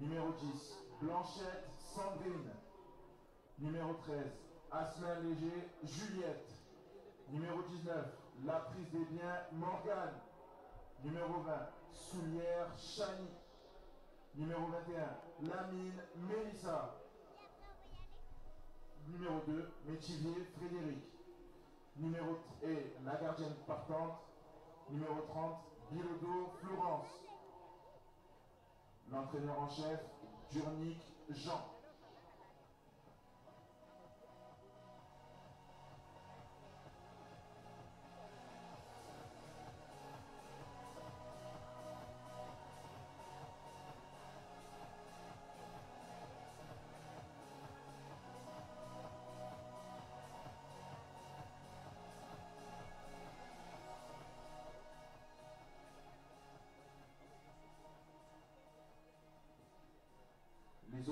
Numéro 10, Blanchette Sandrine. Numéro 13, Asselin Léger Juliette. Numéro 19, La prise des biens Morgane. Numéro 20, Soulière Chani. Numéro 21, Lamine Mélissa. Numéro 2, Métivier Frédéric. Numéro et la gardienne partante. Numéro 30, Bilodo Florence. L'entraîneur en chef, Durnic Jean.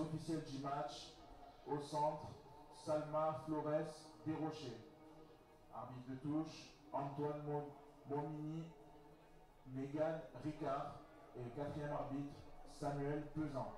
Officiels du match au centre, Salma Flores Desrochers. Arbitre de touche, Antoine Mo- Momini, Megan Ricard. Et quatrième arbitre, Samuel Pesant.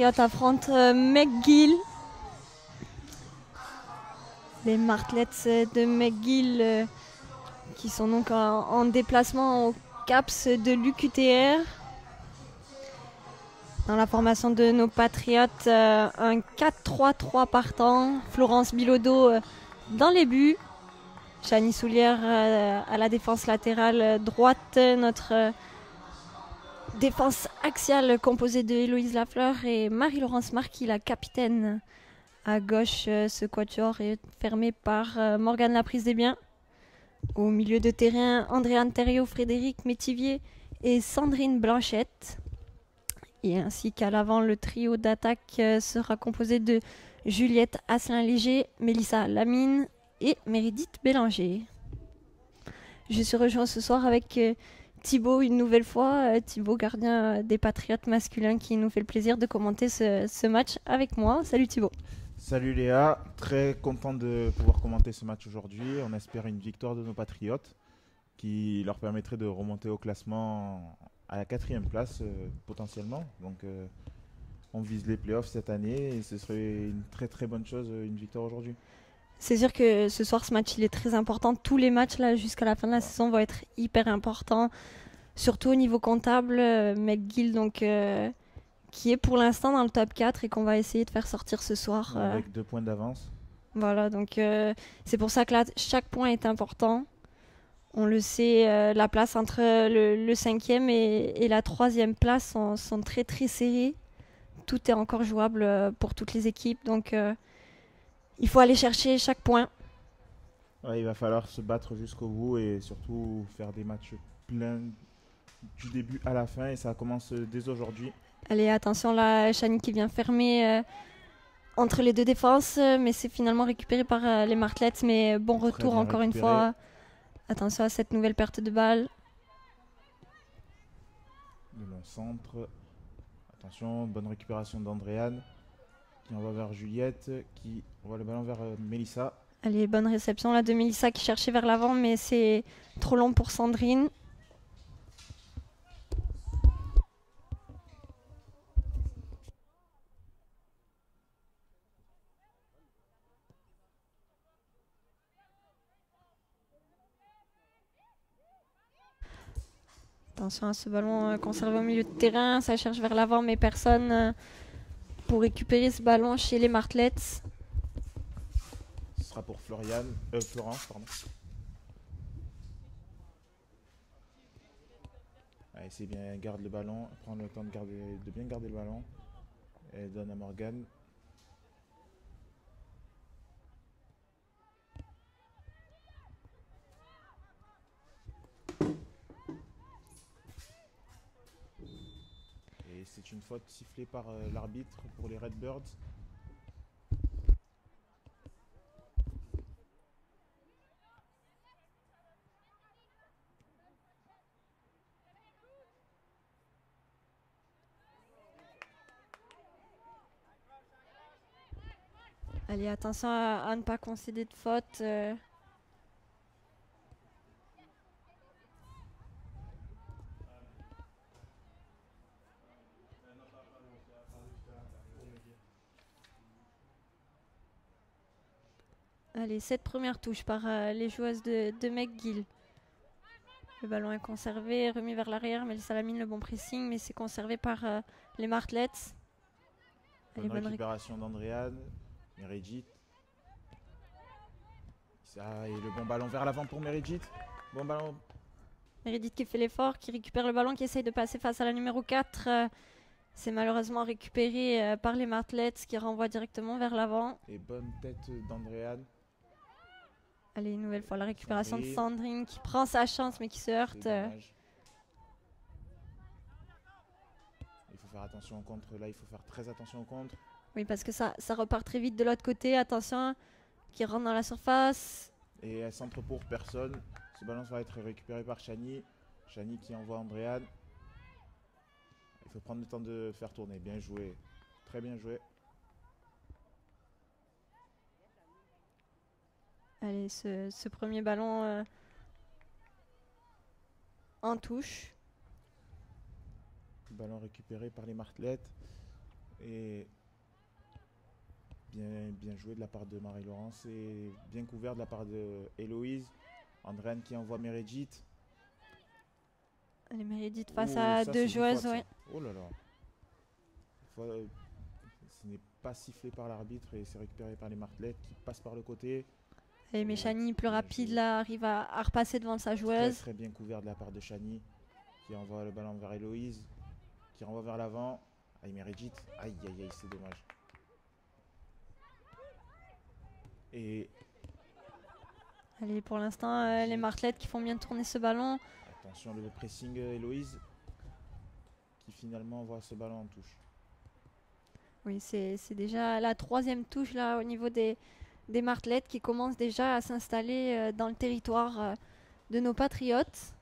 Patriotes affrontent euh, McGill. Les Martlets de McGill euh, qui sont donc en, en déplacement au CAPS de l'UQTR. Dans la formation de nos Patriotes, euh, un 4-3-3 partant. Florence Bilodeau euh, dans les buts. Chani Soulière euh, à la défense latérale euh, droite. Notre euh, défense axiale composée de Héloïse Lafleur et Marie-Laurence Marquis, la capitaine. À gauche, euh, ce quatuor est fermé par euh, Morgane Laprise des Biens. Au milieu de terrain, Andréane Thériault, Frédéric Métivier et Sandrine Blanchette. Et ainsi qu'à l'avant, le trio d'attaque euh, sera composé de Juliette Asselin-Léger, Mélissa Lamine et Méridith Bélanger. Je suis rejoint ce soir avec Thibaut une nouvelle fois, euh, Thibaut gardien euh, des Patriotes masculins qui nous fait le plaisir de commenter ce, match avec moi. Salut Thibaut. Salut Léa, très content de pouvoir commenter ce match aujourd'hui. On espère une victoire de nos Patriotes qui leur permettrait de remonter au classement à la quatrième place potentiellement. Donc on vise les playoffs cette année et ce serait une très très bonne chose, une victoire aujourd'hui. C'est sûr que ce soir, ce match, il est très important. Tous les matchs là jusqu'à la fin de la saison vont être hyper importants, surtout au niveau comptable. McGill, donc qui est pour l'instant dans le top 4 et qu'on va essayer de faire sortir ce soir. Avec deux points d'avance. Voilà, donc euh, c'est pour ça que là, chaque point est important. On le sait, euh, la place entre le, cinquième et, la troisième place sont, très très serrées. Tout est encore jouable euh, pour toutes les équipes, donc il faut aller chercher chaque point. il va falloir se battre jusqu'au bout et surtout faire des matchs pleins du début à la fin et ça commence dès aujourd'hui. Allez, attention là, Chani qui vient fermer entre les deux défenses, euh, mais c'est finalement récupéré par euh, les Martlets. Mais bon retour encore une fois. Attention à cette nouvelle perte de balle. Le long centre. Attention, bonne récupération d'Andréane qui envoie vers Juliette, qui envoie le ballon vers euh, Mélissa. Allez, bonne réception là de Mélissa qui cherchait vers l'avant, mais c'est trop long pour Sandrine. Attention à ce ballon euh, conservé au milieu de terrain. Ça cherche vers l'avant, mais personne euh, pour récupérer ce ballon chez les Martlets. Ce sera pour Florian, euh, Florence. Pardon. C'est bien, garde le ballon. Prends le temps de, garder, de bien garder le ballon. Et donne à Morgan. Une faute sifflée par euh, l'arbitre pour les Redbirds. Allez, attention à, ne pas concéder de faute. Euh. Allez, cette première touche par euh, les joueuses de, de McGill. Le ballon est conservé, remis vers l'arrière, mais Salamine le bon pressing, mais c'est conservé par euh, les Martlets. Bonne récupération d'Andréane, Meredith. Ça, et le bon ballon vers l'avant pour Meredith. Bon ballon. Meredith qui fait l'effort, qui récupère le ballon, qui essaye de passer face à la numéro 4. Euh, c'est malheureusement récupéré par les Martlets qui renvoie directement vers l'avant. Et bonne tête d'Andréane. Allez, une nouvelle fois, la récupération de Sandrine qui prend sa chance mais qui se heurte. Il faut faire attention au contre. Là, il faut faire très attention au contre. Oui, parce que ça, ça repart très vite de l'autre côté. Attention, qui rentre dans la surface. Et elle centre pour personne. Ce ballon va être récupéré par Chani. Chani qui envoie Andréane. Il faut prendre le temps de faire tourner. Bien joué. Très bien joué. Allez, ce, premier ballon euh, en touche. Ballon récupéré par les martelettes. Et bien, bien joué de la part de Marie-Laurence et bien couvert de la part de Héloïse. Andréane qui envoie Meredith. Allez, Meredith face à deux joueuses, oui. Oh là là. Euh, ce n'est pas sifflé par l'arbitre et c'est récupéré par les martelettes qui passent par le côté. Et mais Chani, plus rapide, là, arrive à, repasser devant sa joueuse. Très, bien couvert de la part de Chani, qui envoie le ballon vers Héloïse, qui renvoie vers l'avant. Ah, il Aïe, aïe, aïe, c'est dommage. Et. Allez, pour l'instant, euh, les martelettes qui font bien tourner ce ballon. Attention, le pressing euh, Héloïse, qui finalement envoie ce ballon en touche. Oui, c'est déjà la troisième touche là au niveau des, des martelettes qui commencent déjà à s'installer euh, dans le territoire euh, de nos patriotes.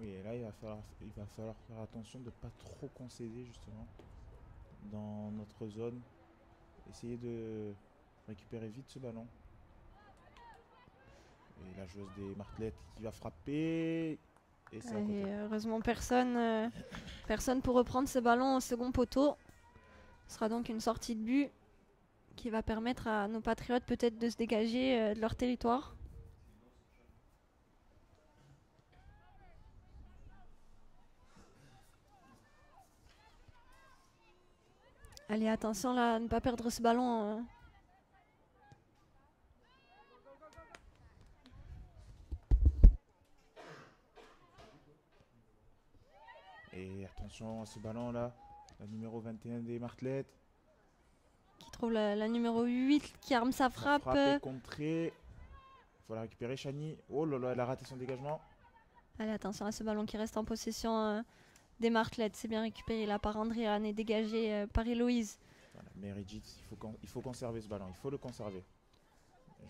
Oui, et là, il va falloir, il va falloir faire attention de ne pas trop concéder, justement, dans notre zone. Essayer de récupérer vite ce ballon. Et la joueuse des martelettes qui va frapper. Et heureusement, personne, euh, personne pour reprendre ce ballon au second poteau. Ce sera donc une sortie de but qui va permettre à nos patriotes peut-être de se dégager euh, de leur territoire. Allez, attention là, à ne pas perdre ce ballon. euh. Et attention à ce ballon là. La numéro 21 des martelettes. qui trouve la, la numéro 8 qui arme sa frappe. frappe est contrée. Il faut la récupérer, Chani. Oh là là, elle a raté son dégagement. Allez, attention à ce ballon qui reste en possession euh, des martelettes. C'est bien récupéré là par Andréane et dégagé euh, par Héloïse. Voilà, Meredith, il faut, con- il faut conserver ce ballon. Il faut le conserver.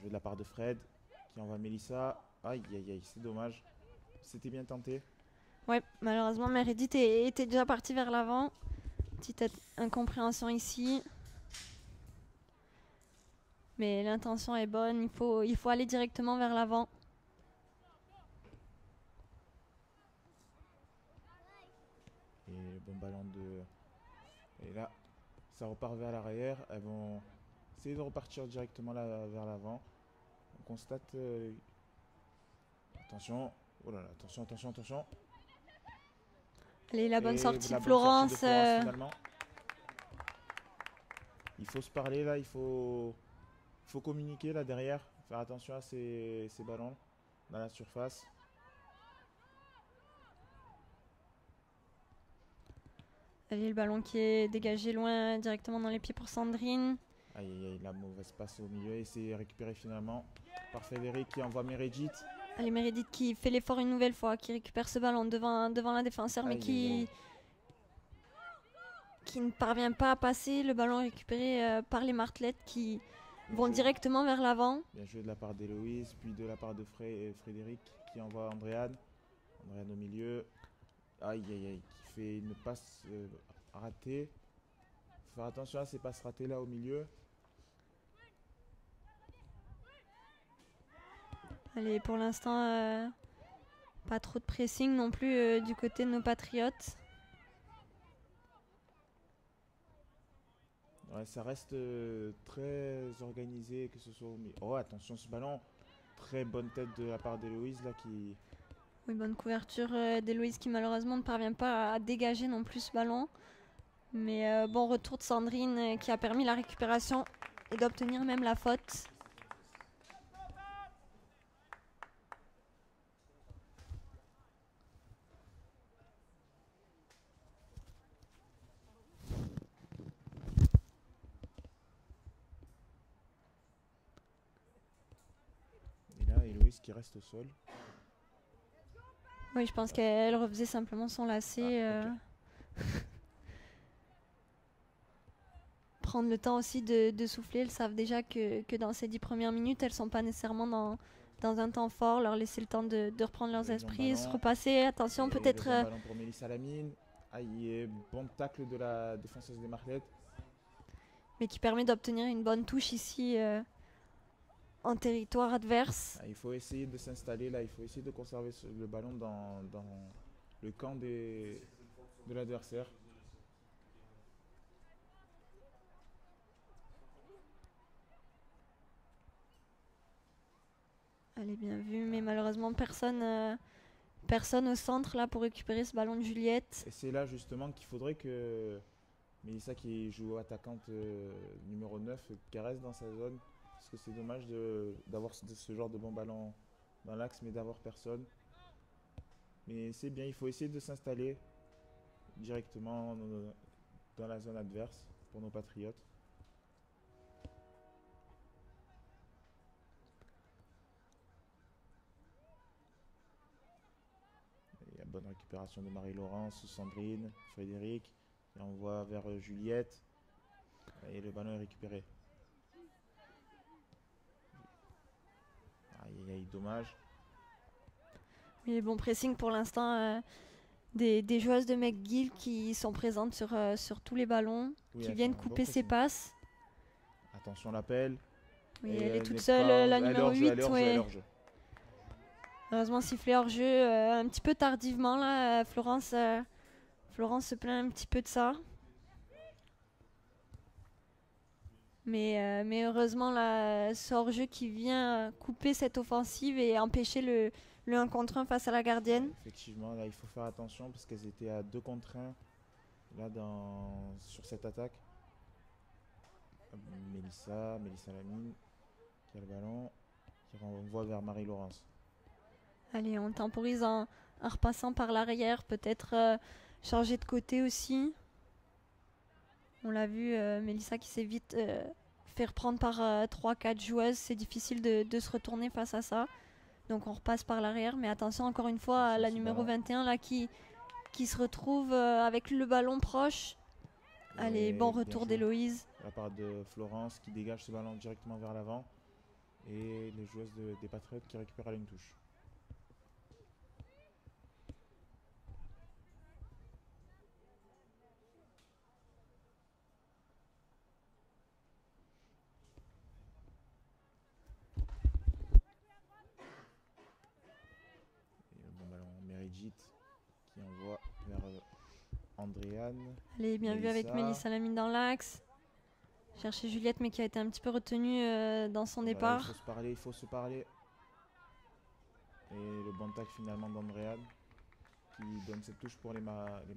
Joué de la part de Fred qui envoie Melissa. Aïe aïe aïe, c'est dommage. C'était bien tenté. Ouais, malheureusement, Meredith était déjà partie vers l'avant. Petite in- incompréhension ici. Mais l'intention est bonne. Il faut, il faut aller directement vers l'avant. Et le bon ballon de. Et là, ça repart vers l'arrière. Elles vont essayer de repartir directement là, vers l'avant. On constate. euh, Attention. Oh là là, attention, attention, attention. Allez, la bonne sortie la de sortie Florence. euh. Il faut se parler là, il faut, il faut communiquer là derrière. Faire attention à ces, ces ballons dans la surface. allez, le ballon qui est dégagé loin directement dans les pieds pour Sandrine. Aïe aïe aïe, la mauvaise passe au milieu et c'est récupéré finalement par Frédéric qui envoie Meredith. Allez, Meredith qui fait l'effort une nouvelle fois, qui récupère ce ballon devant, devant la défenseur, mais qui, qui ne parvient pas à passer. Le ballon récupéré euh, par les martelettes qui vont joué. directement vers l'avant. Bien joué de la part d'Héloïse, puis de la part de Fré- Frédéric qui envoie Andréane. Andréane au milieu. Aïe aïe aïe, qui fait une passe euh, ratée. Faut faire attention à ces passes ratées là au milieu. Allez, pour l'instant, euh, pas trop de pressing non plus euh, du côté de nos patriotes. Ouais, ça reste euh, très organisé, que ce soit au. Oh, attention ce ballon. Très bonne tête de la part d'Héloïse là qui. Oui, bonne couverture d'Héloïse qui malheureusement ne parvient pas à dégager non plus ce ballon. Mais bon retour de Sandrine qui a permis la récupération et d'obtenir même la faute. Et là, Héloïse qui reste au sol. Oui, je pense qu'elle refaisait simplement son lacet. Ah, euh. Prendre le temps aussi de, de souffler. Elles savent déjà que, que dans ces dix premières minutes, elles sont pas nécessairement dans, dans un temps fort. Leur laisser le temps de, de reprendre leurs esprits, se repasser. Attention, peut-être. euh, ballon pour Mélissa Lamine. Aïe, et bon tacle de la défenseuse des Marlettes. mais qui permet d'obtenir une bonne touche ici euh, en territoire adverse. Ah, il faut essayer de s'installer là, il faut essayer de conserver le ballon dans, dans le camp des, de l'adversaire. Elle est bien vue, mais malheureusement personne, euh, personne au centre là pour récupérer ce ballon de Juliette. Et c'est là justement qu'il faudrait que Mélissa qui joue attaquante euh, numéro 9 qu'elle reste dans sa zone. Parce que c'est dommage d'avoir ce, genre de bon ballon dans l'axe mais d'avoir personne. Mais c'est bien, il faut essayer de s'installer directement dans, dans la zone adverse pour nos patriotes. Il y a bonne récupération de Marie-Laurence, Sandrine, Frédéric. Et on voit vers euh, Juliette. Et le ballon est récupéré. Aïe aïe aïe, dommage. Mais bon pressing pour l'instant euh, des, des joueuses de McGill qui sont présentes sur, euh, sur tous les ballons, Oui, qui viennent couper ses passes. Attention l'appel. Oui, elle est toute seule, pas- la numéro hors jeu, 8. elle est hors jeu, ouais. elle est hors jeu. Heureusement sifflé hors jeu euh, un petit peu tardivement là. Florence, Florence se plaint un petit peu de ça. Mais, euh, mais heureusement là, jeu qui vient couper cette offensive et empêcher le, le 1 contre 1 face à la gardienne. Effectivement, là, il faut faire attention parce qu'elles étaient à 2 contre 1 là, dans, sur cette attaque. Mélissa, Mélissa Lamine qui a le ballon, qui renvoie vers Marie-Laurence. Allez, on temporise en, en repassant par l'arrière, peut-être euh, changer de côté aussi. On l'a vu, euh, Mélissa qui s'est vite euh, fait reprendre par 3-4 joueuses. C'est difficile de, de se retourner face à ça. Donc on repasse par l'arrière. Mais attention encore une fois à la numéro ballon. 21 là, qui, qui se retrouve euh, avec le ballon proche. Allez, bon retour d'Héloïse. La part de Florence qui dégage ce ballon directement vers l'avant. Et les joueuses de- des Patriotes qui récupèrent à une touche. Et le bon ballon, Merijit qui envoie vers euh, Andréane. Allez, bien vu avec Mélissa. Lamine dans l'axe. Chercher Juliette, mais qui a été un petit peu retenue euh, dans son Voilà, départ. il faut se parler, il faut se parler. Et le bon tac finalement d'Andréane qui donne cette touche pour les, ma les.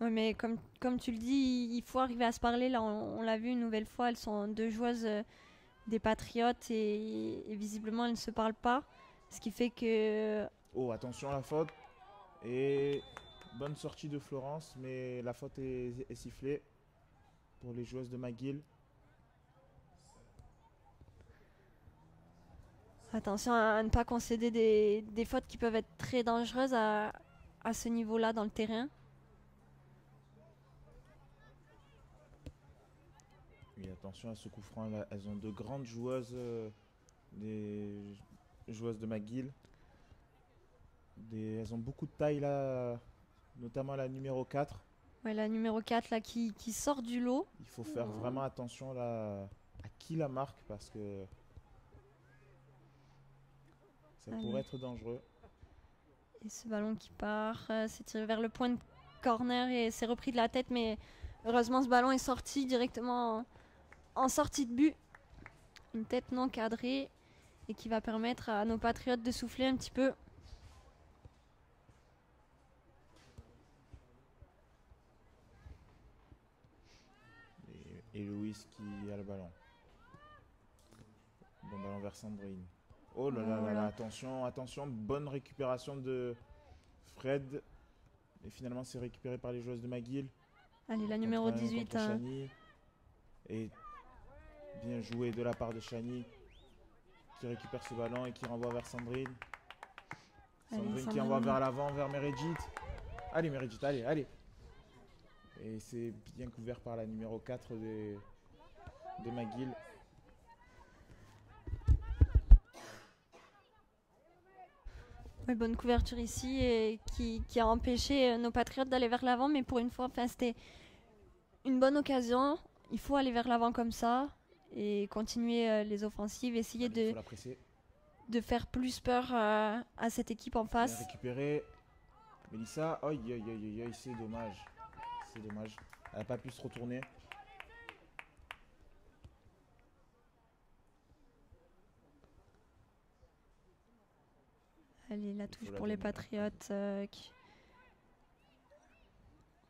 Ouais, mais comme, comme tu le dis, il faut arriver à se parler. Là, on, on l'a vu une nouvelle fois, elles sont deux joueuses euh, des Patriotes et, et visiblement elles ne se parlent pas. Ce qui fait que. Oh, attention à la faute. Et bonne sortie de Florence, mais la faute est, est sifflée pour les joueuses de McGill. Attention à ne pas concéder des, des fautes qui peuvent être très dangereuses à, à ce niveau-là dans le terrain. Et attention à ce coup franc, là, elles ont de grandes joueuses, euh, des joueuses de McGill. Des, elles ont beaucoup de taille là, notamment la numéro 4. Ouais, la numéro 4 là, qui, qui sort du lot. Il faut faire vraiment attention là à qui la marque parce que ça Allez. pourrait être dangereux. Et ce ballon qui part, euh, c'est tiré vers le point de corner et c'est repris de la tête, mais heureusement ce ballon est sorti directement en, en sortie de but. Une tête non cadrée et qui va permettre à nos patriotes de souffler un petit peu. Et, Louis qui a le ballon. Bon ballon vers Sandrine. Oh là là là là, attention, attention, bonne récupération de Fred. Et finalement c'est récupéré par les joueuses de McGill. Allez, la numéro Contre un 18. contre hein. Et bien joué de la part de Chani qui récupère ce ballon et qui renvoie vers Sandrine. Allez, Sandrine qui envoie vers l'avant, vers Meredith. Allez Meredith, allez, allez. Et c'est bien couvert par la numéro 4 de, de McGill. Bonne couverture ici et qui, qui a empêché euh, nos patriotes d'aller vers l'avant, mais pour une fois, enfin, c'était une bonne occasion. Il faut aller vers l'avant comme ça et continuer euh, les offensives, essayer Allez, il de, de faire plus peur euh, à cette équipe en face. récupéré. Mélissa, aïe aïe aïe aïe aïe, c'est dommage. C'est dommage. Elle n'a pas pu se retourner. Allez, la touche pour les patriotes. euh, qui-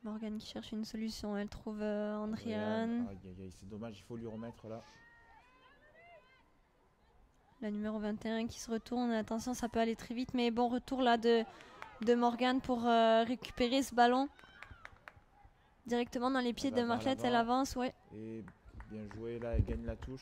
Morgane qui cherche une solution, elle trouve euh, c'est dommage, il faut lui remettre là. La numéro 21 qui se retourne. Attention, ça peut aller très vite. Mais bon retour là de, de Morgane pour euh, récupérer ce ballon. Directement dans les pieds de vers Marlette, elle avance, ouais. Et bien joué là, elle gagne la touche.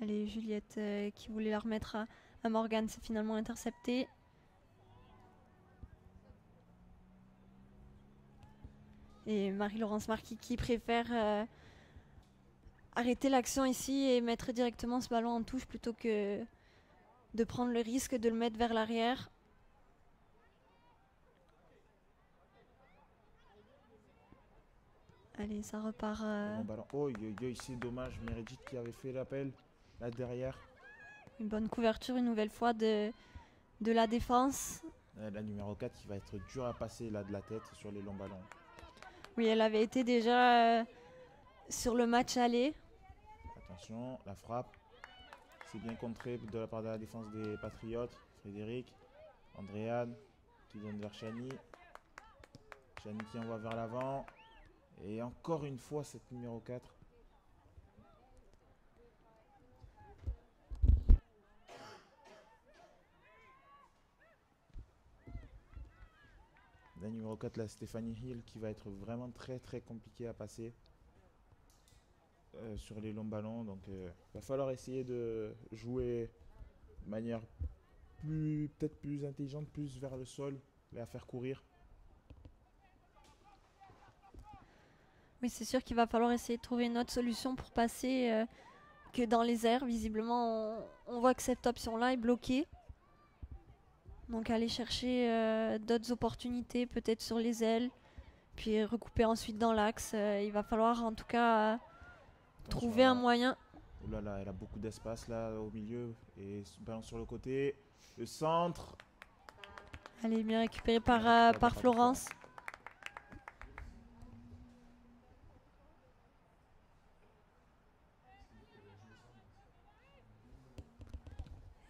Allez, Juliette euh, qui voulait la remettre à, à Morgane, c'est finalement intercepté. Et Marie-Laurence Marquis qui préfère euh, arrêter l'action ici et mettre directement ce ballon en touche plutôt que de prendre le risque de le mettre vers l'arrière. Allez, ça repart. Euh... Bon oh, c'est dommage. Meredith qui avait fait l'appel là derrière. Une bonne couverture une nouvelle fois de, de la défense. Euh, la numéro 4 qui va être dure à passer là de la tête sur les longs ballons. Oui, elle avait été déjà. Euh, sur le match aller. Attention, la frappe. C'est bien contré de la part de la défense des Patriotes. Frédéric, Andréane qui donne vers Chani. Chani qui envoie vers l'avant. Et encore une fois cette numéro 4. La numéro 4, la Stéphanie Hill, qui va être vraiment très très compliqué à passer euh, sur les longs ballons. Donc il va falloir essayer de jouer de manière plus peut-être plus intelligente, plus vers le sol, et à faire courir. Oui, c'est sûr qu'il va falloir essayer de trouver une autre solution pour passer euh, que dans les airs. Visiblement, on, on voit que cette option-là est bloquée. Donc aller chercher euh, d'autres opportunités, peut-être sur les ailes, puis recouper ensuite dans l'axe. Euh, il va falloir en tout cas euh, trouver un moyen. Oh là là, elle a beaucoup d'espace là au milieu et ce ballon sur le côté. Le centre. Elle est bien récupérée par, euh, par Florence.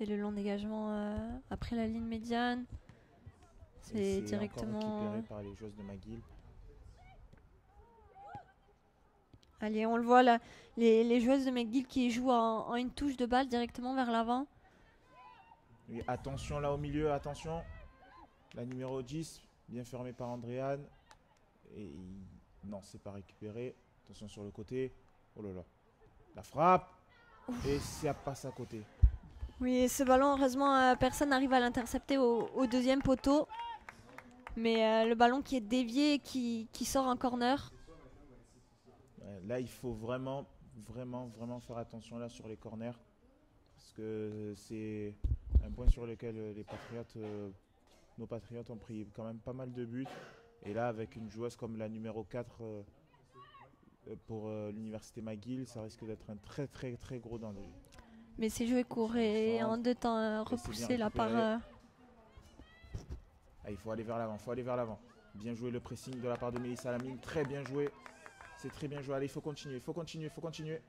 Et le long dégagement euh, après la ligne médiane. C'est directement. récupéré par les joueuses de McGill. Allez, on le voit là, les, les joueuses de McGill qui jouent en, en une touche de balle directement vers l'avant. Oui, attention là au milieu, attention. La numéro 10, bien fermée par Andréane. Et non, c'est pas récupéré. Attention sur le côté. Oh là là. La frappe. Et ça passe à côté. Oui, et ce ballon, heureusement, euh, personne n'arrive à l'intercepter au, au deuxième poteau. Mais euh, le ballon qui est dévié, et qui, qui sort en corner. Là, il faut vraiment, vraiment, vraiment faire attention là sur les corners. Parce que c'est un point sur lequel euh, les Patriotes, euh, nos Patriotes ont pris quand même pas mal de buts. Et là, avec une joueuse comme la numéro 4 euh, pour euh, l'Université McGill, ça risque d'être un très, très, très gros danger. Mais c'est joué court et en deux temps repoussé là par. Ah, il faut aller vers l'avant, il faut aller vers l'avant. Bien joué le pressing de la part de Mélissa Lamine, très bien joué. C'est très bien joué. Allez, il faut continuer, il faut continuer, il faut continuer.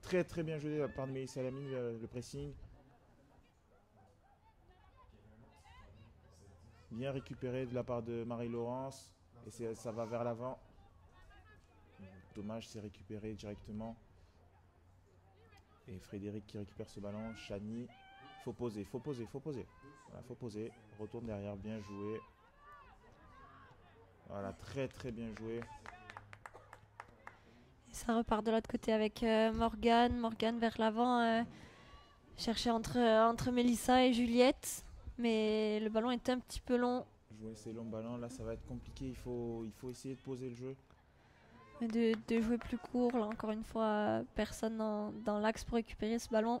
Très très bien joué part de Mélissa Lamine, le, pressing. Bien récupéré de la part de Marie-Laurence. Et ça va vers l'avant. Dommage, c'est récupéré directement. Et Frédéric qui récupère ce ballon. Chani. Faut poser, faut poser, faut poser. Voilà, faut poser. Retourne derrière, bien joué. Voilà, très très bien joué. Et ça repart de l'autre côté avec euh, Morgane. Morgane vers l'avant. euh, chercher entre, entre Mélissa et Juliette. Mais le ballon est un petit peu long. Jouer ces longs ballons, là ça va être compliqué. Il faut, il faut essayer de poser le jeu. Mais de, de jouer plus court. Là, encore une fois, personne dans, dans l'axe pour récupérer ce ballon.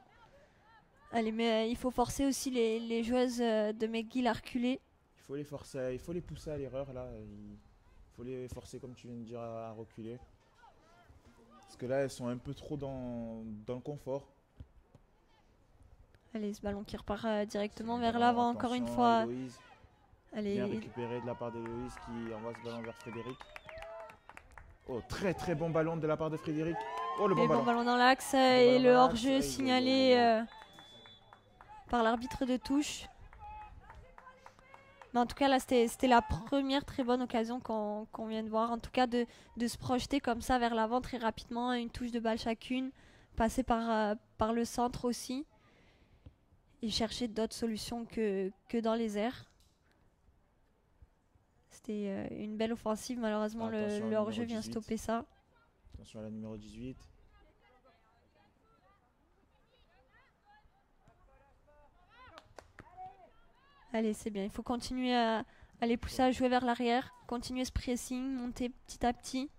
Allez, mais euh, il faut forcer aussi les, les joueuses euh, de McGill à reculer. Il faut les forcer, il faut les pousser à l'erreur là. Il faut les forcer comme tu viens de dire à, à reculer. Que là elles sont un peu trop dans, dans le confort. Allez, ce ballon qui repart euh, directement vers l'avant, encore une fois. Héloïse. Allez, Bien récupéré de la part d'Héloïse qui envoie ce ballon vers Frédéric. Oh, très très bon ballon de la part de Frédéric. Oh, le bon bon ballon. dans l'axe et le hors-jeu signalé euh, par l'arbitre de touche. Mais en tout cas, là, c'était la première très bonne occasion qu'on vient de voir. En tout cas, de, de se projeter comme ça vers l'avant très rapidement, une touche de balle chacune, passer par, euh, par le centre aussi, et chercher d'autres solutions que, que dans les airs. C'était euh, une belle offensive. Malheureusement, le, Attention au le hors-jeu vient 18. stopper ça. Attention à la numéro 18. Allez, c'est bien. Il faut continuer à, à les pousser à jouer vers l'arrière, continuer ce pressing, monter petit à petit.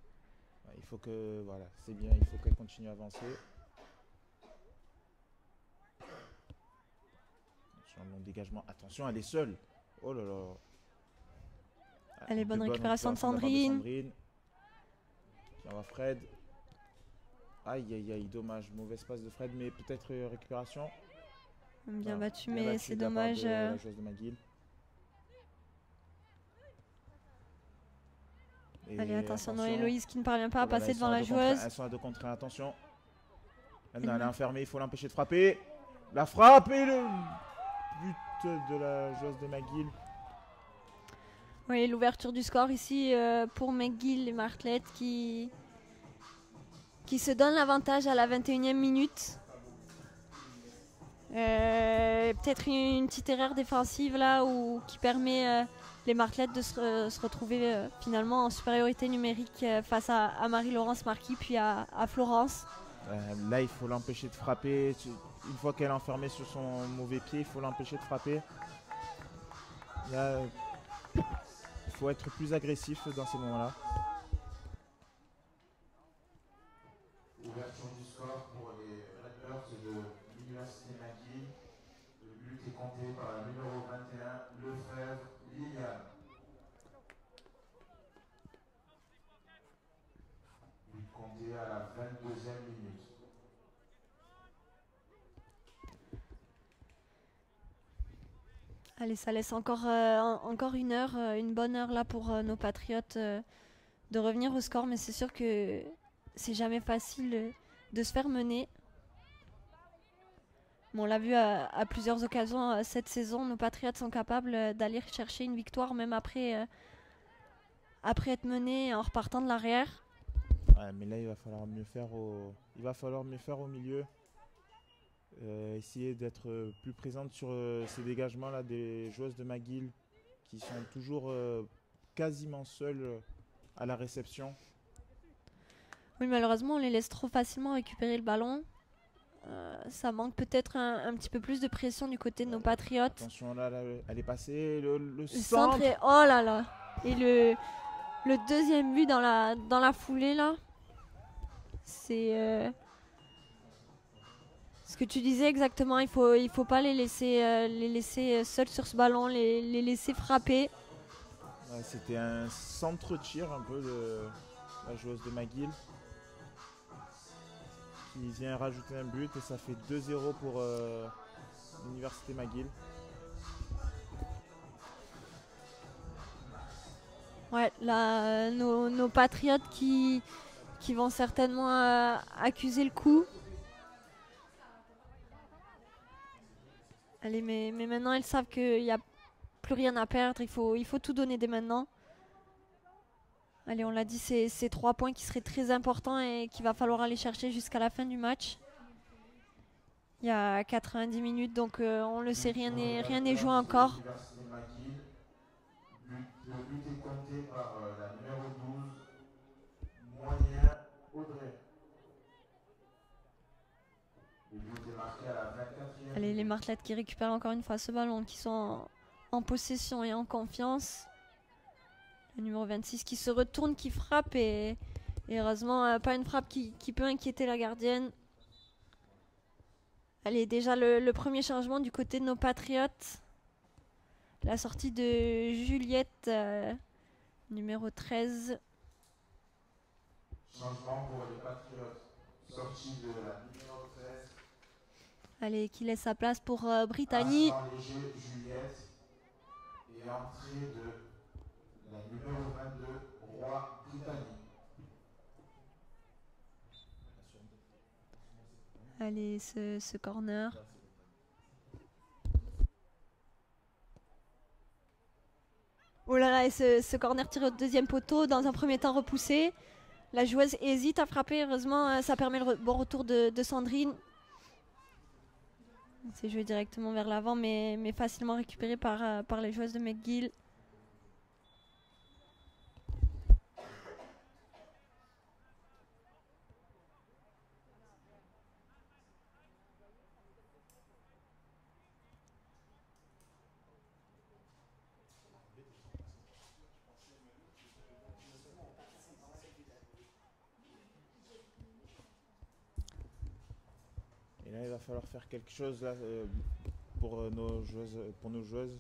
Il faut que. Voilà, c'est bien, il faut qu'elle continue à avancer. Attention, long dégagement. Attention, elle est seule. Oh là là. Ah, Allez, de bonne récupération de Sandrine. Sandrine, Qui Fred. Aïe aïe aïe, dommage. Mauvaise passe de Fred, mais peut-être euh, récupération. Bien Voilà. battu, Bien mais battu c'est dommage. de euh, la joueuse de McGill. Et Allez, attention, non, attention. Héloïse qui ne parvient pas à Voilà, passer devant la joueuse. Elles sont à deux contre un, attention. Elle, elle est enfermée, il faut l'empêcher de frapper. La frappe et le but de la joueuse de McGill. Oui, l'ouverture du score ici euh, pour McGill et Martlett qui, qui se donne l'avantage à la 21e minute. Euh, Peut-être une, une petite erreur défensive là ou qui permet euh, les Martlett de se, se retrouver euh, finalement en supériorité numérique euh, face à, à Marie-Laurence Marquis puis à, à Florence. Euh, là, il faut l'empêcher de frapper. Une fois qu'elle est enfermée sur son mauvais pied, il faut l'empêcher de frapper. Là, il faut être plus agressif dans ces moments-là. Ouverture du score pour les Redbirds de l'Université McGill. Le but est compté par la numéro 21, Lefebvre Liliane. But compté à la 22e minute. Allez, ça laisse encore, euh, en- encore une heure, euh, une bonne heure là pour euh, nos Patriotes euh, de revenir au score, mais c'est sûr que c'est jamais facile euh, de se faire mener. Bon, on l'a vu à, à plusieurs occasions euh, cette saison, nos Patriotes sont capables euh, d'aller chercher une victoire même après, euh, après être menés en repartant de l'arrière. Ouais, mais là, il va falloir mieux faire au, il va falloir mieux faire au milieu. Euh, essayer d'être plus présente sur euh, ces dégagements-là des joueuses de McGill qui sont toujours euh, quasiment seules à la réception. Oui, malheureusement, on les laisse trop facilement récupérer le ballon. Euh, ça manque peut-être un, un petit peu plus de pression du côté de nos Patriotes. Attention, là, là, elle est passée. Le, le Le centre. centre est... Oh là là Et le, le deuxième but dans la, dans la foulée, là, c'est... euh, Ce que tu disais exactement, il faut, il faut pas les laisser, euh, les laisser seuls sur ce ballon, les, les laisser frapper. Ouais, C'était un centre-tir un peu de la joueuse de McGill qui vient rajouter un but et ça fait 2-0 pour euh, l'université McGill. Ouais, là, euh, nos, Patriotes qui, qui vont certainement euh, accuser le coup. Allez, mais, mais maintenant, elles savent qu'il n'y a plus rien à perdre. Il faut, il faut tout donner dès maintenant. Allez, on l'a dit, c'est trois points qui seraient très importants et qu'il va falloir aller chercher jusqu'à la fin du match. Il y a 90 minutes, donc euh, on le sait, rien n'est rien n'est joué encore. L'Université McGill. But- Le but est compté par la numéro 12, moyen Audrey. Le but est marqué à la 24e. Allez, les Martlettes qui récupèrent encore une fois ce ballon, qui sont en possession et en confiance. Le numéro 26 qui se retourne, qui frappe et, et heureusement euh, pas une frappe qui, qui peut inquiéter la gardienne. Allez, déjà le, le premier changement du côté de nos Patriotes. La sortie de Juliette, euh, numéro 13. Changement pour les Patriotes. Sortie de la numéro 13. Allez, qui laisse sa place pour euh, Brittany. Passant léger Juliette. Et entrée de la numéro 22, Roi Britannique. Allez, ce, corner. Oh là là, et ce, corner tiré au deuxième poteau, dans un premier temps repoussé. La joueuse hésite à frapper, heureusement, euh, ça permet le bon retour de, de Sandrine. C'est joué directement vers l'avant, mais, mais facilement récupéré par, euh, par les joueuses de McGill. Falloir faire quelque chose là, euh, pour, euh, nos joueuses, pour nos joueuses.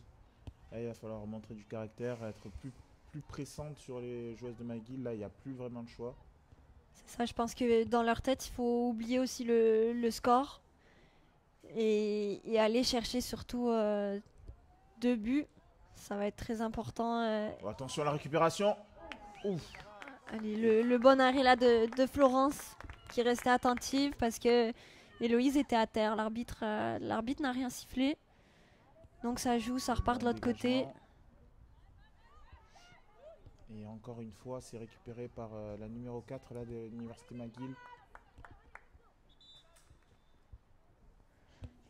Là, il va falloir montrer du caractère, être plus, plus pressante sur les joueuses de McGill. Là, il n'y a plus vraiment de choix. C'est ça, je pense que dans leur tête, il faut oublier aussi le, le score et, et aller chercher surtout euh, deux buts. Ça va être très important. euh. Oh, attention à la récupération. Ouf. Allez, le, le bon arrêt là de, de Florence qui restait attentive parce que Héloïse était à terre. L'arbitre euh, l'arbitre n'a rien sifflé. Donc ça joue, ça repart de l'autre côté. Et encore une fois, c'est récupéré par euh, la numéro 4 là, de l'université McGill.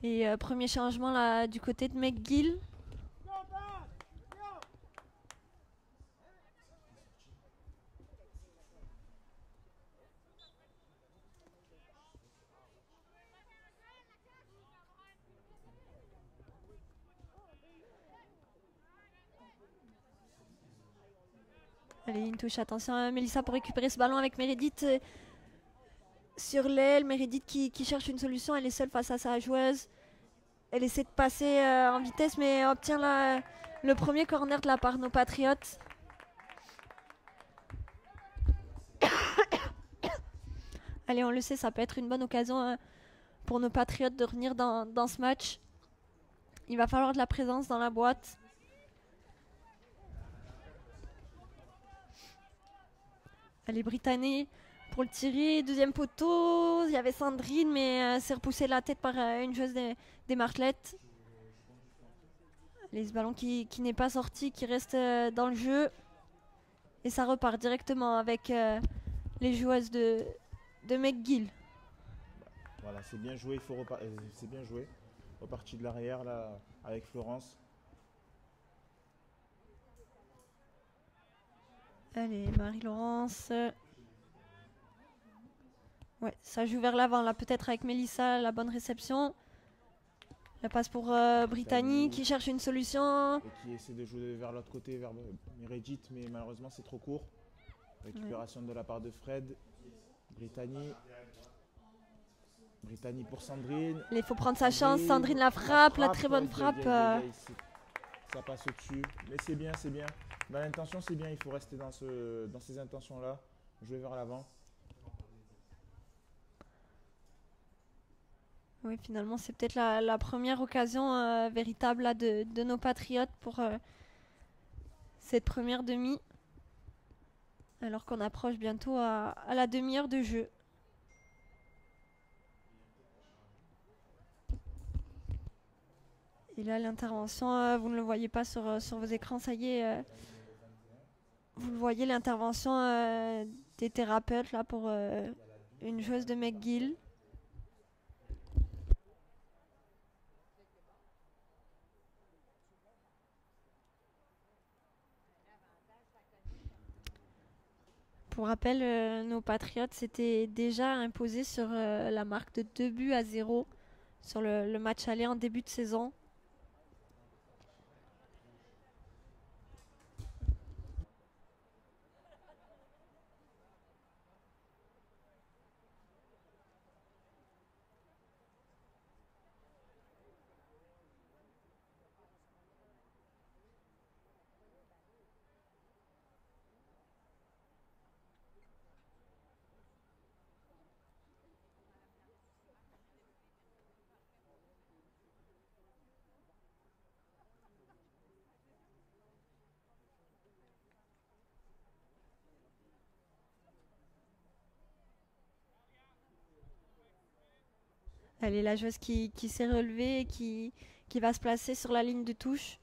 Et euh, premier changement là du côté de McGill. Allez, une touche, attention à Mélissa pour récupérer ce ballon avec Meredith euh, sur l'aile. Meredith qui, cherche une solution, elle est seule face à sa joueuse. Elle essaie de passer euh, en vitesse, mais obtient le premier corner de la part de nos Patriotes. Allez, on le sait, ça peut être une bonne occasion euh, pour nos Patriotes de revenir dans, dans ce match. Il va falloir de la présence dans la boîte. Allez, Britannie pour le tirer. Deuxième poteau. Il y avait Sandrine, mais euh, c'est repoussé de la tête par euh, une joueuse des. Allez, ce ballon qui, n'est pas sorti, qui reste euh, dans le jeu. Et ça repart directement avec euh, les joueuses de, McGill. Voilà, c'est bien joué, il faut euh, c'est bien joué. Reparti de l'arrière là avec Florence. Allez, Marie-Laurence. Ouais, ça joue vers l'avant là, peut-être avec Mélissa, la bonne réception. La passe pour euh, Brittany qui cherche une solution. et qui essaie de jouer vers l'autre côté, vers Meredith, mais malheureusement c'est trop court. Récupération de la part de Fred. Brittany. Brittany pour Sandrine. Il faut prendre sa chance. Sandrine la frappe, la très bonne frappe. euh, Ça passe au-dessus. Mais c'est bien, c'est bien. Dans l'intention, c'est bien. Il faut rester dans, ce, dans ces intentions-là. Jouer vers l'avant. Oui, finalement, c'est peut-être la, première occasion euh, véritable là, de, de nos Patriotes pour euh, cette première demi. Alors qu'on approche bientôt à, à la demi-heure de jeu. Et là, l'intervention, euh, vous ne le voyez pas sur, sur vos écrans, ça y est. vous voyez, l'intervention euh, des thérapeutes là pour euh, une joueuse de McGill? Pour rappel, euh, nos Patriotes s'étaient déjà imposés sur la marque de 2 buts à 0 sur le, le match aller en début de saison. Elle est la joueuse qui, s'est relevée et qui, va se placer sur la ligne de touche.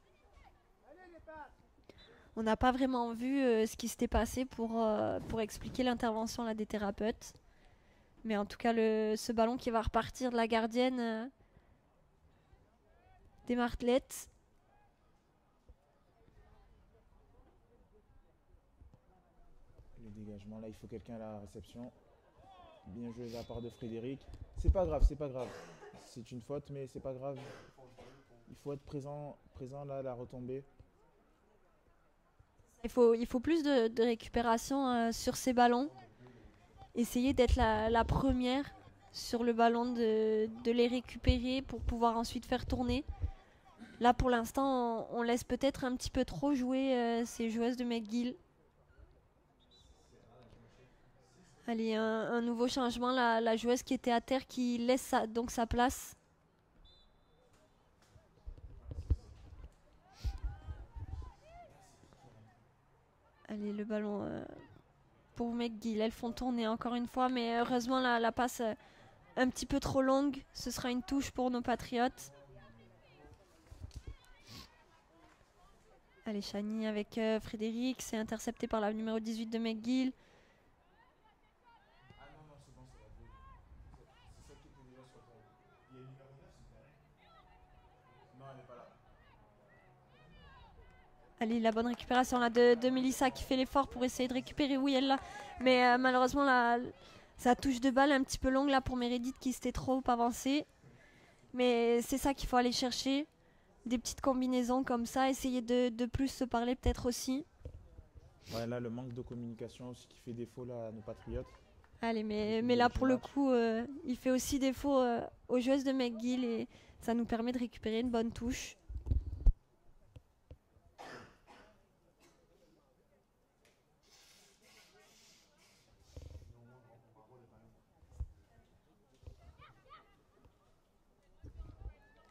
On n'a pas vraiment vu euh, ce qui s'était passé pour, euh, expliquer l'intervention des thérapeutes. Mais en tout cas, le, ce ballon qui va repartir de la gardienne euh, des Martlettes. Le dégagement, là, il faut quelqu'un à la réception. Bien joué de la part de Frédéric. C'est pas grave, c'est pas grave. C'est une faute, mais c'est pas grave. Il faut être présent, présent là, la retombée. Il faut, plus de, récupération euh, sur ces ballons. Essayer d'être la, première sur le ballon, de, les récupérer pour pouvoir ensuite faire tourner. Là, pour l'instant, on, on laisse peut-être un petit peu trop jouer euh, ces joueuses de McGill. Allez, un, nouveau changement, la, joueuse qui était à terre qui laisse sa- donc sa place. Allez, le ballon euh, pour McGill. Elles font tourner encore une fois, mais heureusement la, la passe euh, un petit peu trop longue. Ce sera une touche pour nos Patriotes. Allez, Chani avec euh, Frédéric. C'est intercepté par la numéro 18 de McGill. Ah non, non, c'est bon, c'est la deux. C'est celle qui était déjà sur ta. Il y a une numéro 9, c'est pareil Non, elle n'est pas là. Allez, la bonne récupération là de, de Melissa qui fait l'effort pour essayer de récupérer. Oui, elle l'a. Mais euh, malheureusement, la, sa touche de balle est un petit peu longue là pour Meredith qui s'était trop avancée. Mais c'est ça qu'il faut aller chercher. Des petites combinaisons comme ça. Essayer de, de plus se parler peut-être aussi. Ouais, là, le manque de communication aussi qui fait défaut là, à nos patriotes. Allez, mais, mais là pour le coup, euh, il fait aussi défaut euh, aux joueuses de McGill et ça nous permet de récupérer une bonne touche.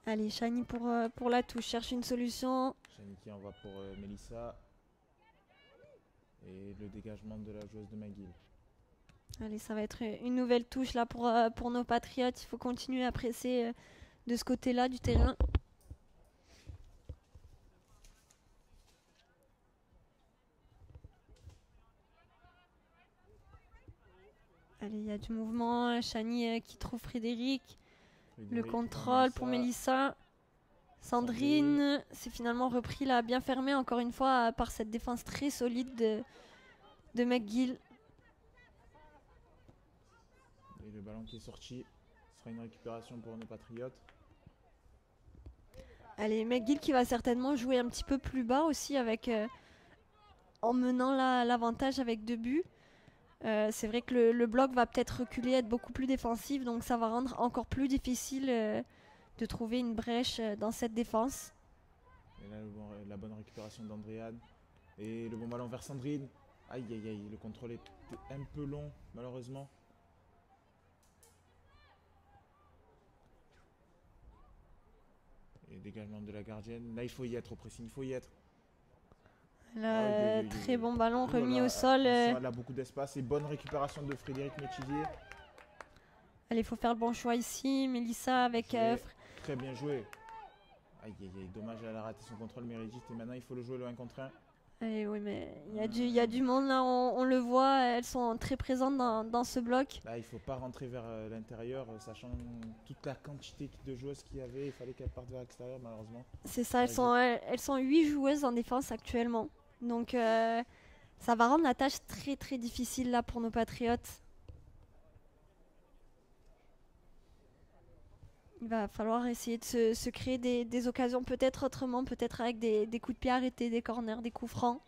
Allez, Shani pour, euh, pour la touche, cherche une solution. Chani qui envoie pour euh, Melissa. Et le dégagement de la joueuse de McGill. Allez, ça va être une nouvelle touche là pour, euh, pour nos Patriotes. Il faut continuer à presser euh, de ce côté-là du terrain. Allez, il y a du mouvement. Chani euh, qui trouve Frédéric. Le contrôle pour Mélissa. Sandrine, c'est finalement repris là, bien fermé encore une fois par cette défense très solide de, de McGill. Et le ballon qui est sorti. Ce sera une récupération pour nos patriotes. Allez, McGill qui va certainement jouer un petit peu plus bas aussi avec euh, en menant la- l'avantage avec deux buts. Euh, c'est vrai que le, bloc va peut-être reculer, être beaucoup plus défensif, donc ça va rendre encore plus difficile euh, de trouver une brèche euh, dans cette défense. Et là, la bonne récupération d'Andréane. Et le bon ballon vers Sandrine. Aïe, aïe, aïe. Le contrôle est un peu long, malheureusement. Et dégagement de la gardienne. Là, il faut y être au pressing, il faut y être. Là, euh, aïe, très bon ballon là remis là, au sol. euh. Elle a beaucoup d'espace et bonne récupération de Frédéric Métivier. Allez, il faut faire le bon choix ici. Mélissa avec. euh. Très bien joué. Aïe, aïe, aïe. Dommage, elle a raté son contrôle Meredith. Et maintenant, il faut le jouer le 1 contre 1. Allez, oui, mais il y, a du- il y a du monde là, on, on le voit. Elles sont très présentes dans, dans ce bloc. Là, il faut pas rentrer vers euh, l'intérieur, euh, sachant toute la quantité de joueuses qu'il y avait. Il fallait qu'elles partent vers l'extérieur, malheureusement. C'est ça, elles Ouais, sont, elles, elles sont 8 joueuses en défense actuellement. Donc euh, ça va rendre la tâche très très difficile là pour nos Patriotes. Il va falloir essayer de se, créer des, des occasions peut-être autrement, peut-être avec des, des coups de pied arrêtés, des corners, des coups francs.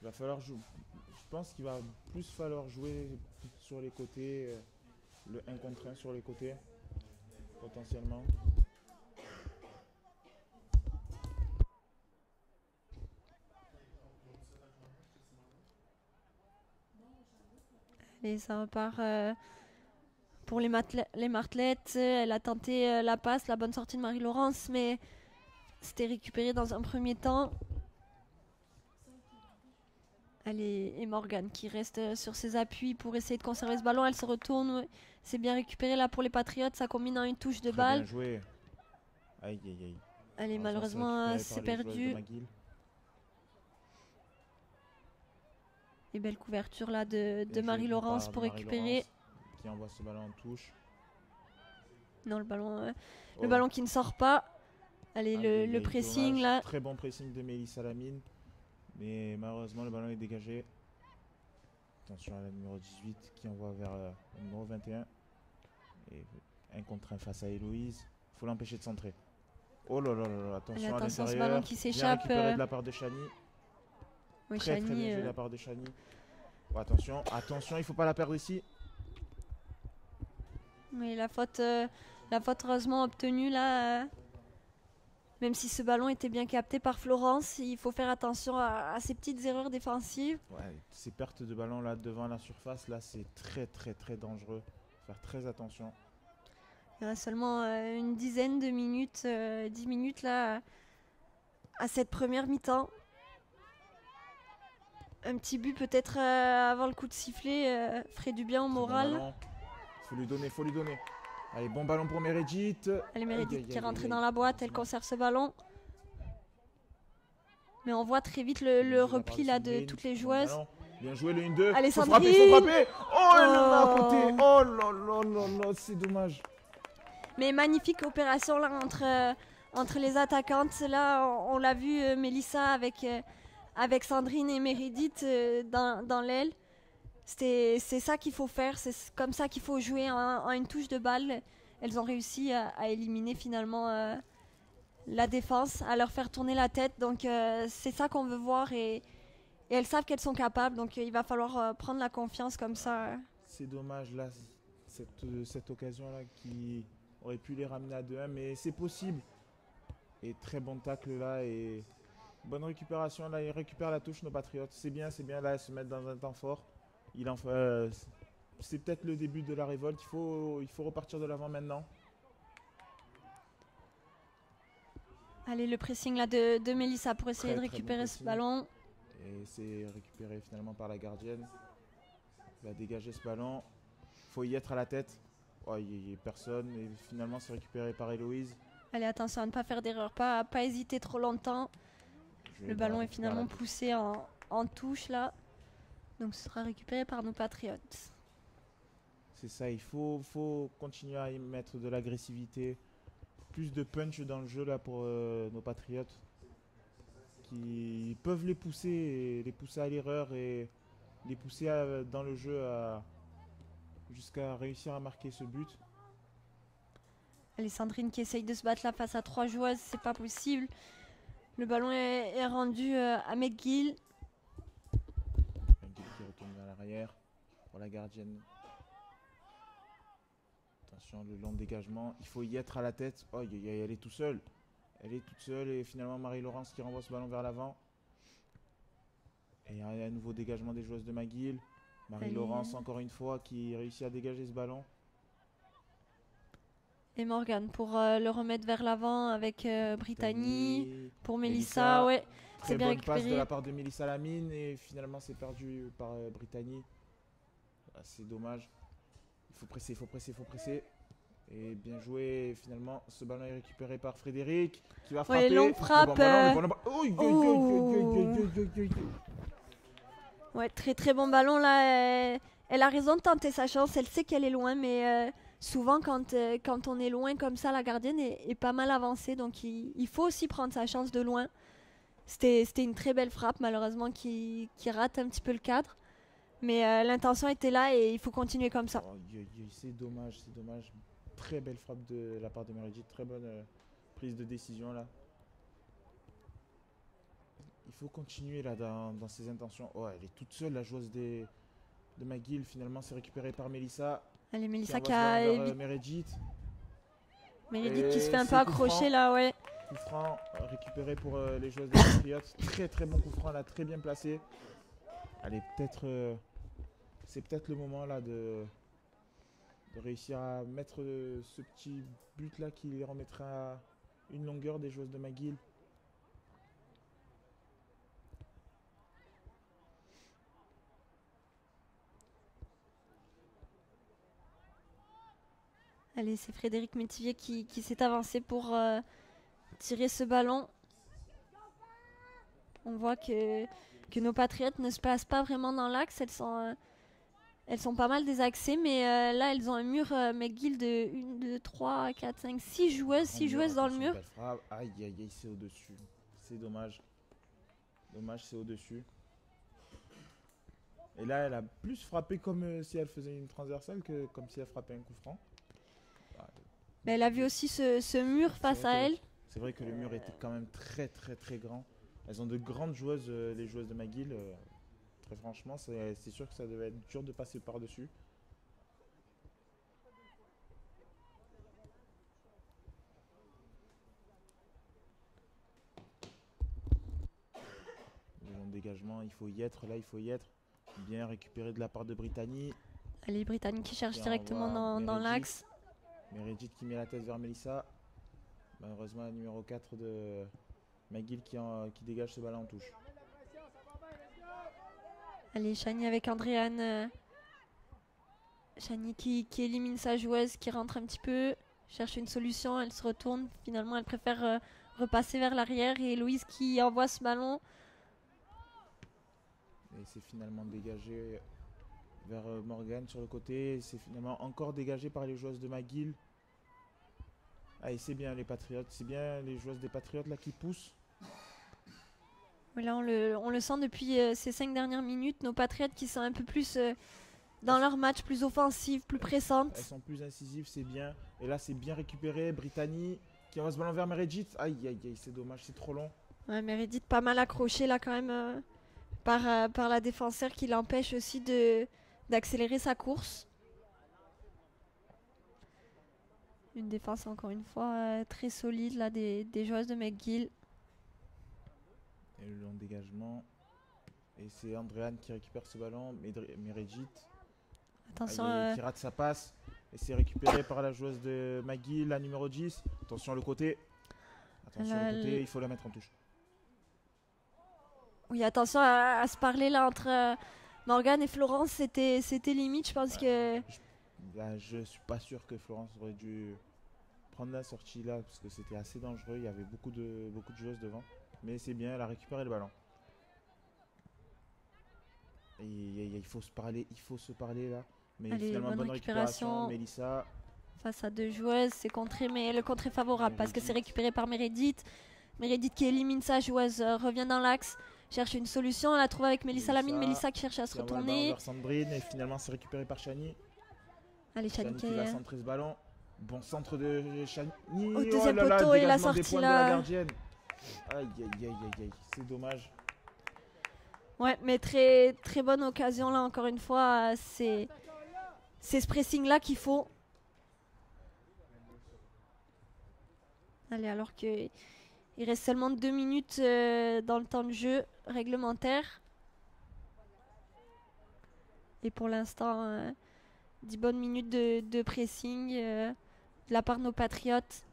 Il va falloir jouer. Je pense qu'il va plus falloir jouer sur les côtés, euh, le 1 contre 1 sur les côtés, potentiellement. Et ça repart euh, pour les, les martelettes. Elle a tenté euh, la passe, la bonne sortie de Marie-Laurence, mais c'était récupéré dans un premier temps. Allez, et Morgane qui reste euh, sur ses appuis pour essayer de conserver ce ballon. Elle se retourne. C'est bien récupéré là pour les Patriotes. Ça combine en une touche de Très balle. bien joué. Aïe, aïe, aïe. Allez, Heureusement, malheureusement, euh, c'est perdu. Et belle couverture là de, Marie-Laurence pour récupérer. Qui envoie ce ballon en touche. Non, le ballon, euh, Oh, le ballon qui ne sort pas. Allez, le, pressing là. Très bon pressing de Mélissa Lamine. Mais malheureusement, le ballon est dégagé. Attention à la numéro 18 qui envoie vers euh, le numéro 21. Et un contre un face à Héloïse. Il faut l'empêcher de centrer. Oh là là là là, attention, à attention, ce l'intérieur. ballon qui Bien s'échappe. récupéré euh, de la part de Chani. Oui, Très très bien joué de euh, la part de Chani. Oh, attention, attention, il faut pas la perdre ici. Oui, la faute, euh, la faute heureusement obtenue là. euh, même si ce ballon était bien capté par Florence, il faut faire attention à, ces petites erreurs défensives. Ouais, ces pertes de ballon là devant la surface, là c'est très très très dangereux. Faire très attention. Il reste seulement euh, une dizaine de minutes, euh, dix minutes là à cette première mi-temps. Un petit but peut-être euh, avant le coup de sifflet ferait du bien au moral. faut lui donner, faut lui donner. Allez, bon ballon pour Meredith. Allez, Meredith qui est rentrée dans la boîte, elle conserve ce ballon. Mais on voit très vite le, repli là de toutes les joueuses. Bien joué le 1-2. Allez, faut frapper, faut frapper. Oh, elle à côté. Oh là là là là, c'est dommage. Mais magnifique opération là entre, euh, entre les attaquantes. Là, on, l'a vu, euh, Mélissa avec, euh, avec Sandrine et Meredith dans, dans l'aile c'est ça qu'il faut faire, c'est comme ça qu'il faut jouer en, une touche de balle. Elles ont réussi à, éliminer finalement euh, la défense, à leur faire tourner la tête. Donc euh, c'est ça qu'on veut voir et, elles savent qu'elles sont capables. Donc il va falloir euh, prendre la confiance comme ça. C'est dommage là, cette, cette occasion-là qui aurait pu les ramener à 2-1, mais c'est possible. Et très bon tacle là et bonne récupération là, ils récupèrent la touche nos Patriotes. C'est bien, c'est bien là, se mettent dans un temps fort. Il en euh, c'est peut-être le début de la révolte. Il faut, il faut repartir de l'avant maintenant. Allez, le pressing là de, de Mélissa pour essayer de récupérer ce ballon. Et c'est récupéré finalement par la gardienne. Il va dégager ce ballon. Il faut y être à la tête. Oh, il n'y a, personne. Et finalement, c'est récupéré par Héloïse. Allez, attention à ne pas faire d'erreur. Pas, pas hésiter trop longtemps. Le ballon est finalement poussé en, en touche là. Donc ce sera récupéré par nos patriotes. C'est ça, il faut, faut continuer à y mettre de l'agressivité, plus de punch dans le jeu là pour euh, nos patriotes qui peuvent les pousser, les pousser à l'erreur et les pousser dans le jeu jusqu'à réussir à marquer ce but. Alessandrine qui essaye de se battre là face à trois joueuses, c'est pas possible. Le ballon est, rendu euh, à McGill pour la gardienne. Attention, le long dégagement. Il faut y être à la tête. Oh, elle est tout seule. Elle est toute seule et finalement Marie-Laurence qui renvoie ce ballon vers l'avant. Et y un nouveau dégagement des joueuses de McGill. Marie-Laurence encore une fois qui réussit à dégager ce ballon. Et Morgan pour euh, le remettre vers l'avant avec euh, Brittany. Pour Melissa, ouais. C'est bien bonne passe de la part de Melissa Lamine et finalement c'est perdu par euh, Brittany. Ah, c'est dommage. Il faut presser, il faut presser, il faut presser. Et bien joué, finalement, ce ballon est récupéré par Frédéric qui va frapper. Ouais, longue frappe. Ouais, très très bon ballon là. Elle a raison de tenter sa chance. Elle sait qu'elle est loin, mais souvent quand, euh, quand on est loin comme ça, la gardienne est, pas mal avancée, donc il, faut aussi prendre sa chance de loin. C'était une très belle frappe, malheureusement, qui, rate un petit peu le cadre. Mais euh, l'intention était là et il faut continuer comme ça. Oh, c'est dommage, c'est dommage. Très belle frappe de la part de Meredith, très bonne euh, prise de décision là. Il faut continuer là dans, dans, ses intentions. Oh, elle est toute seule, la joueuse de McGill. Finalement, c'est récupéré par Melissa. Allez, Melissa qui a. Euh, Meredith. Meredith qui se fait un peu accrocher là, ouais. Coup franc récupéré pour euh, les joueuses des Patriots. très très bon coup franc là, très bien placé. Allez, peut-être. Euh, c'est peut-être le moment là de, de réussir à mettre ce petit but là qui les remettra une longueur des joueuses de McGill. Allez, c'est Frédéric Métivier qui, s'est avancé pour euh, tirer ce ballon. On voit que, que nos patriotes ne se placent pas vraiment dans l'axe. Elles sont, euh, elles sont pas mal désaxées, mais euh, là, elles ont un mur McGill de 1, 2, 3, 4, 5, 6 joueuses, 6 joueuses dans le mur. Aïe, aïe, aïe, c'est au-dessus. C'est dommage. Dommage, c'est au-dessus. Et là, elle a plus frappé comme si elle faisait une transversale que comme si elle frappait un coup franc. Mais elle a vu aussi ce, mur face à elle. C'est vrai que le mur était quand même très très très grand. Elles ont de grandes joueuses, euh, les joueuses de McGill. Euh, très franchement, c'est sûr que ça devait être dur de passer par-dessus. Le de dégagement, il faut y être, là il faut y être. Bien récupéré de la part de Brittany. Les Britanniques qui cherchent directement dans l'axe. Meredith qui met la tête vers Melissa. Malheureusement, la numéro 4 de McGill qui, en- qui dégage ce ballon en touche. Allez, Shani avec Andréane. Shani qui, qui élimine sa joueuse, qui rentre un petit peu, cherche une solution, elle se retourne. Finalement, elle préfère euh, repasser vers l'arrière. Et Louise qui envoie ce ballon. Et c'est finalement dégagé vers euh, Morgan sur le côté. C'est finalement encore dégagé par les joueuses de McGill. Ah, et c'est bien les Patriotes. C'est bien les joueuses des Patriotes là qui poussent. Mais Là, on le, on le sent depuis euh, ces cinq dernières minutes. Nos Patriotes qui sont un peu plus euh, dans leur match, plus offensives, plus pressantes. Elles sont plus incisives, c'est bien. Et là, c'est bien récupéré. Brittany qui envoie ce ballon vers Meredith. Aïe, aïe, aïe, c'est dommage, c'est trop long. Ouais, Meredith pas mal accroché là quand même euh, par, par la défenseur qui l'empêche aussi de d'accélérer sa course. Une défense encore une fois euh, très solide là des, des joueuses de McGill. Et le long dégagement. Et c'est Andréane qui récupère ce ballon. Meredith Attention, aïe, euh, qui rate sa passe. Et c'est récupéré par la joueuse de McGill, la numéro 10. Attention le côté. Attention Là, le côté, le- il faut la mettre en touche. oui attention à, à se parler là entre euh, Morgane et Florence, c'était c'était limite. Je pense que Là, je suis pas sûr que Florence aurait dû prendre la sortie là parce que c'était assez dangereux. Il y avait beaucoup de, beaucoup de joueuses devant. Mais c'est bien, elle a récupéré le ballon. Et il faut se parler, il faut se parler là. Mais Allez, finalement, bonne bonne récupération. récupération. Mélissa, face à deux joueuses, c'est contré, mais le contre est favorable parce que c'est récupéré par Meredith. Meredith qui élimine sa joueuse, euh, revient dans l'axe, cherche une solution, elle la trouve avec Mélissa Lamine, Mélissa, qui cherche à se retourner. vers Sandrine et finalement c'est récupéré par Shani. Allez, Shani qui va centrer ce ballon. Bon centre de Shani. Au deuxième poteau, et la sortie, là. gardienne. Aïe aïe aïe aïe aïe, c'est dommage. Ouais, mais très très bonne occasion là encore une fois. C'est c'est ce pressing là qu'il faut. Allez, alors que il reste seulement deux minutes euh, dans le temps de jeu réglementaire. Et pour l'instant, euh, 10 bonnes minutes de, pressing euh, de la part de nos patriotes.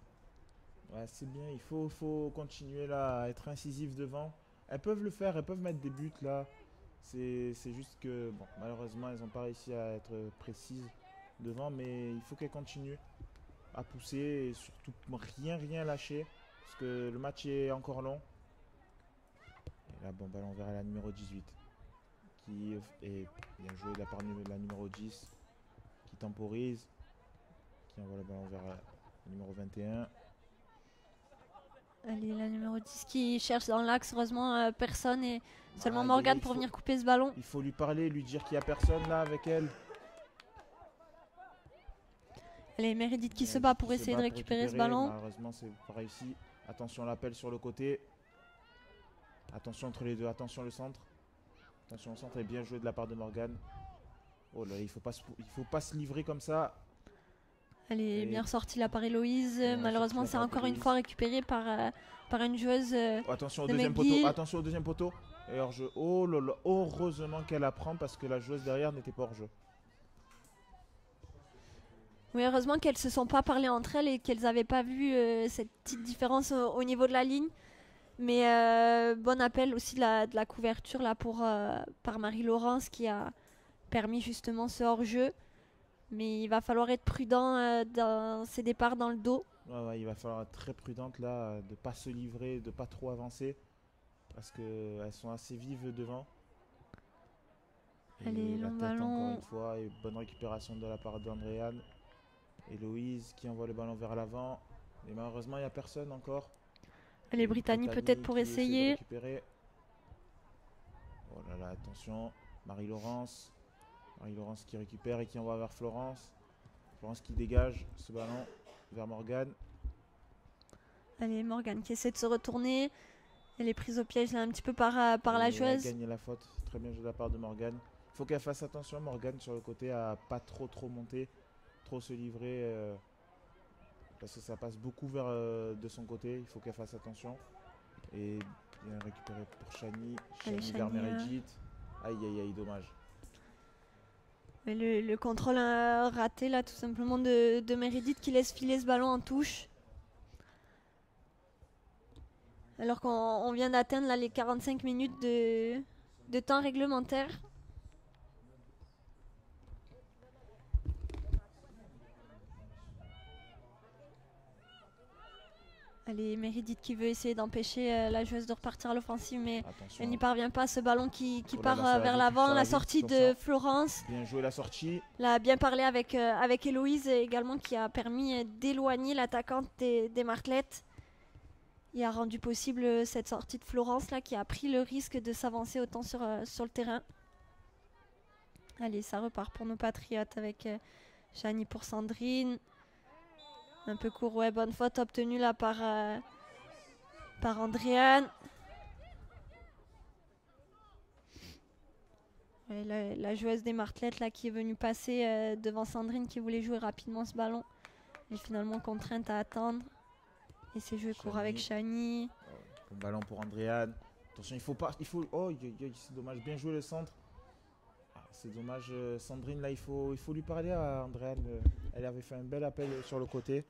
Ouais, c'est bien, il faut, continuer là à être incisif devant. Elles peuvent le faire, elles peuvent mettre des buts là. C'est juste que, malheureusement, elles n'ont pas réussi à être précises devant, mais il faut qu'elles continuent à pousser et surtout rien, rien lâcher parce que le match est encore long. Et là, bon ballon vers la numéro 18 qui est bien joué de la part de la numéro 10 qui temporise, qui envoie le ballon vers la numéro 21. Allez, la numéro 10 qui cherche dans l'axe. Heureusement, euh, personne et seulement Ah, Morgane pour faut- venir couper ce ballon. Il faut lui parler, lui dire qu'il n'y a personne là avec elle. Allez, Meredith qui se bat pour essayer bat de pour récupérer ce récupérer, ballon. Malheureusement, c'est pas réussi. Attention, l'appel sur le côté. Attention entre les deux, attention le centre. Attention le centre est bien joué de la part de Morgan. Oh là, il faut pas se, il faut pas se livrer comme ça. Allez, Et- bien ressorti là par Héloïse. Bien Malheureusement, c'est encore une fois récupéré par, euh, par une joueuse. euh, Oh, attention au De deuxième McGill. poteau. Attention au deuxième poteau. Et hors jeu. Oh là là, heureusement qu'elle apprend parce que la joueuse derrière n'était pas hors jeu. Oui, heureusement qu'elles se sont pas parlé entre elles et qu'elles n'avaient pas vu euh, cette petite différence au, au niveau de la ligne. Mais euh, bon appel aussi de la, de la couverture là pour, euh, par Marie-Laurence qui a permis justement ce hors-jeu. Mais il va falloir être prudent euh, dans ses départs dans le dos. Ouais, ouais, il va falloir être très prudente là, de pas se livrer, de pas trop avancer. Parce qu'elles sont assez vives devant. Allez, Et la long tête ballon. encore une fois, et bonne récupération de la part d'Andréane. Héloïse qui envoie le ballon vers l'avant. Et malheureusement, il n'y a personne encore. Les Britanniques peut-être pour essaie essayer. Oh là là, attention. Marie-Laurence. Marie-Laurence qui récupère et qui envoie vers Florence. Florence qui dégage ce ballon vers Morgane. Allez, Morgane qui essaie de se retourner. Elle est prise au piège là un petit peu par, euh, par la Et Elle a joueuse. gagné la faute. Très bien joué de la part de Morgane. faut qu'elle fasse attention, Morgane, sur le côté, à pas trop trop monter, trop se livrer. euh, parce que ça passe beaucoup vers euh, de son côté. Il faut qu'elle fasse attention. Et Bien récupéré pour Chani. Allez, Chani vers. Meredith. Aïe aïe aïe, dommage. Mais le, le contrôle euh, raté là tout simplement de, de Meredith qui laisse filer ce ballon en touche. Alors qu'on on vient d'atteindre là, les 45 minutes de, de temps réglementaire. Allez, Meredith qui veut essayer d'empêcher euh, la joueuse de repartir à l'offensive, mais Attention. elle n'y parvient pas. Ce ballon qui, qui Oh là part là, euh, vers l'avant. La sortie de. Florence. Bien joué la sortie. Là, bien parlé avec, euh, avec Héloïse également qui a permis d'éloigner l'attaquante des, des Martlettes. Il a rendu possible cette sortie de Florence là qui a pris le risque de s'avancer autant sur, euh, sur le terrain. Allez, ça repart pour nos patriotes avec euh, pour Sandrine. Un peu court, ouais, bonne faute obtenue là par, euh, par Andréane. La, la joueuse des Martlettes là, qui est venue passer euh, devant Sandrine qui voulait jouer rapidement ce ballon. Elle est finalement contrainte à attendre. Et c'est joué court avec Chani. Bon ballon pour Andréane. Attention, il faut pas. Il faut. Oh, c'est dommage. Bien joué le centre. Ah, c'est dommage, euh, Sandrine. Là, il faut, il faut lui parler à Andréane. Elle avait fait un bel appel sur le côté.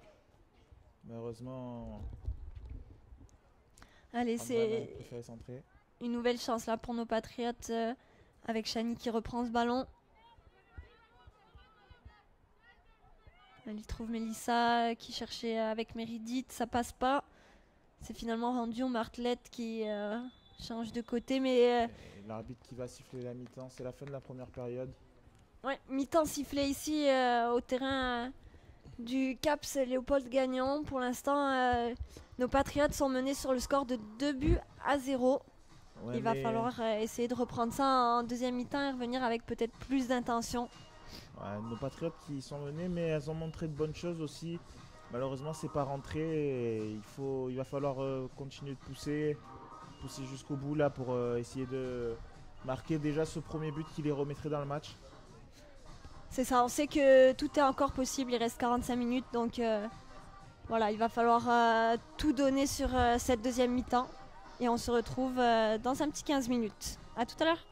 Malheureusement, Allez, c'est une nouvelle chance là pour nos Patriotes euh, avec Chani qui reprend ce ballon. Elle y trouve Mélissa euh, qui cherchait euh, avec Meredith, ça passe pas. C'est finalement rendu au Martlette qui euh, change de côté, mais euh, L'arbitre qui va siffler la mi-temps, c'est la fin de la première période. Ouais, mi-temps sifflé ici euh, au terrain du CAPS Léopold Gagnon. Pour l'instant, euh, nos Patriotes sont menés sur le score de 2 buts à 0. Ouais, Il va falloir euh, essayer de reprendre ça en deuxième mi-temps et revenir avec peut-être plus d'intention. Ouais, nos Patriotes qui sont menés, mais elles ont montré de bonnes choses aussi. Malheureusement, c'est pas rentré. il, faut, il va falloir euh, continuer de pousser, pousser jusqu'au bout là pour euh, essayer de marquer déjà ce premier but qui les remettrait dans le match. C'est ça, on sait que tout est encore possible, il reste 45 minutes, donc euh, voilà, il va falloir euh, tout donner sur euh, cette deuxième mi-temps. Et on se retrouve dans un petit 15 minutes. À tout à l'heure.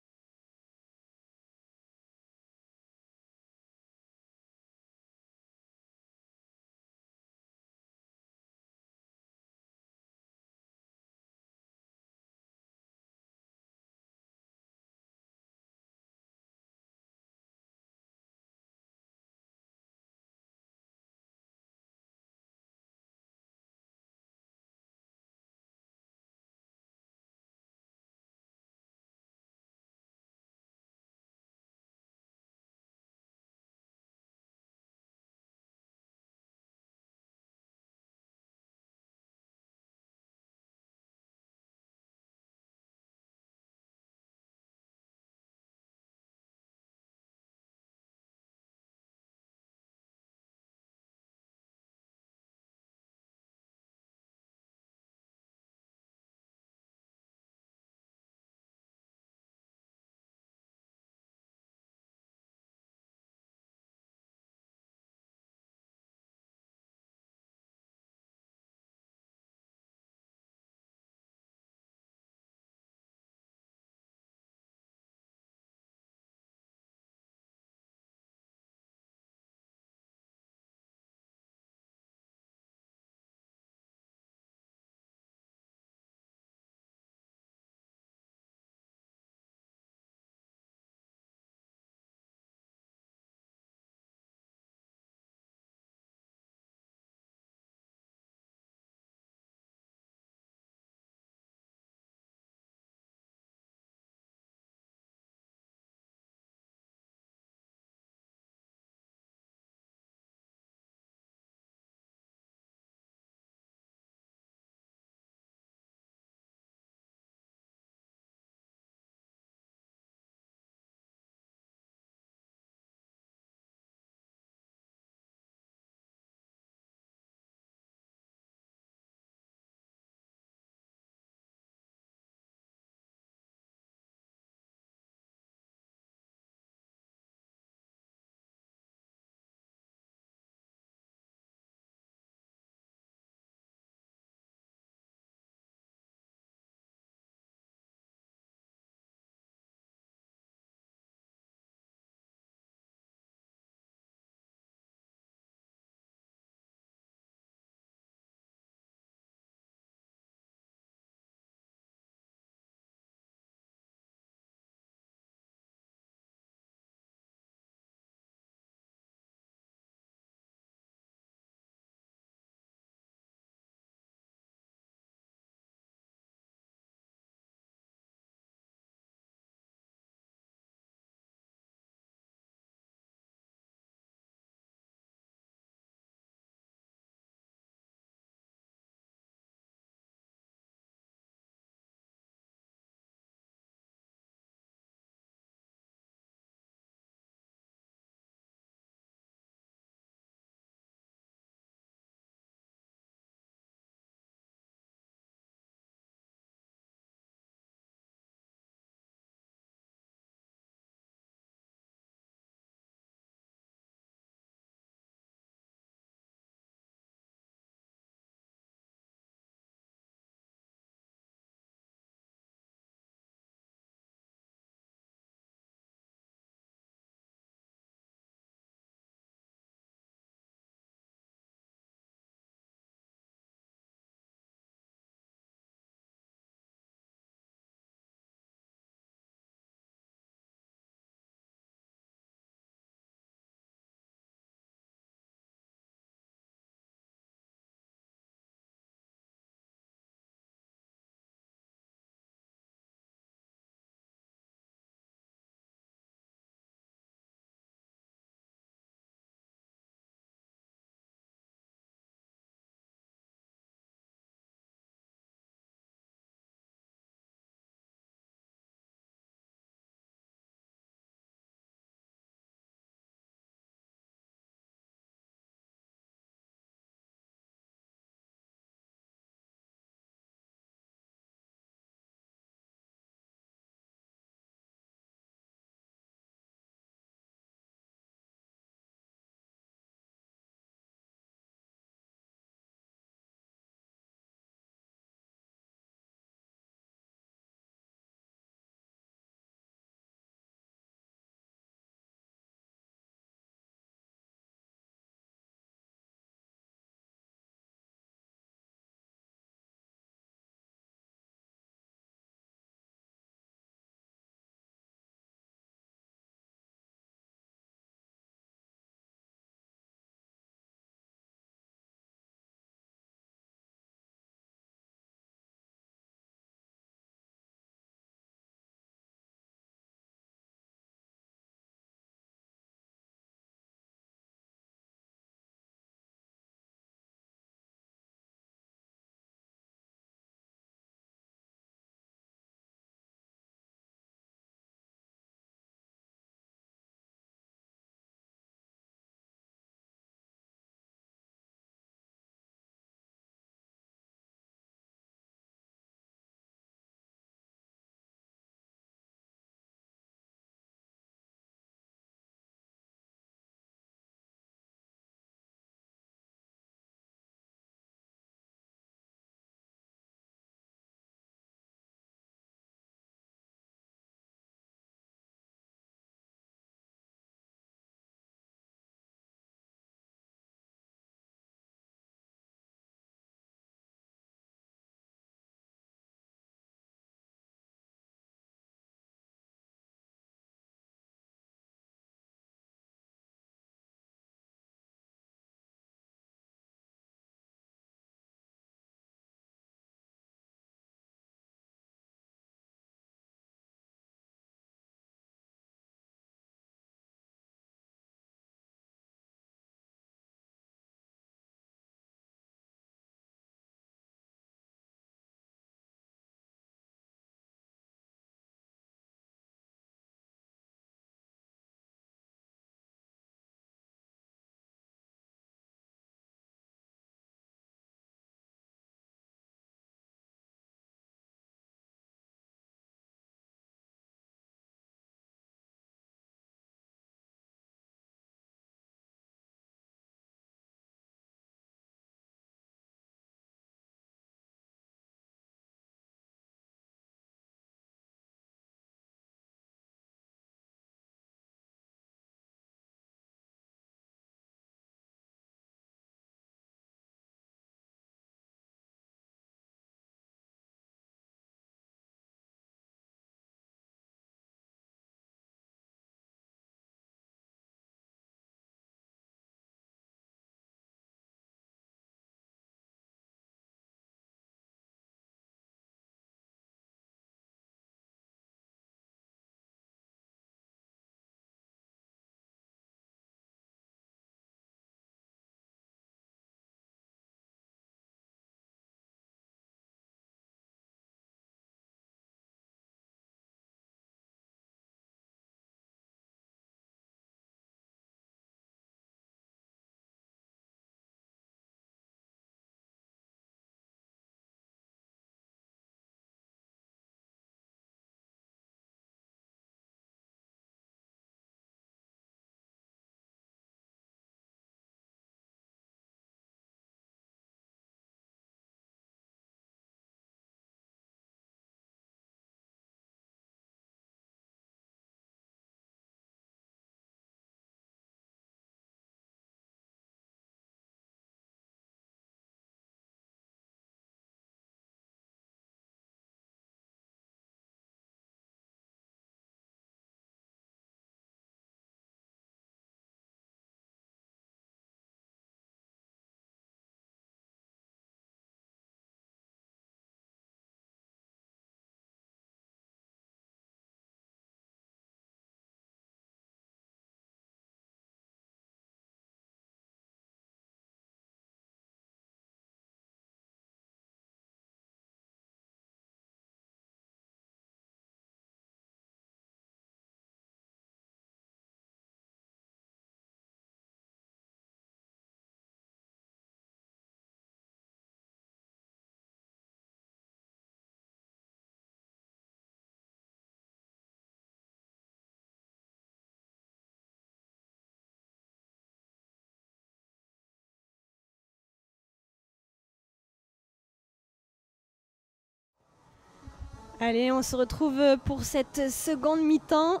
Allez, on se retrouve pour cette seconde mi-temps.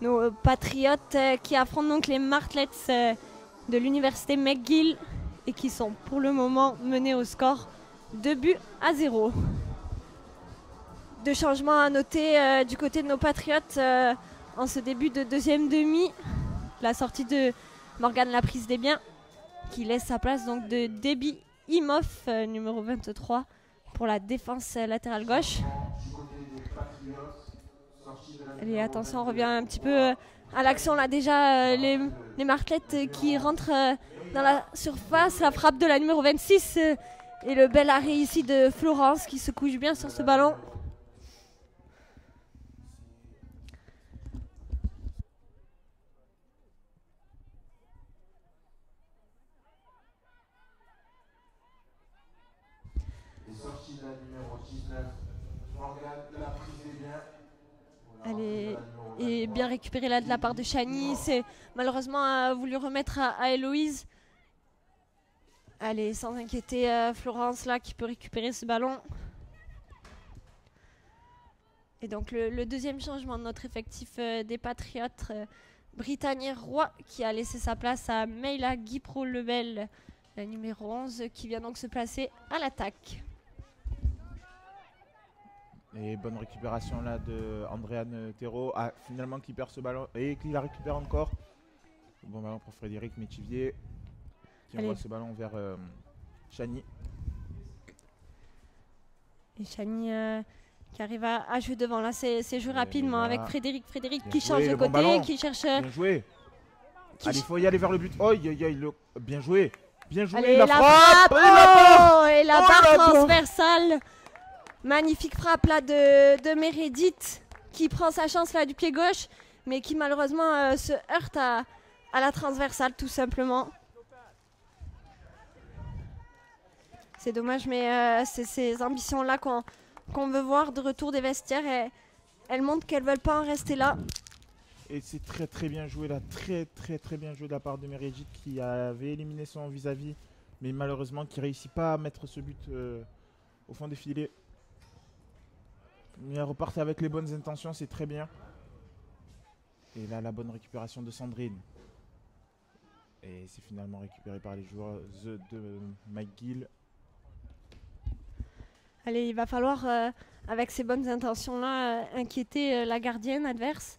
Nos patriotes euh, qui affrontent donc les Martlets euh, de l'université McGill et qui sont pour le moment menés au score 2 buts à 0. Deux changements à noter euh, du côté de nos patriotes en ce début de deuxième demi. La sortie de Morgane la prise des biens qui laisse sa place donc de Debbie Imoff, numéro 23, pour la défense latérale gauche. Allez, attention, on revient un petit peu à l'action là. Déjà, euh, les, les marquettes qui rentrent euh, dans la surface. La frappe de la numéro 26 euh, et le bel arrêt ici de Florence qui se couche bien sur ce ballon. Allez, et bien récupéré là de la part de Chani. C'est malheureusement a voulu remettre à, Héloïse. Allez, sans inquiéter euh, Florence là qui peut récupérer ce ballon. Et donc le, deuxième changement de notre effectif euh, des Patriotes, euh, Britannique Roy, qui a laissé sa place à Meila Guipro-Lebel, la numéro 11, qui vient donc se placer à l'attaque. Et bonne récupération là de Andréane Thérault. Ah, finalement qui perd ce ballon et qui la récupère encore. Bon ballon pour Frédéric Métivier qui envoie ce ballon vers euh, Chani. Et Chani euh, qui arrive à, jouer devant. Là, c'est joué rapidement avec Frédéric. Frédéric qui change de côté, qui cherche. Euh, bien joué. Allez, il faut y aller vers le but. Oh, bien joué. Bien joué. Allez, la, frappe. Oh, et la oh, barre transversale. Magnifique frappe là de, Meredith qui prend sa chance là du pied gauche, mais qui malheureusement euh, se heurte à, la transversale tout simplement. C'est dommage, mais euh, c'est ces ambitions-là qu'on veut voir de retour des vestiaires. Et elles montrent qu'elles veulent pas en rester là. Et c'est très très bien joué là, très très très bien joué de la part de Meredith qui avait éliminé son vis-à-vis, mais malheureusement qui réussit pas à mettre ce but euh, au fond des filets. Mais repartait avec les bonnes intentions, c'est très bien. Et là, la bonne récupération de Sandrine. Et c'est finalement récupéré par les joueurs de McGill. Allez, il va falloir, euh, avec ces bonnes intentions-là, euh, inquiéter euh, la gardienne adverse.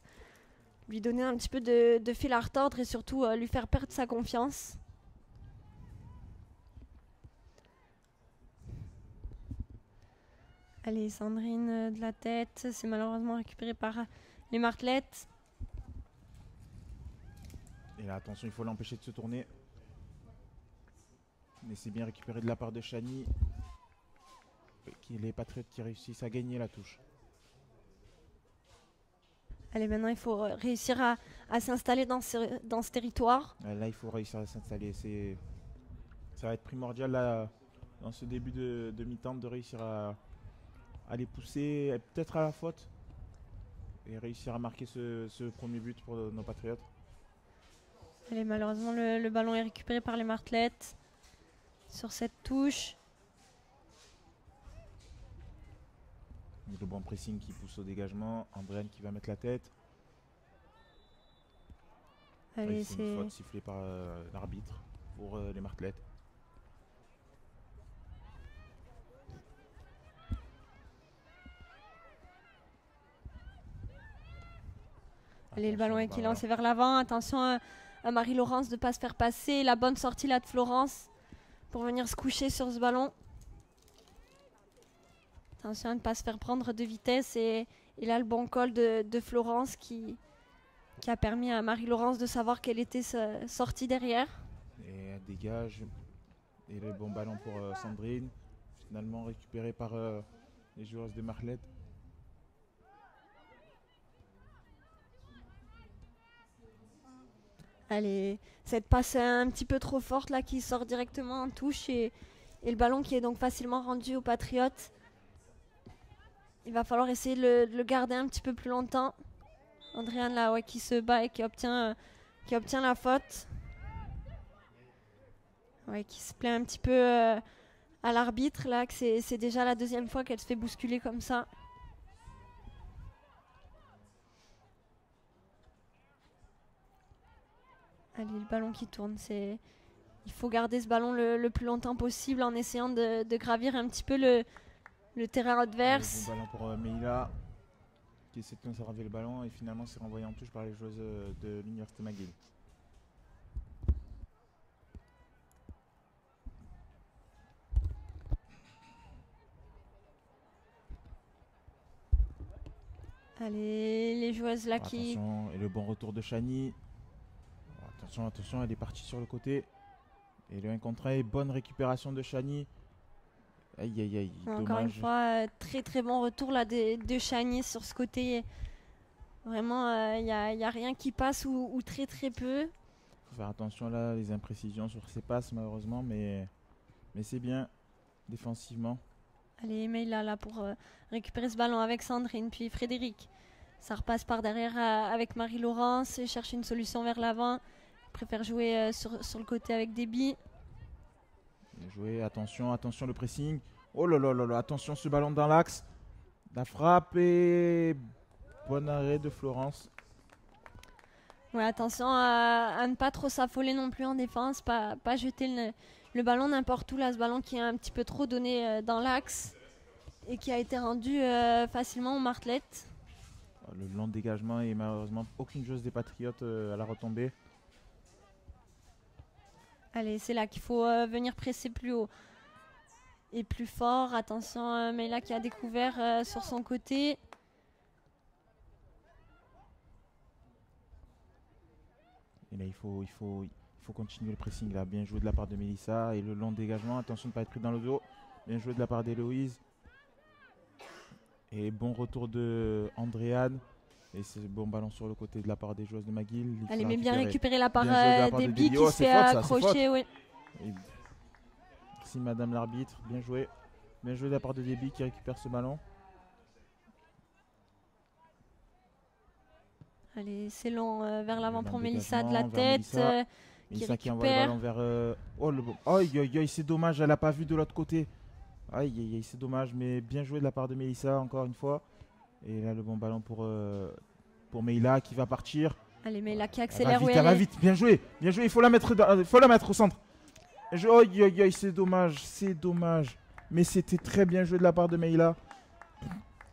Lui donner un petit peu de, de fil à retordre et surtout lui faire perdre sa confiance. Allez, Sandrine euh, de la tête, c'est malheureusement récupéré par les martelettes. Et là, attention, il faut l'empêcher de se tourner. Mais c'est bien récupéré de la part de Chani. Qui les patriotes qui réussissent à gagner la touche. Allez, maintenant, il faut réussir à, s'installer dans ce, dans ce territoire. Là, il faut réussir à s'installer. Ça va être primordial là, dans ce début de, de mi-temps de réussir à, à les pousser peut-être à la faute et réussir à marquer ce, premier but pour nos Patriotes. Allez, malheureusement, le, ballon est récupéré par les martelettes sur cette touche. Le bon pressing qui pousse au dégagement. Andréane qui va mettre la tête. Allez, c'est une faute sifflée par euh, l'arbitre pour euh, les martelettes. Allez, le ballon est qui lancé vers l'avant. Attention à, Marie-Laurence de ne pas se faire passer. La bonne sortie là de Florence pour venir se coucher sur ce ballon. Attention à ne pas se faire prendre de vitesse. Et, là, le bon col de, Florence qui, qui a permis à Marie-Laurence de savoir qu'elle était sortie derrière. Et elle dégage. Et le bon ballon pour euh, Sandrine. Finalement récupéré par euh, les joueuses de Marlette. Allez, cette passe un petit peu trop forte là qui sort directement en touche et, le ballon qui est donc facilement rendu aux Patriotes. Il va falloir essayer de le, garder un petit peu plus longtemps. Andréane là ouais, qui se bat et qui obtient, qui obtient la faute. Ouais, qui se plaît un petit peu euh, à l'arbitre là, que c'est déjà la deuxième fois qu'elle se fait bousculer comme ça. Allez, le ballon qui tourne, c'est. Il faut garder ce ballon le, plus longtemps possible en essayant de, gravir un petit peu le, le terrain adverse. Bon ballon pour euh, Meila qui essaie de conserver le ballon et finalement c'est renvoyé en touche par les joueuses euh, de l'Université McGill. Allez, les joueuses là qui. Attention, et le bon retour de Chani. Attention, attention, elle est partie sur le côté. Et le 1 contre 1, bonne récupération de Chani. Aïe, aïe, aïe. Encore une fois, très très bon retour là de, de Chani sur ce côté. Vraiment, il euh, n'y a, a, rien qui passe ou, très très peu. Faut faire attention là, les imprécisions sur ces passes malheureusement, mais, mais c'est bien défensivement. Allez, Meila là pour euh, récupérer ce ballon avec Sandrine, puis Frédéric. Ça repasse par derrière euh, avec Marie-Laurence, cherche une solution vers l'avant. Préfère jouer euh, sur, le côté avec Déby. Jouer, attention, attention le pressing. Oh là là là là, attention ce ballon dans l'axe. La frappe et bon arrêt de Florence. Ouais, attention à, ne pas trop s'affoler non plus en défense, pas, pas jeter le, le ballon n'importe où, là, ce ballon qui est un petit peu trop donné euh, dans l'axe et qui a été rendu euh, facilement au martelette. Le long dégagement et malheureusement aucune joueuse des Patriotes à la retombée. Allez, c'est là qu'il faut venir presser plus haut et plus fort. Attention, Mela qui a découvert sur son côté. Et là, il faut, il faut, faut continuer le pressing là. Bien joué de la part de Melissa. Et le long dégagement, attention de ne pas être pris dans le dos. Bien joué de la part d'Héloïse. Et bon retour de Andréane. Et c'est bon ballon sur le côté de la part des joueuses de McGill. Elle aimait bien récupérer la part, euh, des billes qui oh, se fait accrocher. Oui. Merci Madame l'arbitre. Bien joué. Bien joué de la part de Déby qui récupère ce ballon. Allez, c'est long euh, vers l'avant pour Melissa de la tête. Mélissa qui, envoie le ballon vers. Euh, oh, le... aïe, aïe, aïe, c'est dommage, elle n'a pas vu de l'autre côté. Aïe, aïe, aïe, c'est dommage, mais bien joué de la part de Mélissa, encore une fois. Et là, le bon ballon pour, euh, pour Meila qui va partir. Allez, Meila qui accélère. Elle va vite, elle va vite, bien joué, bien joué, il faut la mettre, il faut la mettre au centre. Je... Aïe, aïe, aïe, c'est dommage, c'est dommage. Mais c'était très bien joué de la part de Meila,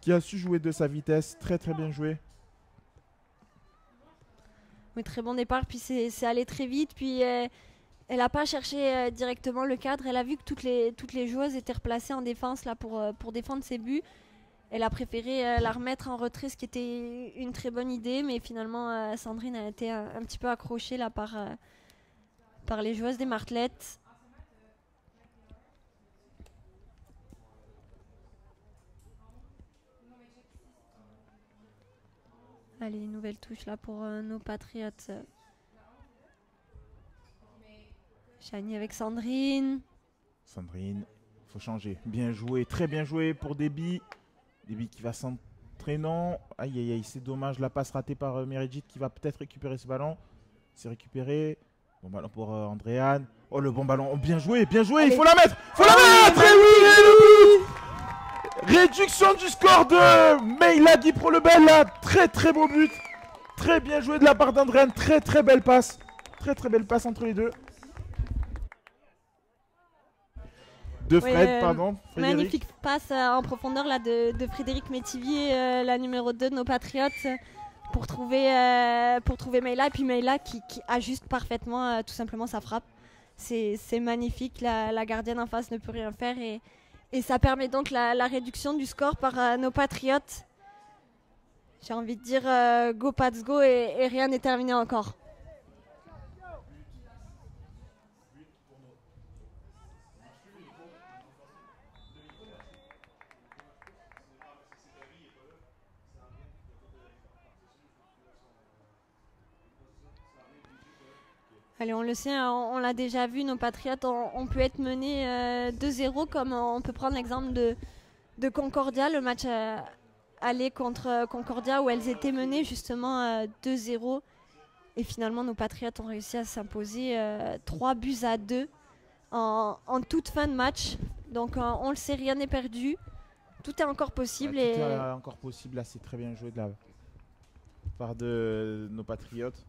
qui a su jouer de sa vitesse, très très bien joué. Oui, très bon départ, puis c'est allé très vite, puis euh, elle n'a pas cherché euh, directement le cadre, elle a vu que toutes les, toutes les joueuses étaient replacées en défense là, pour, euh, pour défendre ses buts. Elle a préféré la remettre en retrait, ce qui était une très bonne idée, mais finalement Sandrine a été un, petit peu accrochée là, par, par les joueuses des martelettes. Allez, nouvelle touche là pour euh, nos Patriotes. Chani avec Sandrine. Sandrine, faut changer. Bien joué, très bien joué pour Déby. Déby qui va s'entraînant. Aïe aïe aïe, c'est dommage. La passe ratée par euh, qui va peut-être récupérer ce ballon. C'est récupéré. Bon ballon pour euh, Andréane. Oh le bon ballon. Oh, bien joué, bien joué. Il faut la mettre. faut la mettre. Et oui, Réduction du score de Meila Di Pro le là. Très très beau but. Très bien joué de la part d'Andréane. Très très belle passe. Très très belle passe entre les deux. De Fred, euh, pardon. Magnifique passe euh, en profondeur là de, Frédéric Métivier, euh, la numéro 2 de nos Patriotes, pour trouver, pour trouver Meila. Et puis Meila qui, ajuste parfaitement tout simplement sa frappe. C'est magnifique. La, la gardienne en face ne peut rien faire. Et, et ça permet donc la, réduction du score par euh, nos Patriotes. J'ai envie de dire euh, go Pats go et rien n'est terminé encore. Allez, on le sait, hein, on, l'a déjà vu, nos Patriotes ont, pu être menés 2-0, euh, comme on peut prendre l'exemple de, de, Concordia, le match euh, aller contre euh, Concordia où elles étaient menées justement 2-0. Et finalement, nos Patriotes ont réussi à s'imposer 3 buts à 2 en, toute fin de match. Donc on le sait, rien n'est perdu. Tout est encore possible. tout est encore possible, là c'est très bien joué de la part de nos Patriotes.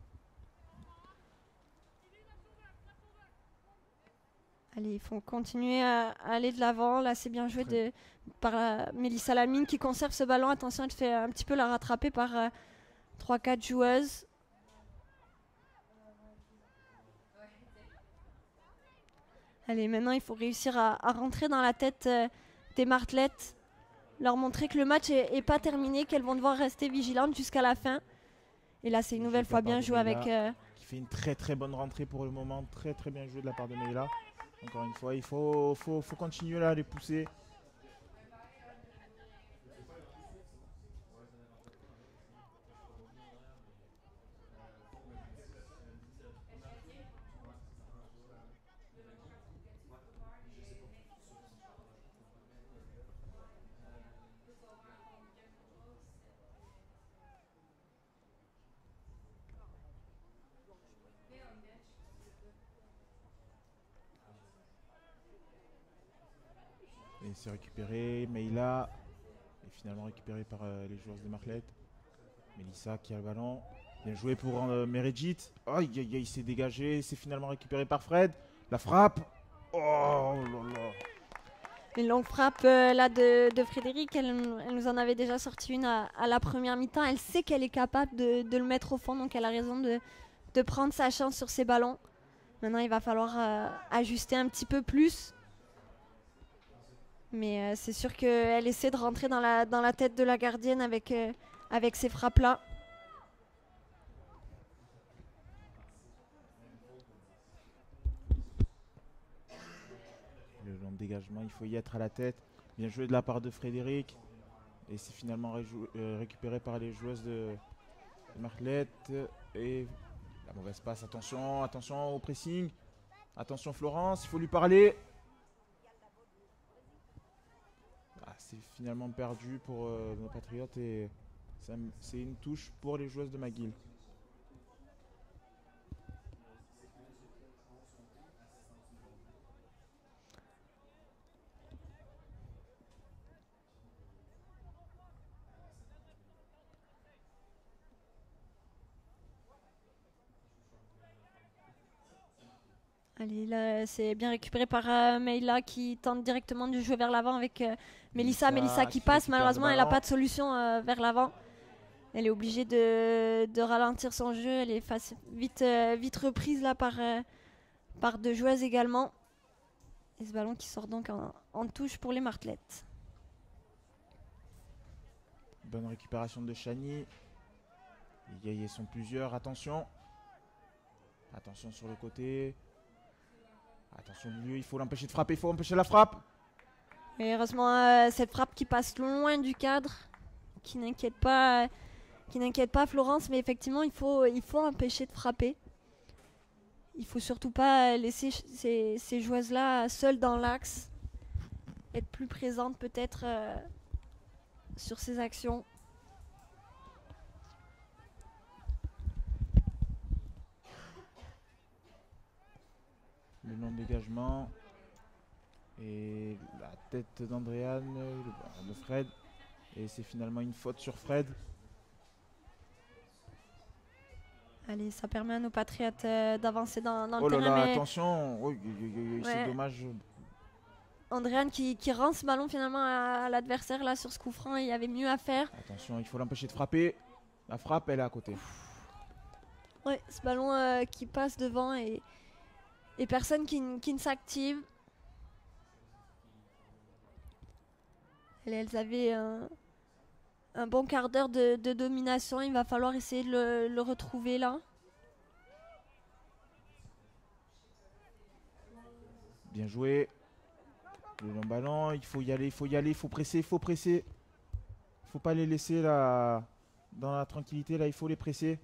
Allez, il faut continuer à, à aller de l'avant. Là, c'est bien joué de, par la, Mélissa Lamine qui conserve ce ballon. Attention, elle fait un petit peu la rattraper par euh, 3-4 joueuses. Allez, maintenant, il faut réussir à, à rentrer dans la tête euh, des martelettes. Leur montrer que le match est, est pas terminé, qu'elles vont devoir rester vigilantes jusqu'à la fin. Et là, c'est une nouvelle fois bien joué avec... Euh, qui fait une très très bonne rentrée pour le moment, très très bien joué de la part de Meila. Encore une fois, il faut, faut, faut continuer là à les pousser. Et c'est récupéré, Meila est finalement récupéré par euh, les joueuses de Marlette. Melissa qui a le ballon. Bien joué pour euh, Meredith. Aïe aïe aïe, il s'est dégagé, c'est finalement récupéré par Fred. La frappe. Oh là là. Une longue frappe euh, là de, Frédéric. Elle, nous- en avait déjà sorti une à, la première mi-temps. Elle sait qu'elle est capable de, le mettre au fond, donc elle a raison de, prendre sa chance sur ses ballons. Maintenant, il va falloir ajuster un petit peu plus. Mais euh, c'est sûr qu'elle essaie de rentrer dans la, dans la tête de la gardienne avec, euh, avec ces frappes-là. Le long dégagement, il faut y être à la tête. Bien joué de la part de Frédéric. Et c'est finalement euh, récupéré par les joueuses de Marlette. Et la mauvaise passe, attention, attention au pressing. Attention Florence, il faut lui parler. Ah, c'est finalement perdu pour euh, nos patriotes et c'est une touche pour les joueuses de McGill. Allez, là, c'est bien récupéré par euh, Meila qui tente directement de jouer vers l'avant avec euh, Mélissa. Mélissa Mélissa qui qui passe, malheureusement, elle n'a pas de solution euh, vers l'avant. Elle est obligée de, de ralentir son jeu. Elle est face- vite, euh, vite reprise là par, euh, par deux joueuses également. Et ce ballon qui sort donc en, en touche pour les martelettes. Bonne récupération de Chani. Les gaillets sont plusieurs. Attention. Attention sur le côté. Attention milieu. Il faut l'empêcher de frapper. Il faut empêcher la frappe. Et heureusement, euh, cette frappe qui passe loin du cadre, qui n'inquiète pas, euh, qui n'inquiète pas Florence, mais effectivement, il faut, empêcher de frapper. Il faut surtout pas laisser ces joueuses-là seules dans l'axe, être plus présentes peut-être euh, sur ces actions. Le long dégagement. Et la tête d'Andréane. Le Fred. Et c'est finalement une faute sur Fred. Allez, ça permet à nos patriotes euh, d'avancer dans, dans Oh le là terrain. là, mais attention. Oh, Ouais. C'est dommage. Andréane qui, qui rend ce ballon finalement à, à l'adversaire là sur ce coup franc, il y avait mieux à faire. Attention, il faut l'empêcher de frapper. La frappe, elle est à côté. Ouais, ce ballon euh, qui passe devant et, et personne qui, qui ne s'active. Elles, avaient un, bon quart d'heure de, domination. Il va falloir essayer de le, retrouver là. Bien joué. Le long ballon, il faut y aller, il faut y aller, il faut presser, il faut presser. Il faut pas les laisser là dans la tranquillité, là il faut les presser.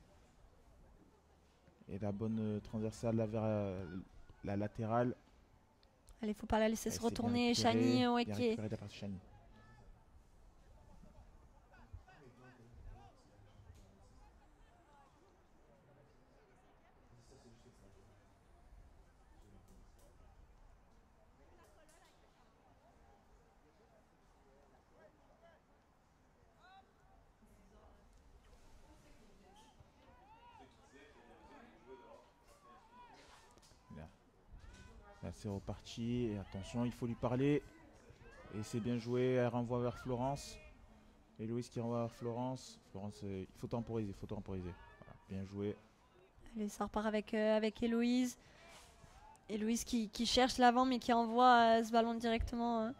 Et la bonne euh, transversale vers euh, la latérale. Allez, faut pas la laisser se retourner. Chani, ouais, qui est- c'est reparti. Et attention, il faut lui parler. Et c'est bien joué. Elle renvoie vers Florence. Héloïse qui renvoie vers Florence. Florence, euh, il faut temporiser, il faut temporiser. Bien joué. Allez, ça repart avec, euh, avec Héloïse. Héloïse qui, qui cherche l'avant mais qui envoie euh, ce ballon directement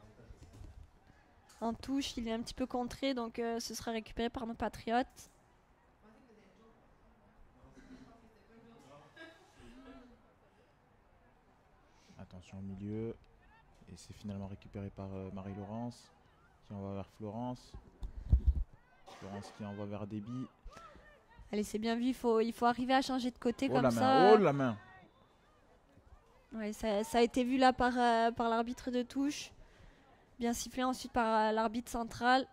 en touche. Il est un petit peu contré donc ce sera récupéré par nos patriotes. Attention au milieu. Et c'est finalement récupéré par euh, Marie-Laurence qui envoie vers Florence. Florence qui envoie vers Déby. Allez, c'est bien vu, il faut, il faut arriver à changer de côté Oh comme la ça. oh la main. Ouais, ça, ça a été vu là par, euh, par l'arbitre de touche. Bien sifflé ensuite par euh, l'arbitre central.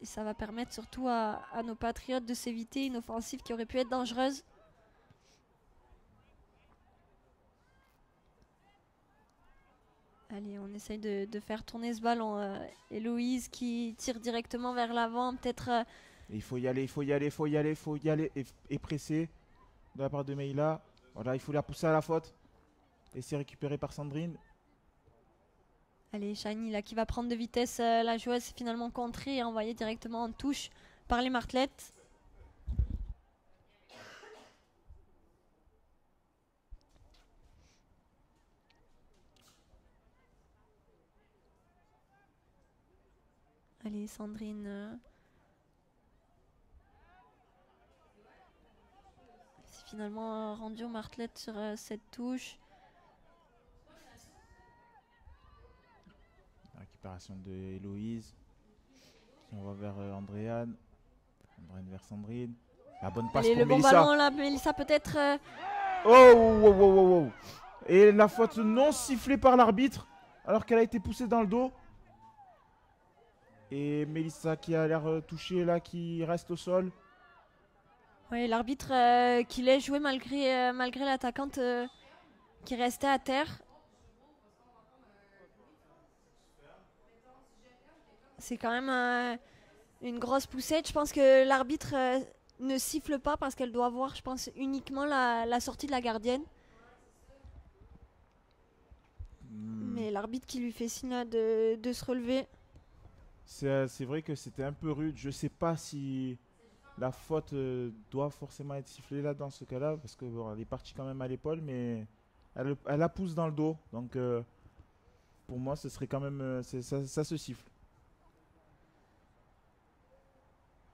Et ça va permettre surtout à, à nos patriotes de s'éviter une offensive qui aurait pu être dangereuse. Allez, on essaye de, de faire tourner ce ballon. euh, Héloïse qui tire directement vers l'avant. Peut-être euh, il faut y aller, il faut y aller, il faut y aller, il faut y aller. Et, et presser de la part de Meila. Voilà, il faut la pousser à la faute. Et c'est récupéré par Sandrine. Allez, Shiny là qui va prendre de vitesse euh, la joueuse est finalement contrée et envoyée directement en touche par les martelettes. Allez, Sandrine. euh, C'est finalement euh, rendu aux martelettes sur euh, cette touche. La récupération de Héloïse. Qui envoie vers euh, Andréane. Andréane vers Sandrine. La bonne passe Allez, pour le bon Mélissa. ballon là, Mélissa peut-être. euh, Oh, oh, oh, oh, oh, oh. Et la faute non sifflée par l'arbitre. Alors qu'elle a été poussée dans le dos. Et Mélissa qui a l'air euh, touchée là, qui reste au sol. Oui, l'arbitre euh, qui laisse jouer malgré, euh, malgré l'attaquante euh, qui restait à terre. C'est quand même une grosse poussette. Je pense que l'arbitre ne siffle pas parce qu'elle doit voir, je pense, uniquement la, la sortie de la gardienne. Hmm. Mais l'arbitre qui lui fait signe de se relever. C'est euh, c'est vrai que c'était un peu rude. Je sais pas si la faute euh, doit forcément être sifflée là dans ce cas-là, parce que bon, elle est partie quand même à l'épaule, mais elle, la pousse dans le dos. Donc euh, pour moi, ce serait quand même ça, se siffle.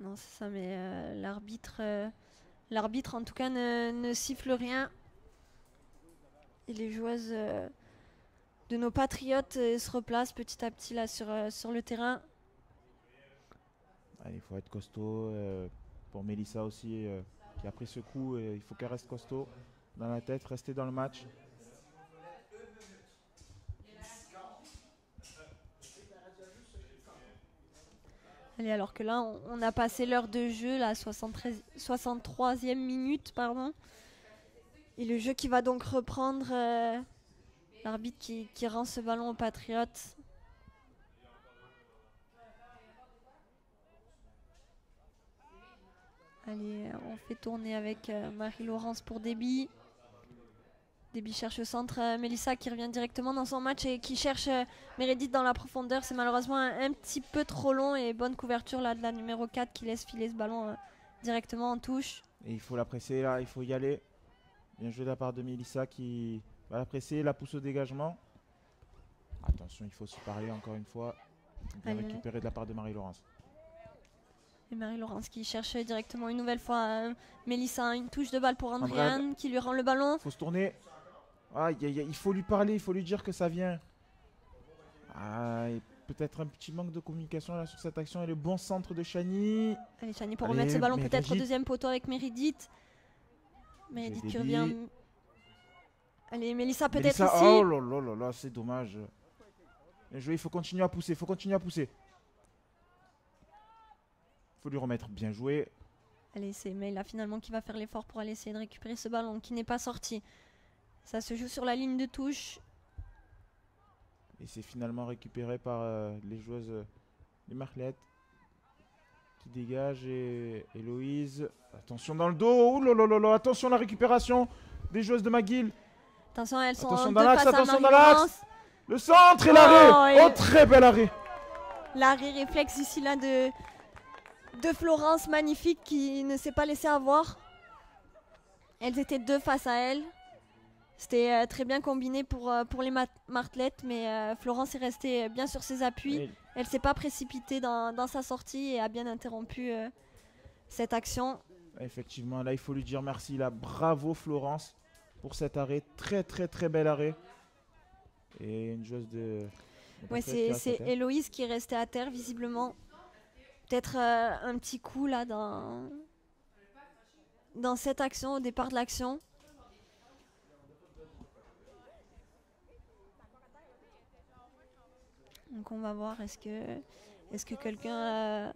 Non, c'est ça, mais l'arbitre, l'arbitre en tout cas ne, ne siffle rien. Et les joueuses de nos patriotes se replacent petit à petit là sur, sur le terrain. Il faut être costaud. euh, pour Mélissa aussi, euh, qui a pris ce coup, euh, il faut qu'elle reste costaud dans la tête, rester dans le match. Allez, alors que là, on, a passé l'heure de jeu, la 73, 63e minute, pardon. Et le jeu qui va donc reprendre. L'arbitre qui, qui rend ce ballon aux Patriotes. Allez, on fait tourner avec euh, Marie-Laurence pour Déby. Déby cherche au centre. euh, Mélissa qui revient directement dans son match et qui cherche euh, Meredith dans la profondeur. C'est malheureusement un, un petit peu trop long et bonne couverture là de la numéro 4 qui laisse filer ce ballon directement en touche. Et il faut la presser là, il faut y aller. Bien joué de la part de Mélissa qui va la presser, la pousse au dégagement. Attention, il faut se parler encore une fois. Bien récupéré de la part de Marie-Laurence. Et Marie-Laurence qui cherche directement une nouvelle fois euh, Mélissa. Une touche de balle pour Andréane. Andréane qui lui rend le ballon. Il faut se tourner. Aïe, aïe, aïe, il faut lui parler, il faut lui dire que ça vient. Ah, peut-être un petit manque de communication là sur cette action et le bon centre de Chani. Allez, Chani pour Allez, remettre ce ballon peut-être au deuxième poteau avec Meredith. Meredith qui revient. Allez, Mélissa peut-être ici. Oh là là là là, c'est dommage. Bien joué, il faut continuer à pousser, il faut continuer à pousser. Il faut lui remettre, bien joué. Allez, c'est Meila finalement qui va faire l'effort pour aller essayer de récupérer ce ballon qui n'est pas sorti. Ça se joue sur la ligne de touche. Et c'est finalement récupéré par euh, les joueuses, euh, les Marlettes, qui dégagent. Et Héloïse, attention dans le dos. Ouh attention la récupération des joueuses de McGill. Attention, elles sont Attention en dans l'axe, attention dans l'axe. Le centre et Oh, l'arrêt. et- Oh, très bel arrêt. L'arrêt réflexe ici là de, de Florence, magnifique, qui ne s'est pas laissée avoir. Elles étaient deux face à elle. C'était euh, très bien combiné pour, euh, pour les martelettes, mais euh, Florence est restée bien sur ses appuis. Elle s'est pas précipitée dans, dans sa sortie et a bien interrompu cette action. Effectivement, là, il faut lui dire merci. Là, bravo Florence pour cet arrêt. Très, très, très bel arrêt. Et une joueuse de. Ouais, c'est. Héloïse qui est restée à terre, visiblement. Peut-être euh, un petit coup là dans, dans cette action, au départ de l'action. Donc on va voir, est-ce que, est que quelqu'un euh,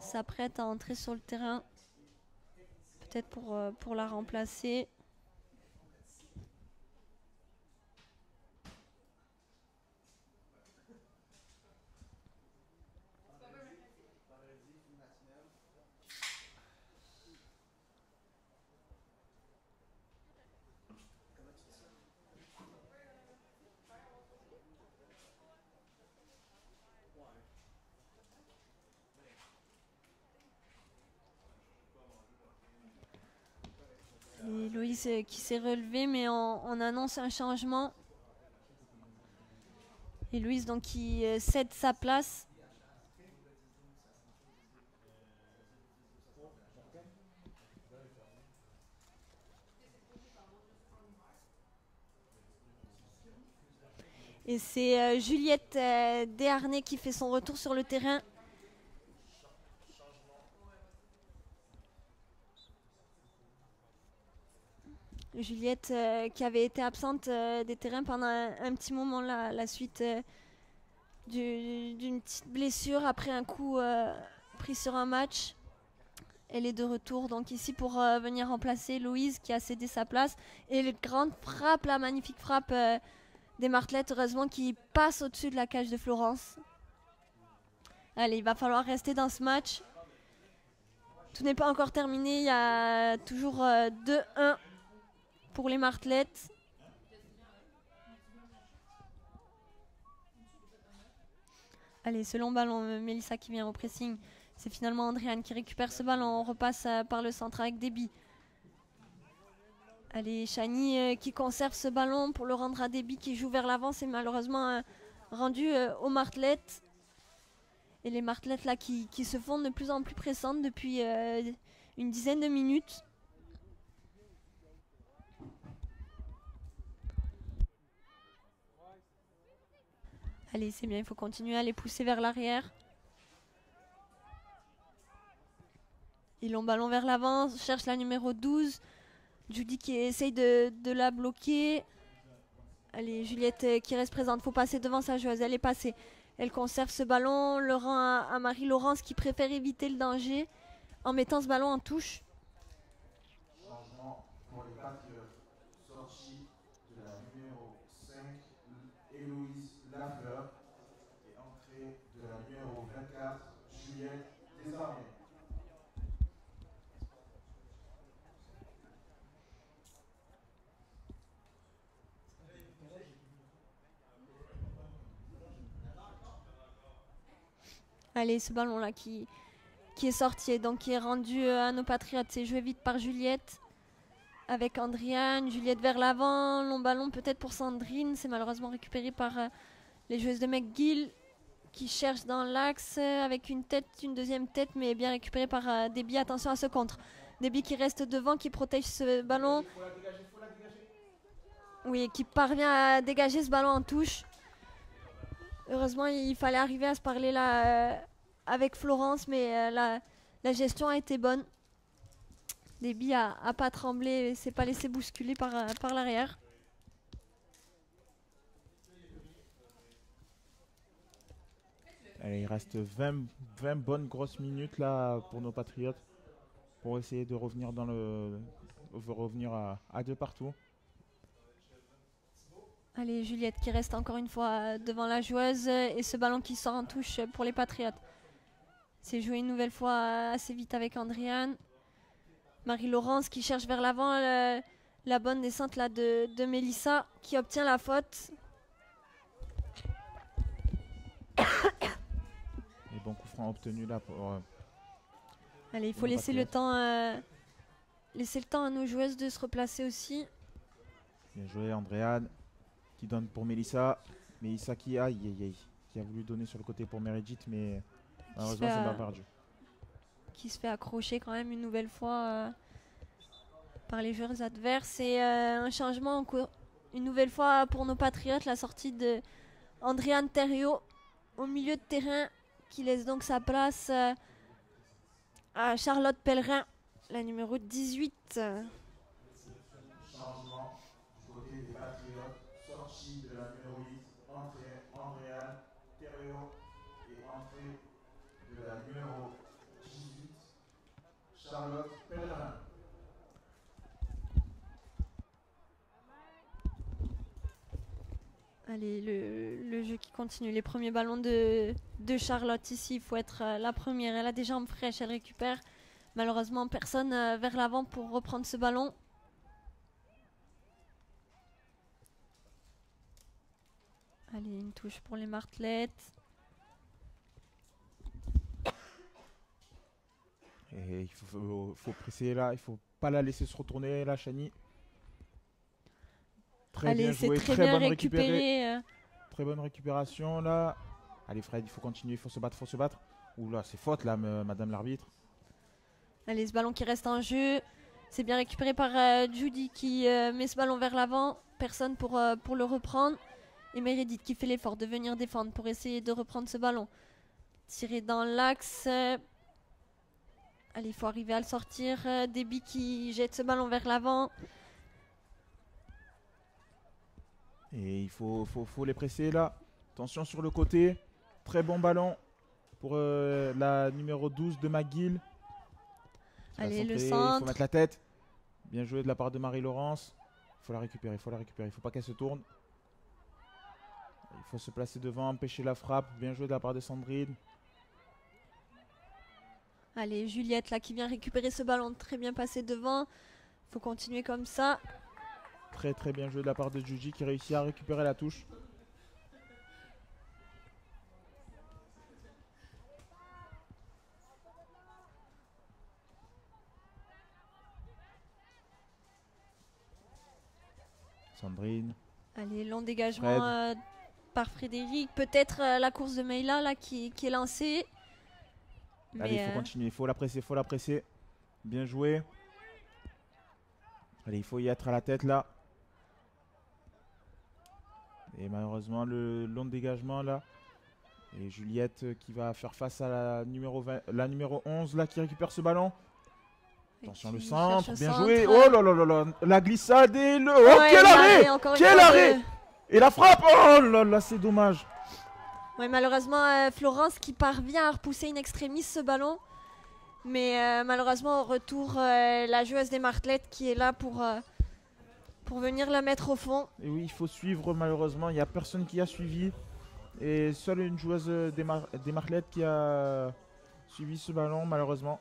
s'apprête à entrer sur le terrain Peut-être pour, euh, pour la remplacer. Qui s'est relevé, mais on, on annonce un changement. Et Louise donc qui euh, cède sa place. Et c'est euh, Juliette euh, Desharnais qui fait son retour sur le terrain. Juliette euh, qui avait été absente euh, des terrains pendant un, petit moment la suite euh, du- d'une petite blessure après un coup pris sur un match. Elle est de retour donc ici pour venir remplacer Louise qui a cédé sa place. Et le grande frappe, la magnifique frappe des martelettes, heureusement qui passe au-dessus de la cage de Florence. Allez, il va falloir rester dans ce match. Tout n'est pas encore terminé, il y a toujours euh, 2-1 pour les martelettes. Allez, ce long ballon, euh, Mélissa qui vient au pressing. C'est finalement Andréane qui récupère ce ballon. On repasse euh, par le centre avec Déby. Allez, Chani euh, qui conserve ce ballon pour le rendre à Déby qui joue vers l'avant. C'est malheureusement rendu aux martelettes. Et les martelettes là qui, se font de plus en plus pressantes depuis une dizaine de minutes. Allez, c'est bien, il faut continuer à les pousser vers l'arrière. Ils l'ont ballon vers l'avant, cherche la numéro 12. Judy qui essaye de, la bloquer. Allez, Juliette qui reste présente. faut passer devant sa joueuse. Elle est passée. Elle conserve ce ballon, le rend à, à Marie-Laurence qui préfère éviter le danger en mettant ce ballon en touche. Changement pour les Patriotes. Sortie de la numéro 5, Héloïse Lafleur. Et entrée de la numéro 24, Juliette Desarmés. Allez, ce ballon-là qui, qui est sorti et donc qui est rendu euh, à nos patriotes. C'est joué vite par Juliette avec Andriane. Juliette vers l'avant. Long ballon peut-être pour Sandrine. C'est malheureusement récupéré par euh, les joueuses de McGill qui cherchent dans l'axe euh, avec une tête, une deuxième tête, mais bien récupéré par euh, Déby. Attention à ce contre. Déby qui reste devant, qui protège ce ballon. Oui, qui parvient à dégager ce ballon en touche. Heureusement, il fallait arriver à se parler là euh, avec Florence, mais euh, la, gestion a été bonne. Déby a, pas tremblé, s'est pas laissé bousculer par, euh, par l'arrière. Allez, il reste 20, 20 bonnes grosses minutes là pour nos Patriotes pour essayer de revenir dans le revenir à deux partout. Allez, Juliette qui reste encore une fois euh, devant la joueuse euh, et ce ballon qui sort en touche pour les Patriotes. C'est joué une nouvelle fois euh, assez vite avec Andriane. Marie-Laurence qui cherche vers l'avant. euh, la bonne descente là de, de Mélissa qui obtient la faute. Et bon coup franc obtenu là pour. euh, Allez, il faut laisser le temps, euh, laisser le temps à nos joueuses de se replacer aussi. bien joué, Andréane qui donne pour Mélissa. Mélissa qui, aïe, aïe, aïe, qui a voulu donner sur le côté pour Meredith, mais malheureusement, c'est pas perdu. qui se fait accrocher quand même une nouvelle fois euh, par les joueurs adverses. Et euh, un changement en cours- une nouvelle fois pour nos Patriotes, la sortie de Andréane Thériault au milieu de terrain qui laisse donc sa place euh, à Charlotte Pellerin, la numéro 18. Changement du côté des Patriotes. Sortie de la numéro 8. Entrée Andréane Thériault. Et entrée de la numéro 18. Charlotte. Allez, le, le jeu qui continue. Les premiers ballons de, de Charlotte ici. Il faut être euh, la première. Elle a des jambes fraîches. Elle récupère. Malheureusement, personne euh, vers l'avant pour reprendre ce ballon. Allez, une touche pour les martelettes. Et il faut, presser là, il faut pas la laisser se retourner là, Chani. Très Allez, bien joué, très, très, bien bonne récupérée. Très bonne récupération là. Allez Fred, il faut continuer, il faut se battre, il faut se battre. Ouh là, c'est faute là, me- madame l'arbitre. Allez, ce ballon qui reste en jeu. C'est bien récupéré par euh, Judy qui euh, met ce ballon vers l'avant. Personne pour, euh, pour le reprendre. Et Meredith qui fait l'effort de venir défendre pour essayer de reprendre ce ballon. Tiré dans l'axe. Allez, il faut arriver à le sortir. Euh, Déby qui jette ce ballon vers l'avant. Et il faut, faut, faut les presser là. Attention sur le côté. Très bon ballon pour euh, la numéro 12 de McGill. Allez, le centrer, Il centre. faut mettre la tête. Bien joué de la part de Marie-Laurence. Il faut la récupérer, il faut la récupérer. Il faut pas qu'elle se tourne. Il faut se placer devant, empêcher la frappe. Bien joué de la part de Sandrine. Allez, Juliette là qui vient récupérer ce ballon. Très bien passé devant. faut continuer comme ça. Très très bien joué de la part de Juji qui réussit à récupérer la touche. Sandrine. Allez, long dégagement Fred. euh, par Frédéric. Peut-être euh, la course de Meila là, qui, qui est lancée. Allez, il faut euh, continuer, il faut la presser, il faut la presser. Bien joué. Allez, il faut y être à la tête là. Et malheureusement, le long dégagement là. Et Juliette euh, qui va faire face à la numéro, 20 la numéro 11 là qui récupère ce ballon. Attention, le centre, bien centre. joué. Oh là là là là, la glissade et le. Oh, Ouais, quel arrêt Quel arrêt Et la frappe Oh là là, c'est dommage. Ouais, malheureusement, euh, Florence qui parvient à repousser in extremis ce ballon. Mais euh, malheureusement, au retour, euh, la joueuse des martelettes qui est là pour, venir la mettre au fond. Et oui, il faut suivre malheureusement. Il n'y a personne qui a suivi. Et seule une joueuse des, des Marlettes qui a suivi ce ballon malheureusement.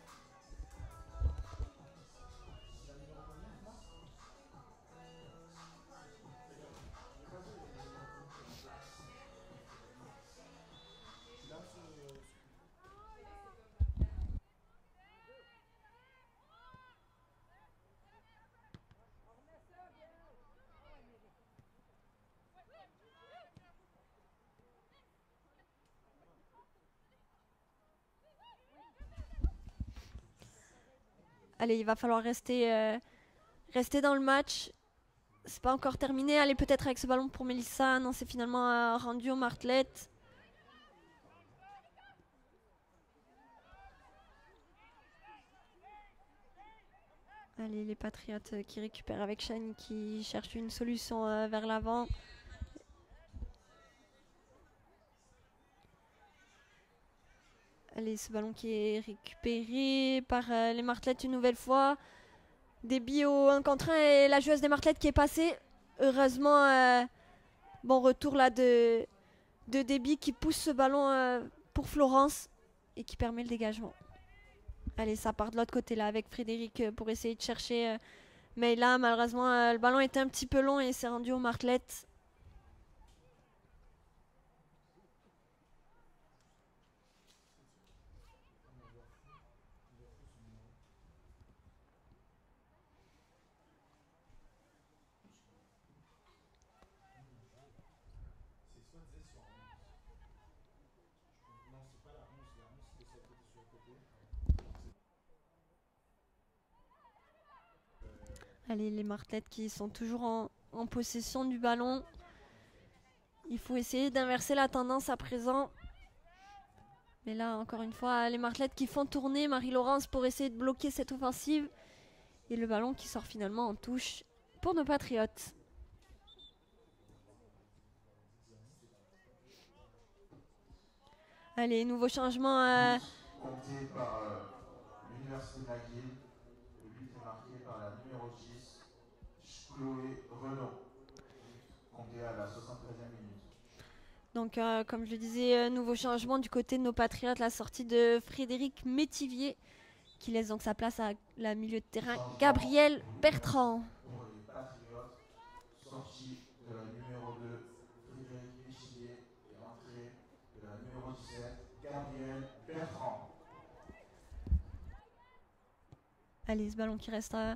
Allez, il va falloir rester, euh, rester dans le match. C'est pas encore terminé. Allez, peut-être avec ce ballon pour Mélissa. Non, c'est finalement euh, rendu aux martelettes. Allez, les Patriotes euh, qui récupèrent avec Shani qui cherche une solution vers l'avant. Allez, ce ballon qui est récupéré par euh, les Martelettes une nouvelle fois. Des bio 1 contre 1 et la joueuse des Martelettes qui est passée. Heureusement, euh, bon retour là de, de Déby qui pousse ce ballon euh, pour Florence et qui permet le dégagement. Allez, ça part de l'autre côté là avec Frédéric pour essayer de chercher Mais là, malheureusement, le ballon était un petit peu long et s'est rendu au martelette. Allez, les martelettes qui sont toujours en, possession du ballon. Il faut essayer d'inverser la tendance à présent. Mais là, encore une fois, les martelettes qui font tourner Marie-Laurence pour essayer de bloquer cette offensive. Et le ballon qui sort finalement en touche pour nos Patriotes. Allez, nouveau changement. euh. Le but est marqué par la numéro 10, Chloé Renaud. Compté à la 73e minute? Donc, euh, comme je le disais, euh, nouveau changement du côté de nos Patriotes, la sortie de Frédéric Métivier, qui laisse donc sa place à la milieu de terrain, Gabriel Bertrand. Pour les Patriotes, sortie de la numéro 2, Frédéric Michillier, et entrée de la numéro 17, Gabriel Bertrand. Allez, ce ballon qui reste euh,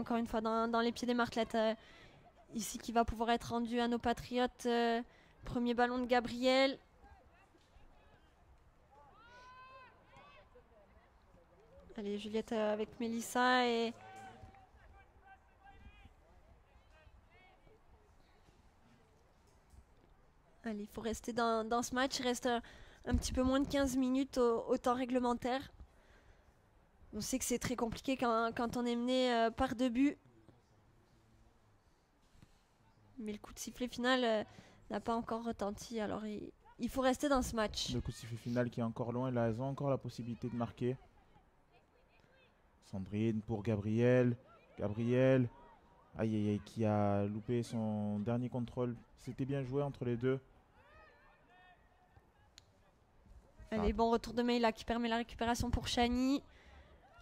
encore une fois dans, les pieds des martelettes. euh, ici, qui va pouvoir être rendu à nos Patriotes. euh, premier ballon de Gabriel. Allez, Juliette euh, avec Mélissa et. Allez, il faut rester dans, dans ce match. Il reste un petit peu moins de 15 minutes au temps réglementaire. On sait que c'est très compliqué quand, quand on est mené euh, par deux buts. Mais le coup de sifflet final euh, n'a pas encore retenti. Alors il, il faut rester dans ce match. Le coup de sifflet final qui est encore loin, là, elles ont encore la possibilité de marquer. Sandrine pour Gabriel. Gabriel, aïe aïe aïe, qui a loupé son dernier contrôle. C'était bien joué entre les deux. Allez, bon retour de Meila qui permet la récupération pour Chani.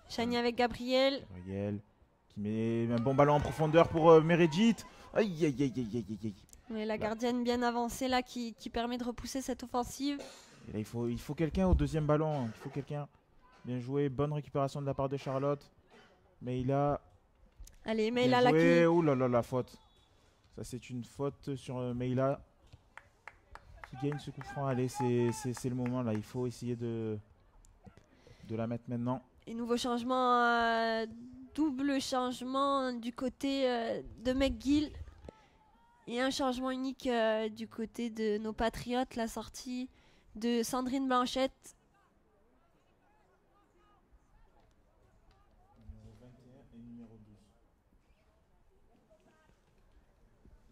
Chani avec Gabriel. Gabriel qui met un bon ballon en profondeur pour euh, Meredith. Aïe aïe aïe aïe aïe aïe aïe. Mais la gardienne bien avancée là qui, qui permet de repousser cette offensive. Et là, il faut, il faut quelqu'un au deuxième ballon. Il faut quelqu'un. Bien joué. Bonne récupération de la part de Charlotte. Mais il a. Allez, Meila joué. qui. Ouh là là, la faute. Ça, c'est une faute sur euh, Meila. Qui gagne ce coup franc. Allez, c'est le moment là. Il faut essayer de, de la mettre maintenant. Et nouveau changement, euh, double changement du côté euh, de McGill. Et un changement unique euh, du côté de nos Patriotes, la sortie de Sandrine Blanchette. Numéro 21 et numéro 12.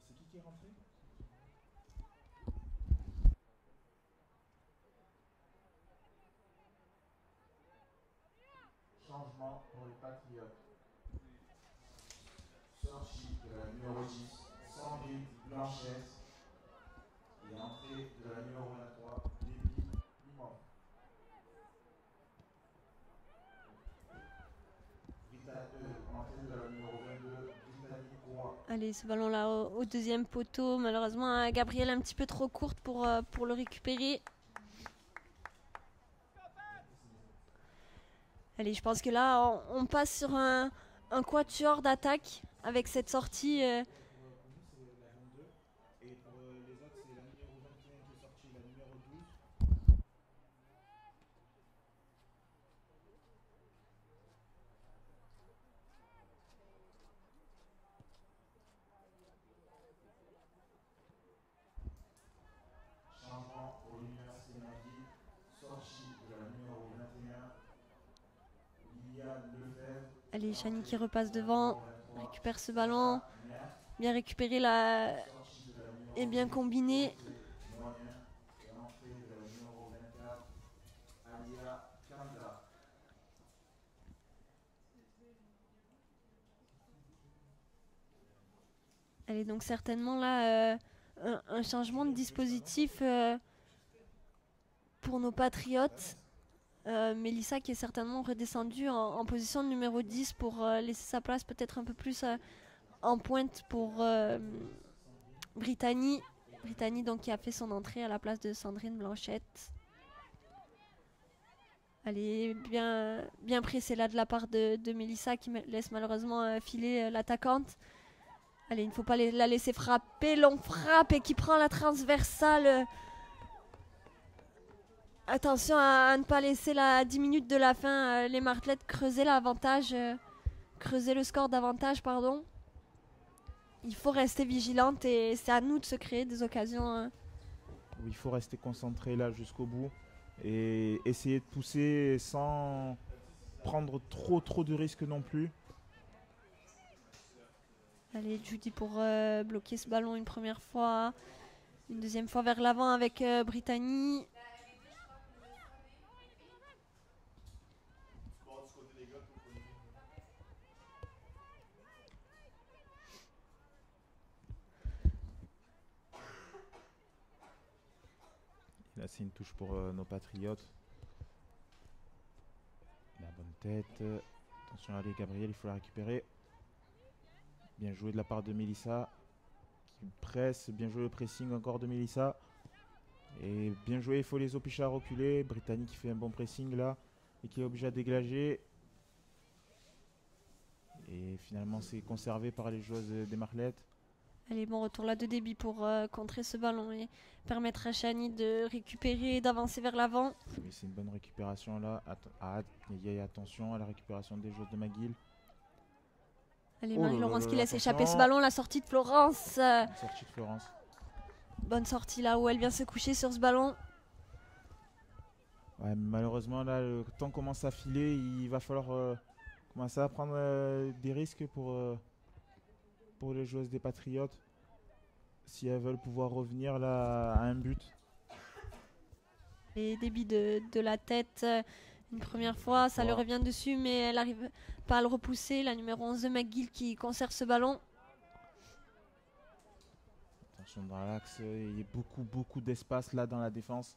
C'est qui qui est rentré Changement pour les Patriotes. Sortie de la numéro 10, Sandrine Blanchette. Et entrée de la numéro 23, Lily Limon. Rita entrée de la numéro 22, Brittany Roy. Allez, ce ballon-là au, au deuxième poteau. Malheureusement, euh, Gabrielle un petit peu trop courte pour, euh, pour le récupérer. Allez, je pense que là, on, passe sur un, un quatuor d'attaque avec cette sortie. euh, Pour nous, c'est la 22. Et pour euh, les autres, c'est la numéro 21 qui est sortie, la numéro 12. Changement pour l'Université McGill. Sortie de la numéro 21, Liliane Lefebvre. Allez, Chani qui repasse devant, 23, récupère ce ballon. Bien récupéré la et bien combiné. moyen et entrée de la numéro 24, Alia Kanda. Allez, donc certainement là, euh, un, un changement de dispositif euh, pour nos patriotes. Euh, Mélissa qui est certainement redescendue en, en position numéro 10 pour euh, laisser sa place peut-être un peu plus euh, en pointe pour Brittany. Brittany donc qui a fait son entrée à la place de Sandrine Blanchette. Elle est bien, bien pressée là de la part de, de Mélissa qui laisse malheureusement filer l'attaquante. Allez, il ne faut pas la- la laisser frapper. Long frappe et qui prend la transversale. Attention à, à ne pas laisser la 10 minutes de la fin euh, les martelettes creuser l'avantage, euh, creuser le score davantage, pardon. Il faut rester vigilante et c'est à nous de se créer des occasions. hein. il faut rester concentré là jusqu'au bout et essayer de pousser sans prendre trop trop de risques non plus. Allez, Judy pour euh, bloquer ce ballon une première fois. Une deuxième fois vers l'avant avec euh, Brittany. Là c'est une touche pour euh, nos patriotes. La bonne tête. Attention allez Gabriel, il faut la récupérer. Bien joué de la part de Melissa. Qui presse, bien joué le pressing encore de Melissa. Et bien joué, il faut les à reculer. Brittany qui fait un bon pressing là. Et qui est obligé à dégager. Et finalement c'est conservé par les joueuses des Marlettes. Allez, bon retour là de débit pour euh, contrer ce ballon et permettre à Shani de récupérer et d'avancer vers l'avant. Oui, c'est une bonne récupération là. Ah, attention à la récupération des joueurs de McGill. Allez, Oh Marie-Laurence qui laisse échapper ce ballon. La sortie de Florence. euh, Une sortie de Florence. bonne sortie là où elle vient se coucher sur ce ballon. Ouais, mais malheureusement là, le temps commence à filer. Il va falloir euh, commencer à prendre euh, des risques pour, euh, pour les joueuses des Patriotes. Si elles veulent pouvoir revenir là à un but. Les débits de, de la tête. euh, Une première fois, ça Voilà. revient dessus, mais elle arrive pas à le repousser. La numéro 11 de McGill qui conserve ce ballon. Attention dans l'axe, il y a beaucoup beaucoup d'espace là dans la défense.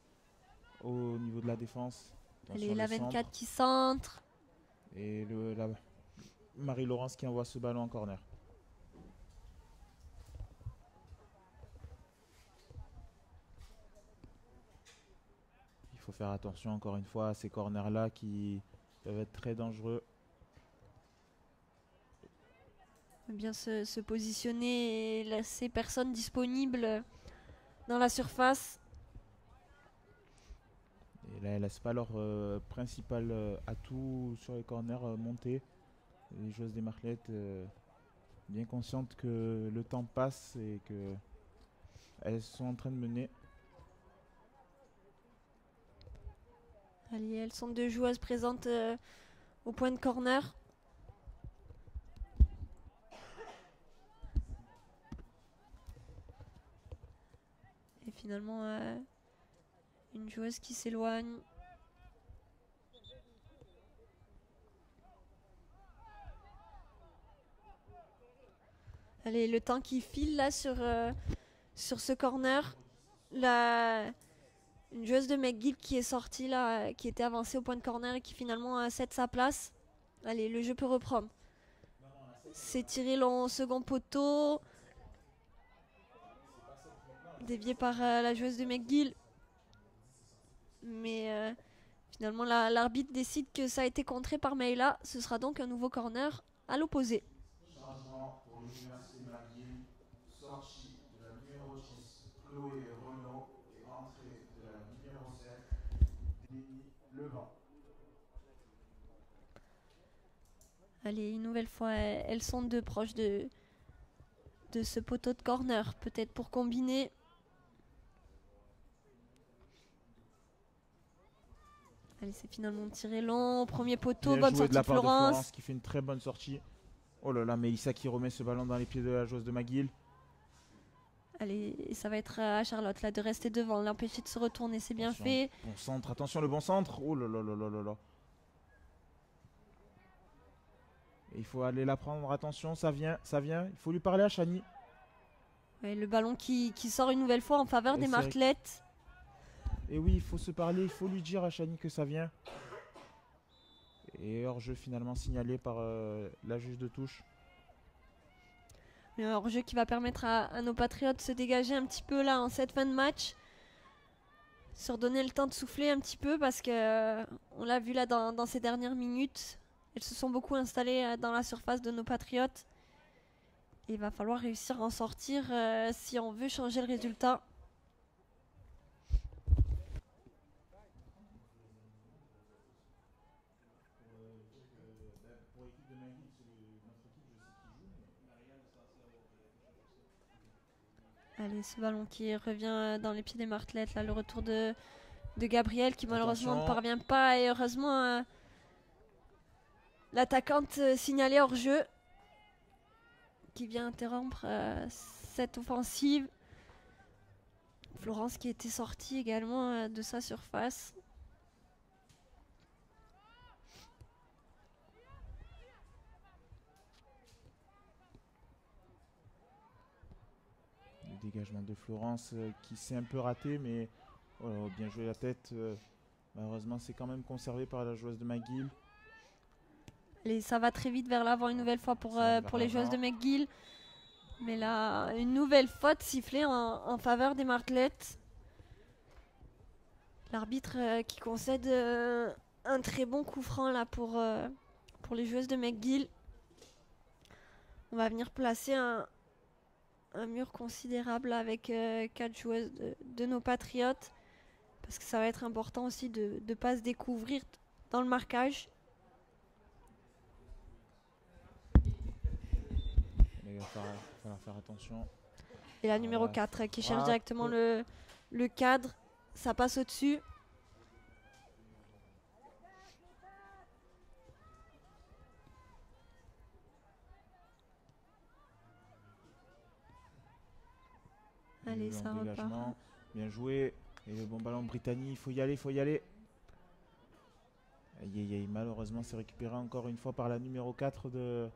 Au niveau de la défense. Allez, Attention, la le centre. 24 qui centre. Et le, la- Marie-Laurence qui envoie ce ballon en corner. Faut faire attention encore une fois à ces corners-là qui peuvent être très dangereux. Bien se, se positionner et laisser personne disponible dans la surface. Et là, elles laissent pas leur euh, principal euh, atout sur les corners euh, monter. Les joueuses des Marlettes, euh, bien conscientes que le temps passe et que elles sont en train de mener. Allez, elles sont deux joueuses présentes euh, au point de corner. Et finalement, euh, une joueuse qui s'éloigne. Allez, le temps qui file là sur, euh, sur ce corner. La, une joueuse de McGill qui est sortie là, qui était avancée au point de corner et qui finalement euh, cède sa place. Allez, le jeu peut reprendre. C'est tiré long second poteau. Dévié par euh, la joueuse de McGill. Mais euh, finalement, la- l'arbitre décide que ça a été contré par Meila. Ce sera donc un nouveau corner à l'opposé. Changement pour l'Université McGill. Sortie de la numéro 6, Chloé Renault. Et entrée de la numéro 7, Denis Levent. Allez, une nouvelle fois, elles sont deux proches de, de ce poteau de corner. Peut-être pour combiner. Allez, c'est finalement tiré long. Premier poteau, bonne sortie de la part de Florence. Florence qui fait une très bonne sortie. Oh là là, Mélissa qui remet ce ballon dans les pieds de la joueuse de McGill. Allez, ça va être à Charlotte là de rester devant, l'empêcher de se retourner, c'est bien fait. Bon centre, attention le bon centre. Oh là là là là là là. Et il faut aller la prendre, attention, ça vient, ça vient. Il faut lui parler à Chani. Ouais, le ballon qui, qui sort une nouvelle fois en faveur Et des martelettes. Et oui, il faut se parler, il faut lui dire à Chani que ça vient. Et hors-jeu finalement signalé par euh, la juge de touche. Un hors-jeu qui va permettre à, à nos Patriotes de se dégager un petit peu là en cette fin de match. Se redonner le temps de souffler un petit peu parce que euh, on l'a vu là dans, dans ces dernières minutes. Elles se sont beaucoup installées euh, dans la surface de nos Patriotes. Et il va falloir réussir à en sortir euh, si on veut changer le résultat. Allez, ce ballon qui revient euh, dans les pieds des martelettes. Là, le retour de, de Gabriel qui malheureusement ne parvient pas. Et heureusement, euh, l'attaquante euh, signalée hors jeu qui vient interrompre euh, cette offensive. Florence qui était sortie également euh, de sa surface. Le dégagement de Florence qui s'est un peu raté, mais oh, bien joué la tête. malheureusement, c'est quand même conservé par la joueuse de McGill. Allez, ça va très vite vers l'avant une nouvelle fois pour, euh, pour les joueuses de. McGill. Mais là, une nouvelle faute sifflée en, en faveur des martelettes. L'arbitre euh, qui concède euh, un très bon coup franc là pour, pour les joueuses de McGill. On va venir placer un, un mur considérable avec quatre joueuses de, de nos patriotes. Parce que ça va être important aussi de ne pas se découvrir dans le marquage. Va falloir, falloir faire attention. Et la numéro Voilà. 4 qui cherche Frappe. directement le, le cadre. Ça passe au-dessus. Allez, Le ça repart. Bien joué. Et le bon ballon Brittany, il faut y aller, il faut y aller. Aïe, aïe, aïe, malheureusement, c'est récupéré encore une fois par la numéro 4 de,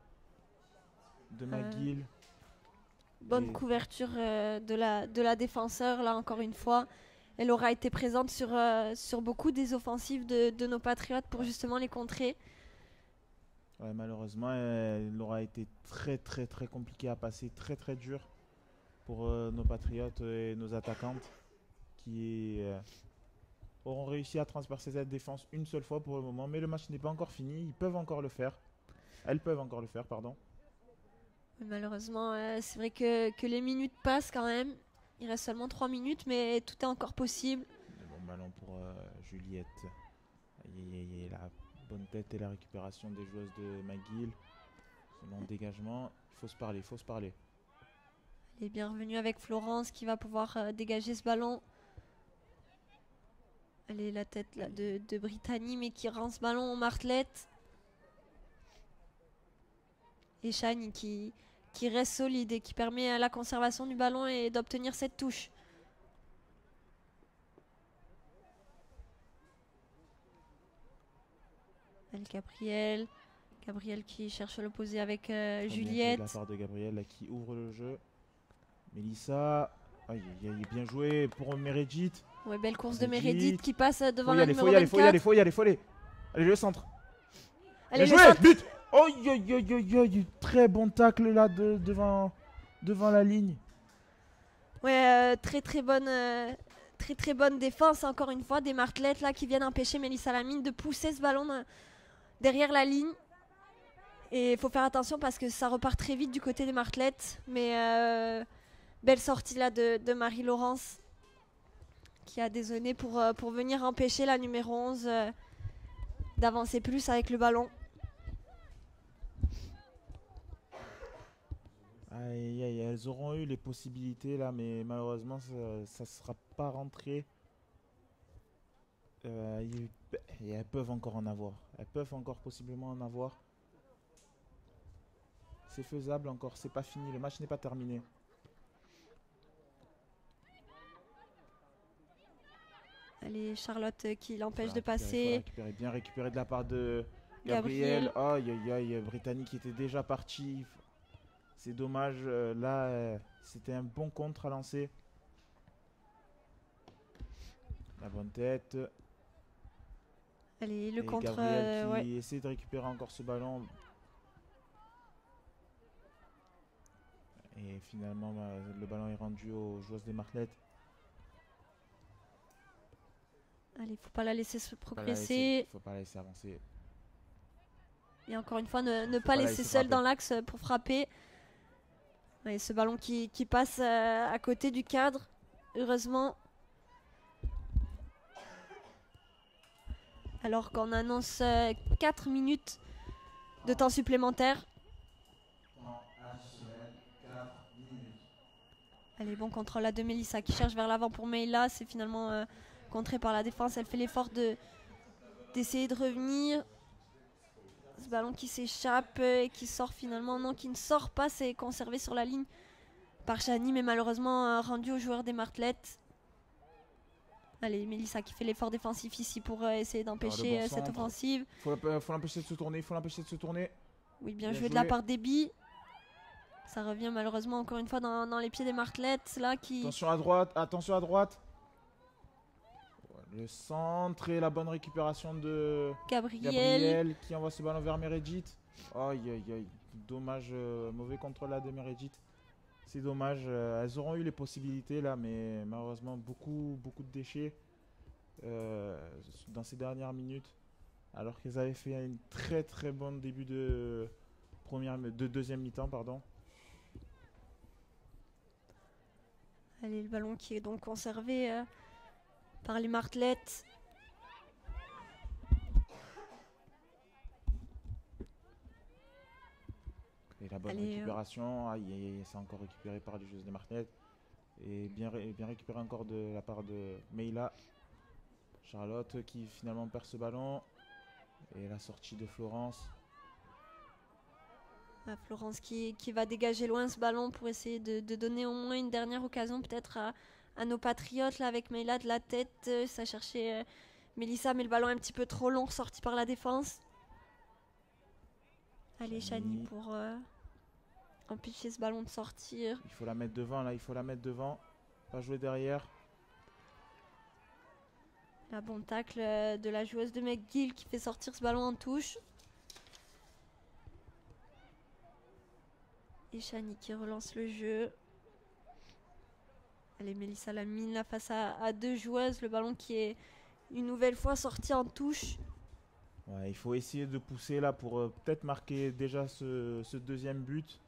de McGill. Bonne Et- couverture euh, de, la, de la défenseur, là encore une fois. Elle aura été présente sur, euh, sur beaucoup des offensives de, de nos Patriotes pour justement les contrer. Ouais, malheureusement, euh, il aura été très très très compliqué à passer, très très dur pour euh, nos patriotes et nos attaquantes qui euh, auront réussi à transpercer cette défense une seule fois pour le moment. Mais le match n'est pas encore fini, ils peuvent encore le faire. Elles peuvent encore le faire, pardon. Malheureusement, euh, c'est vrai que, que les minutes passent quand même. Il reste seulement 3 minutes, mais tout est encore possible. Le bon ballon pour euh, Juliette. Aïe, aïe, la bonne tête et la récupération des joueuses de McGill. Ce long dégagement, il faut se parler, il faut se parler. Elle est bien revenue avec Florence qui va pouvoir euh, dégager ce ballon. Elle est la tête là, de, de Brittany, mais qui rend ce ballon au martelette. Et Shani qui, qui reste solide et qui permet à la conservation du ballon et d'obtenir cette touche. Elle, Gabriel. Gabriel qui cherche à l'opposer avec euh, Juliette. De la part de Gabriel là, qui ouvre le jeu. Mélissa. Aïe, aïe, aïe, bien joué pour Meredith. Ouais, belle course de Meredith. Qui passe devant Faut y la aller, faut numéro y aller, faut y 24. aller, faut y aller, faut y aller, faut y aller. Allez, le centre. Allez, bien le joué, centre. but Aïe, aïe, aïe, aïe, aïe, Très bon tacle là de- devant, devant la ligne. Ouais, euh, très très bonne, euh, très très bonne défense encore une fois des martelettes là qui viennent empêcher Mélissa Lamine de pousser ce ballon euh, derrière la ligne. Et il faut faire attention parce que ça repart très vite du côté des martelettes. Mais belle sortie là de, Marie-Laurence qui a dézonné pour, pour venir empêcher la numéro 11 euh, d'avancer plus avec le ballon. Aïe, aïe, elles auront eu les possibilités là, mais malheureusement, ça ne sera pas rentré. Euh, et elles peuvent encore en avoir. Elles peuvent encore possiblement en avoir. C'est faisable encore, c'est pas fini, le match n'est pas terminé. Allez, Charlotte qui l'empêche de passer. récupérer, bien récupéré de la part de Gabriel. Gabriel. Aïe, aïe, aïe, Britannique était déjà parti. C'est dommage, euh, là, euh, c'était un bon contre à lancer. La bonne tête. Allez, le Et contre. Gabriel euh, qui ouais. essaie de récupérer encore ce ballon. Et finalement, bah, le ballon est rendu aux joueuses des Martlettes. Allez, faut pas la laisser se Faut pas la progresser. laisser- faut pas la laisser avancer. Et encore une fois, ne, pas pas la laisser laisser seule frapper. dans l'axe pour frapper. Et ce ballon qui, passe euh, à côté du cadre, heureusement. Alors qu'on annonce 4 minutes de temps supplémentaire. Temps additionnel, 4 minutes. Allez, bon contrôle là de Melissa qui cherche vers l'avant pour Meila. C'est finalement euh, contré par la défense. Elle fait l'effort de d'essayer de revenir. Ce ballon qui s'échappe et qui sort finalement. Non, qui ne sort pas. C'est conservé sur la ligne par Chani, mais malheureusement euh, rendu aux joueurs des Martlettes. Allez, Melissa qui fait l'effort défensif ici pour euh, essayer d'empêcher bon euh, cette offensive. Faut faut l'empêcher de se tourner. Faut l'empêcher de se tourner. Oui, bien, Bien joué de la part d'Ebi. Ça revient malheureusement encore une fois dans, dans les pieds des Martlettes. Là, qui... Attention à droite. Attention à droite. Le centre et la bonne récupération de Gabriel. Gabriel qui envoie ce ballon vers Meredith. Aïe aïe aïe. Dommage. euh, mauvais contrôle là de Meredith. C'est dommage. euh, elles auront eu les possibilités là, mais malheureusement beaucoup, beaucoup de déchets euh, dans ces dernières minutes. Alors qu'elles avaient fait un très très bon début de, première, de deuxième mi-temps. pardon. Allez, le ballon qui est donc conservé par les Martlettes. Et la bonne Allez, euh. récupération, aïe, aïe, c'est encore récupéré par les joueuses des Martinettes. Et bien, ré- bien récupéré encore de la part de Meila. Charlotte qui finalement perd ce ballon. Et la sortie de Florence. Ah, Florence qui, qui va dégager loin ce ballon pour essayer de, de donner au moins une dernière occasion peut-être à, à nos patriotes là avec Meila de la tête. euh, ça cherchait euh, Mélissa mais le ballon est un petit peu trop long sorti par la défense. Allez Chani Chani. pour euh, empêcher ce ballon de sortir. Il faut la mettre devant là, il faut la mettre devant. Pas jouer derrière. La bon tacle euh, de la joueuse de McGill qui fait sortir ce ballon en touche. Et Shani qui relance le jeu. Allez, Mélissa Lamine là face à, deux joueuses. Le ballon qui est une nouvelle fois sorti en touche. Il faut essayer de pousser là pour euh, peut-être marquer déjà ce, deuxième but.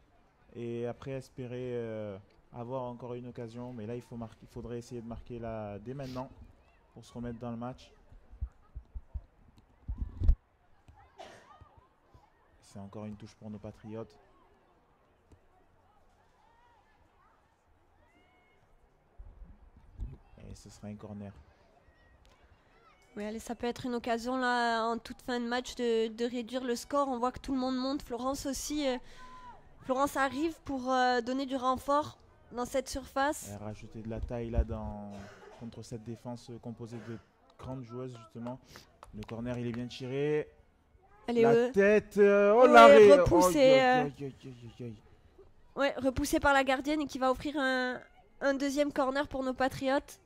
Et après espérer euh, avoir encore une occasion. Mais là, il, faut il faudrait essayer de marquer là dès maintenant pour se remettre dans le match. C'est encore une touche pour nos patriotes. Et ce sera un corner. Oui, allez, ça peut être une occasion là en toute fin de match de, de réduire le score. On voit que tout le monde monte. Florence aussi. euh, Florence arrive pour euh, donner du renfort dans cette surface. Elle a rajouté de la taille là dans, contre cette défense euh, composée de grandes joueuses justement. Le corner il est bien tiré. Allez, la eux. tête, euh, oh l'arrêt. repoussé, euh. aïe, aïe. Ouais, repoussé par la gardienne et qui va offrir un, un deuxième corner pour nos patriotes.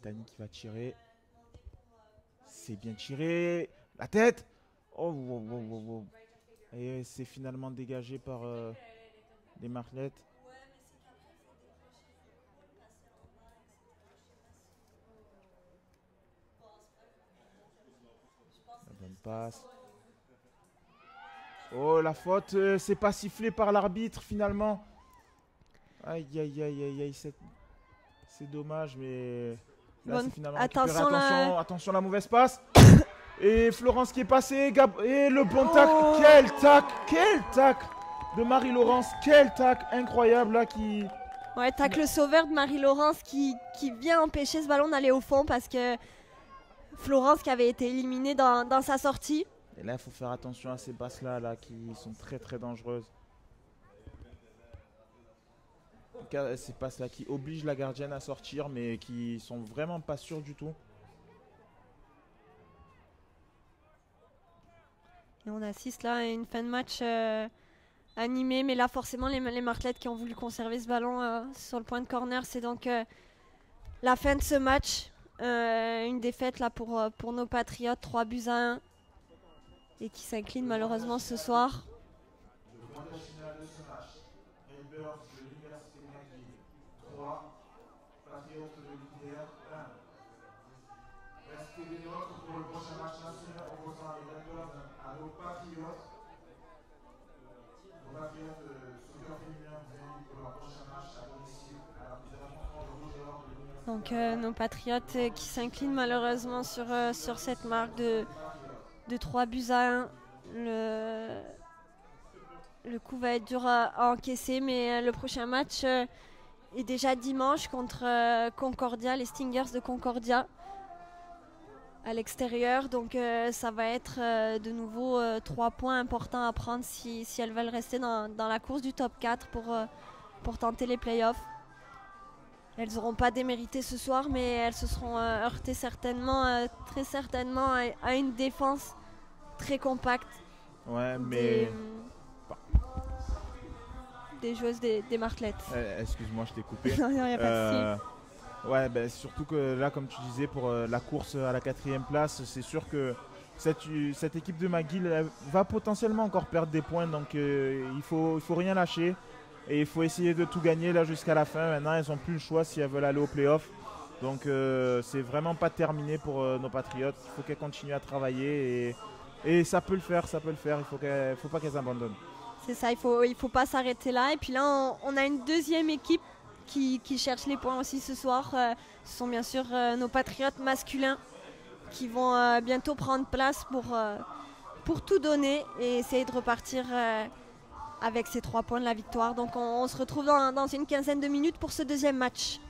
Britannique va tirer. C'est bien tiré. La tête. Oh, wow, wow. Et c'est finalement dégagé par euh, les marlettes. La bonne passe. Oh, la faute, euh, c'est pas sifflé par l'arbitre finalement. Aïe, aïe, aïe, aïe, aïe, c'est dommage, mais là, attention, là. attention, attention, la mauvaise passe. Et Florence qui est passée, Gab- et le bon tac, Oh. quel tac, quel tac de Marie-Laurence, quel tac incroyable là qui... Ouais, tacle sauveur de Marie-Laurence qui, qui vient empêcher ce ballon d'aller au fond parce que Florence qui avait été éliminée dans, dans sa sortie. Et là, il faut faire attention à ces passes là, là qui sont très très dangereuses. Ces passes là qui obligent la gardienne à sortir, mais qui sont vraiment pas sûres du tout. assiste là à une fin de match euh, animée, mais là forcément les, Martlettes qui ont voulu conserver ce ballon euh, sur le point de corner, c'est donc euh, la fin de ce match. Une défaite là pour, pour nos Patriotes, 3 buts à 1 et qui s'incline malheureusement ce soir. Donc euh, nos Patriotes euh, qui s'inclinent malheureusement sur, euh, sur cette marque de, de 3 buts à 1. Le, le coup va être dur à, encaisser, mais le prochain match est déjà dimanche contre Concordia, les Stingers de Concordia à l'extérieur. Donc ça va être de nouveau 3 points importants à prendre si, si elles veulent rester dans, dans la course du top 4 pour, pour tenter les playoffs. Elles n'auront pas démérité ce soir, mais elles se seront euh, heurtées certainement, euh, très certainement, à, à une défense très compacte Ouais, des, mais. des joueuses des, des Martlettes. Euh, Excuse-moi, je t'ai coupé. Non, non, y a pas de. Euh, ouais, ben, surtout que là, comme tu disais, pour euh, la course à la quatrième place, c'est sûr que cette, cette équipe de McGill elle va potentiellement encore perdre des points. Donc euh, il faut, il faut rien lâcher. Et il faut essayer de tout gagner là jusqu'à la fin. Maintenant, elles n'ont plus le choix si elles veulent aller au playoff. Donc euh, c'est vraiment pas terminé pour euh, nos Patriotes. Il faut qu'elles continuent à travailler. Et, ça peut le faire, ça peut le faire. Il qu'elles- faut pas qu'elles abandonnent. C'est ça, il il faut pas s'arrêter là. Et puis là, on, a une deuxième équipe qui, cherche les points aussi ce soir. Euh, ce sont bien sûr euh, nos patriotes masculins qui vont bientôt prendre place pour, pour tout donner et essayer de repartir avec ces trois points de la victoire. Donc on, se retrouve dans une quinzaine de minutes pour ce deuxième match.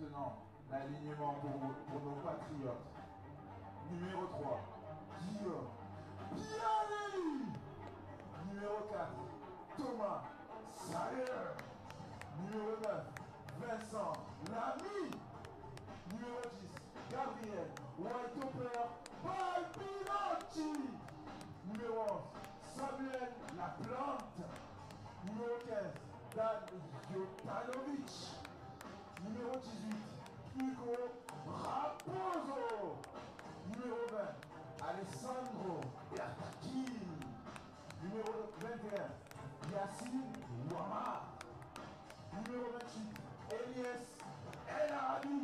Maintenant, l'alignement pour, nos patriotes. Numéro 3, Guillaume Pianelli. Numéro 4, Thomas Sayer. Numéro 9, Vincent Lamy. Numéro 10, Gabriel Whitehopper Balpinocci. Numéro 11, Samuel Laplante. Numéro 15, Dan Jotanovic. Numéro 18, Hugo Raposo. Numéro 20, Alessandro Bertacchini. Numéro 21, Yassine Ouama. Numéro 28, Elias El Arabi.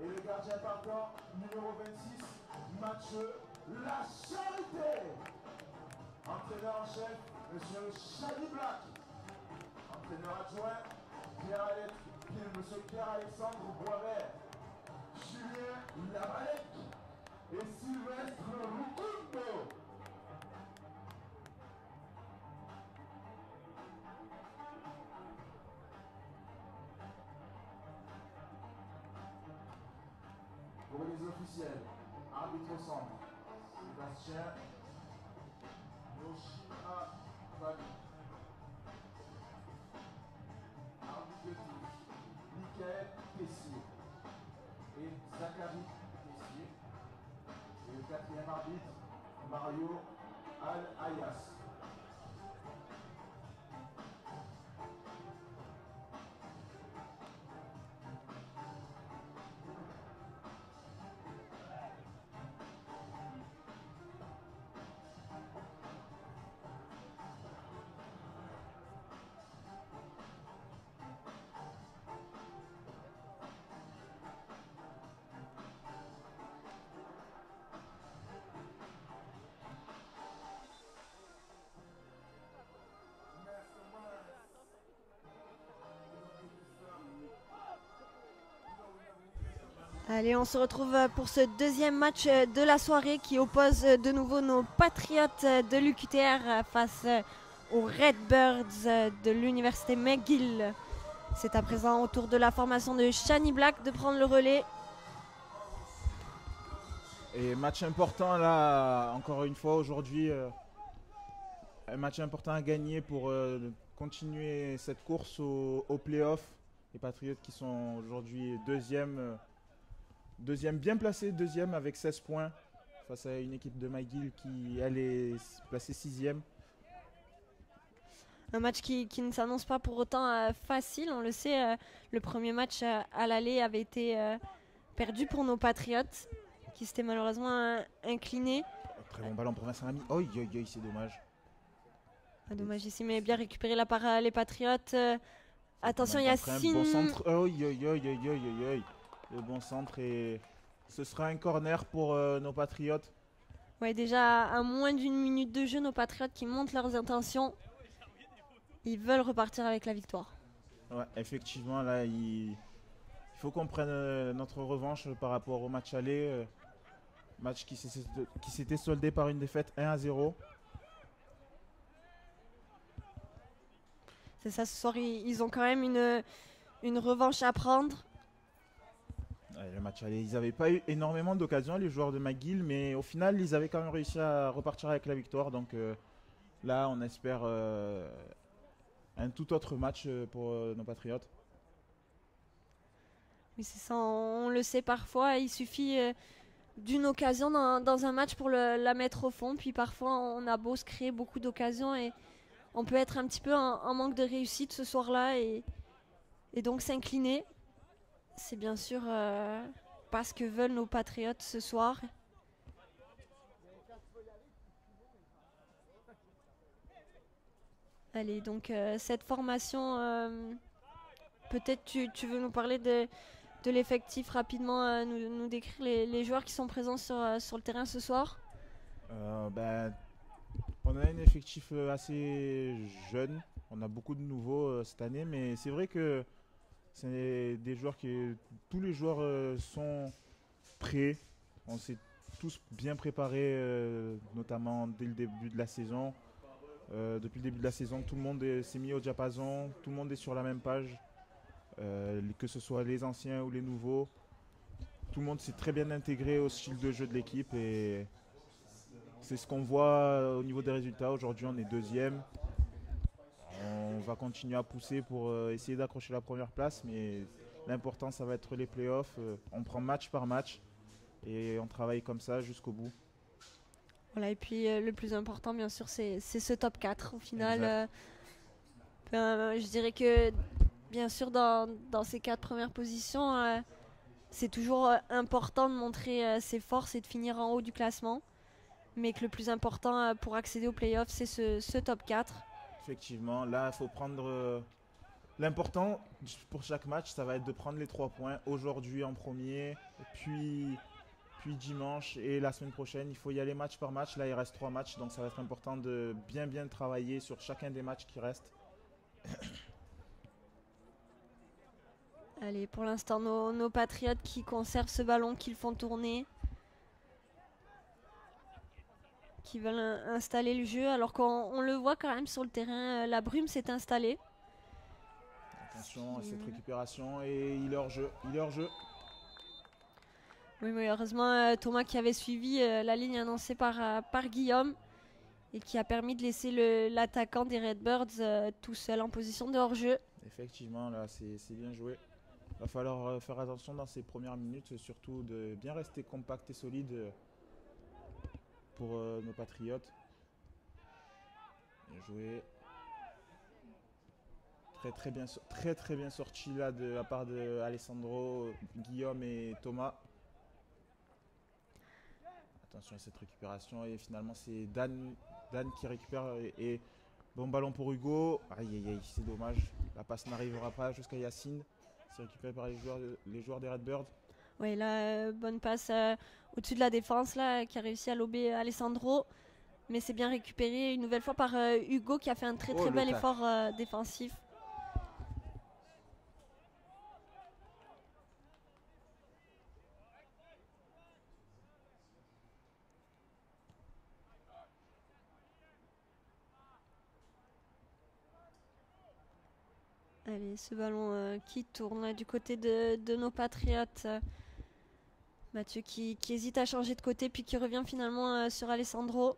Et le gardien partant, numéro 26, Mathieu La Charité. Entraîneur en chef, Monsieur Chadi Black. Entraîneur adjoint, Pierre Alex, Monsieur Pierre-Alexandre Boisvert. Julien Lavalec et Sylvestre Rukundo. Pour les officiels, arbitre au centre, Sébastien Yoshima Fami. Et Zachary Tessier. Et le quatrième arbitre, Mario Al-Ayas. Allez, on se retrouve pour ce deuxième match de la soirée qui oppose de nouveau nos Patriotes de l'UQTR face aux Redbirds de l'Université McGill. C'est à présent au tour de la formation de Shani Black de prendre le relais. Et match important là, encore une fois aujourd'hui. euh, un match important à gagner pour euh, continuer cette course au, au playoff. Les Patriotes qui sont aujourd'hui deuxième, euh, deuxième bien placé, deuxième avec 16 points face à une équipe de McGill qui elle est placée sixième. Un match qui, qui ne s'annonce pas pour autant euh, facile. On le sait, euh, le premier match euh, à l'aller avait été perdu pour nos Patriotes qui s'étaient malheureusement inclinés. Très bon ballon pour Vincent Lamy. Oh, c'est dommage. Ah, dommage ici, mais bien récupéré là par les Patriotes. Attention, En même temps, très Yacine. Bon centre. Yo, yo, yo, yo, yo, yo. Le bon centre et ce sera un corner pour euh, nos Patriotes. Ouais, déjà à moins d'une minute de jeu, nos Patriotes qui montrent leurs intentions. Ils veulent repartir avec la victoire. Ouais, effectivement, là, il, faut qu'on prenne euh, notre revanche par rapport au match aller. euh, match qui s'était soldé par une défaite 1 à 0. C'est ça, ce soir, ils, ils ont quand même une, une revanche à prendre. Ouais, le match aller, ils n'avaient pas eu énormément d'occasions, les joueurs de McGill, mais au final, ils avaient quand même réussi à repartir avec la victoire. Donc euh, là, on espère euh, un tout autre match euh, pour euh, nos Patriotes. Oui, c'est ça, on, le sait parfois, il suffit euh, d'une occasion dans, un match pour la mettre au fond. Puis parfois, on a beau se créer beaucoup d'occasions et on peut être un petit peu en, manque de réussite ce soir-là et donc s'incliner. C'est bien sûr euh, pas ce que veulent nos patriotes ce soir. Allez, donc euh, cette formation, euh, peut-être tu, veux nous parler de, l'effectif rapidement, nous, décrire les, joueurs qui sont présents sur, sur le terrain ce soir? Ben, on a un effectif assez jeune. On a beaucoup de nouveaux cette année, mais c'est vrai que c'est des joueurs qui. Tous les joueurs euh, sont prêts. On s'est tous bien préparés, euh, notamment dès le début de la saison. Euh, depuis le début de la saison, tout le monde est- s'est mis au diapason, tout le monde est sur la même page. que ce soit les anciens ou les nouveaux. Tout le monde s'est très bien intégré au style de jeu de l'équipe et c'est ce qu'on voit au niveau des résultats. Aujourd'hui, on est deuxième. On va continuer à pousser pour euh, essayer d'accrocher la première place, mais l'important, ça va être les playoffs. Euh, on prend match par match et on travaille comme ça jusqu'au bout. Voilà, et puis euh, le plus important, bien sûr, c'est ce top 4. Au final, euh, ben, je dirais que, bien sûr, dans, dans ces quatre premières positions, euh, c'est toujours important de montrer ses forces et de finir en haut du classement. Mais que le plus important pour accéder aux playoffs, c'est ce, ce top 4. Effectivement, là, il faut prendre. euh, L'important pour chaque match, ça va être de prendre les trois points aujourd'hui en premier, puis, puis dimanche et la semaine prochaine. Il faut y aller match par match. Là, il reste trois matchs, donc ça va être important de bien bien travailler sur chacun des matchs qui restent. Allez, pour l'instant, nos, nos Patriotes qui conservent ce ballon, qui le font tourner. Qui veulent in- installer le jeu, alors qu'on on le voit quand même sur le terrain. euh, La brume s'est installée. Attention à cette récupération et il est hors jeu. Il est hors jeu. Oui, mais heureusement, euh, Thomas qui avait suivi euh, la ligne annoncée par, par Guillaume et qui a permis de laisser l'attaquant des Redbirds euh, tout seul en position de hors-jeu. Effectivement, là, c'est bien joué. Va falloir faire attention dans ces premières minutes, surtout de bien rester compact et solide pour euh, nos patriotes. Bien joué. Très très bien, très très bien sorti là de la part de Alessandro, Guillaume et Thomas. Attention à cette récupération et finalement c'est Dan, qui récupère et, bon ballon pour Hugo. Aïe aïe aïe, c'est dommage. La passe n'arrivera pas jusqu'à Yacine. C'est récupéré par les joueurs, les joueurs des Redbirds. Oui, là, euh, bonne passe euh, au-dessus de la défense, là, qui a réussi à lober Alessandro. Mais c'est bien récupéré une nouvelle fois par euh, Hugo qui a fait un très Oh, très bel effort euh, défensif. Allez, ce ballon euh, qui tourne là, du côté de, de nos Patriotes. Mathieu qui, qui hésite à changer de côté puis qui revient finalement euh, sur Alessandro.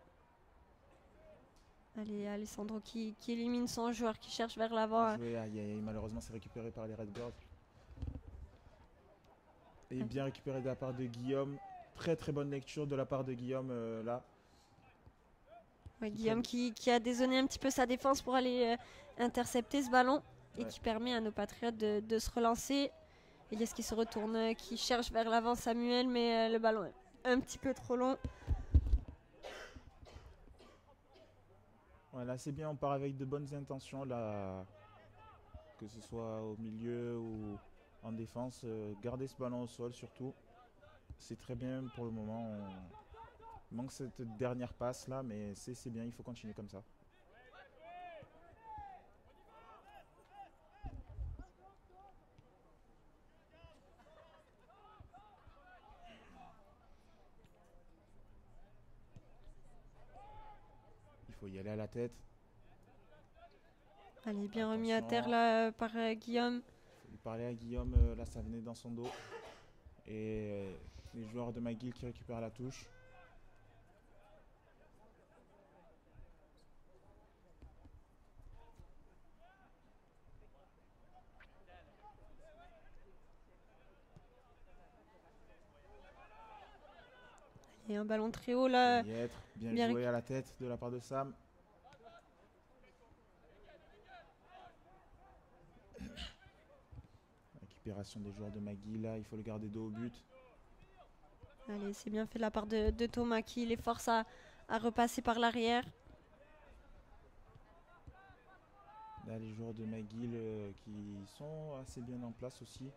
Allez, Alessandro qui, qui élimine son joueur qui cherche vers l'avant. Aïe, malheureusement c'est récupéré par les Redbirds. Et Ouais. bien récupéré de la part de Guillaume. Très très bonne lecture de la part de Guillaume euh, là. Ouais, Guillaume qui, qui a désonné un petit peu sa défense pour aller euh, intercepter ce ballon et Ouais. qui permet à nos Patriotes de, de se relancer. Elias qui se retourne, euh, qui cherche vers l'avant Samuel, mais euh, le ballon est un petit peu trop long. Voilà, c'est bien, on part avec de bonnes intentions là. Que ce soit au milieu ou en défense. euh, garder ce ballon au sol surtout. C'est très bien pour le moment. On... Il manque cette dernière passe là, mais c'est c'est bien, il faut continuer comme ça. Y aller à la tête. Allez, bien remis à terre là euh, par euh, Guillaume. Il parlait à Guillaume, euh, là ça venait dans son dos. Et les joueurs de McGill qui récupèrent la touche. Et un ballon très haut là. Bien joué à la tête de la part de Sam. Récupération des joueurs de McGill là, il faut le garder dos au but. Allez, c'est bien fait de la part de, de Thomas qui les force à, à repasser par l'arrière. Là, les joueurs de McGill euh, qui sont assez bien en place aussi.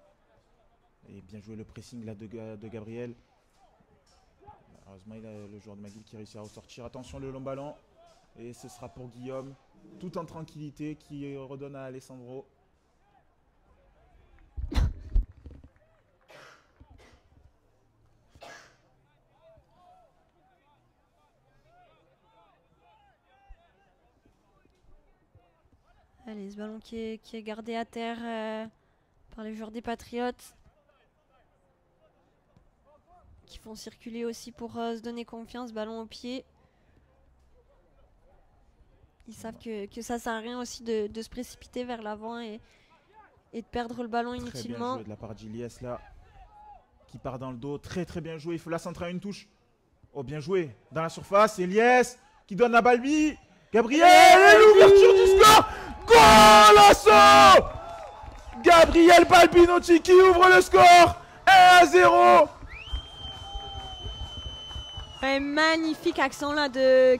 Et bien joué le pressing là de Gabriel. Heureusement, il a le joueur de McGill qui réussit à ressortir. Attention, le long ballon. Et ce sera pour Guillaume. Tout en tranquillité qui redonne à Alessandro. Allez, ce ballon qui est, qui est gardé à terre euh, par les joueurs des Patriotes. Qui font circuler aussi pour euh, se donner confiance, ballon au pied. Ils savent que, que ça sert à rien aussi de, de se précipiter vers l'avant et, et de perdre le ballon Très bien inutilement. joué de la part d'Iliès là. Qui part dans le dos. Très très bien joué. Il faut la centrer à une touche. Oh bien joué. Dans la surface. Elias qui donne la balle lui. Gabriel et l'ouverture du score. Goal assaut Gabriel Balbinotti qui ouvre le score. 1 à 0. Un magnifique action là de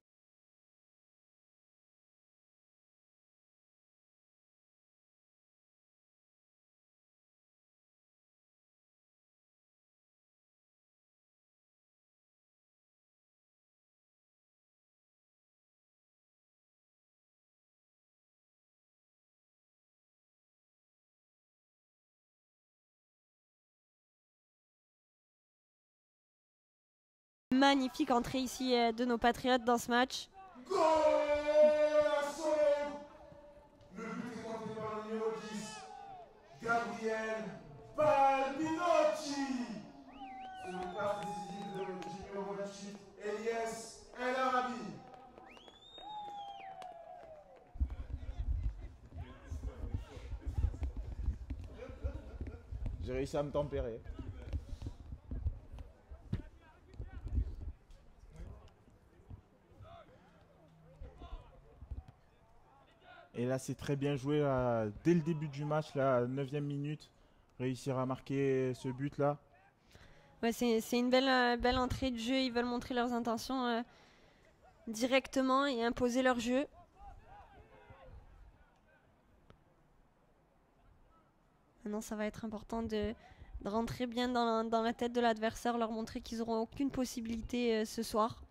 magnifique entrée ici euh, de nos Patriotes dans ce match. Le but est tenté par le numéro 10, Gabriel Balbinotti. Sur le passe décisif de- du numéro 28, Elias El Arabi. J'ai réussi à me tempérer. Et là, c'est très bien joué dès le début du match, là, 9 minute, réussir à marquer ce but là. Ouais, c'est une belle, euh, belle entrée de jeu. Ils veulent montrer leurs intentions euh, directement et imposer leur jeu. Maintenant, ça va être important de, de rentrer bien dans, dans la tête de l'adversaire, leur montrer qu'ils n'auront aucune possibilité euh, ce soir.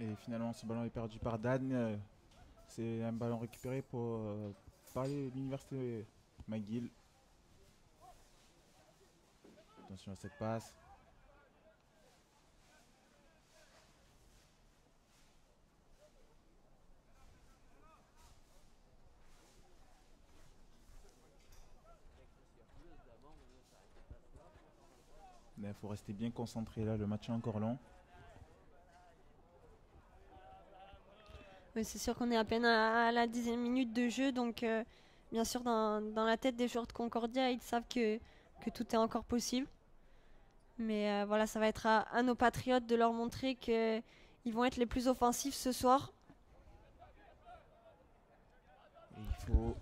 Et finalement, ce ballon est perdu par Dan. C'est un ballon récupéré pour, euh, par l'université McGill. Attention à cette passe. Il faut rester bien concentré là, le match est encore long. C'est sûr qu'on est à peine à, la dixième minute de jeu, donc euh, bien sûr dans, la tête des joueurs de Concordia, ils savent que, que tout est encore possible. Mais euh, voilà, ça va être à, nos patriotes de leur montrer qu'ils vont être les plus offensifs ce soir. Il faut.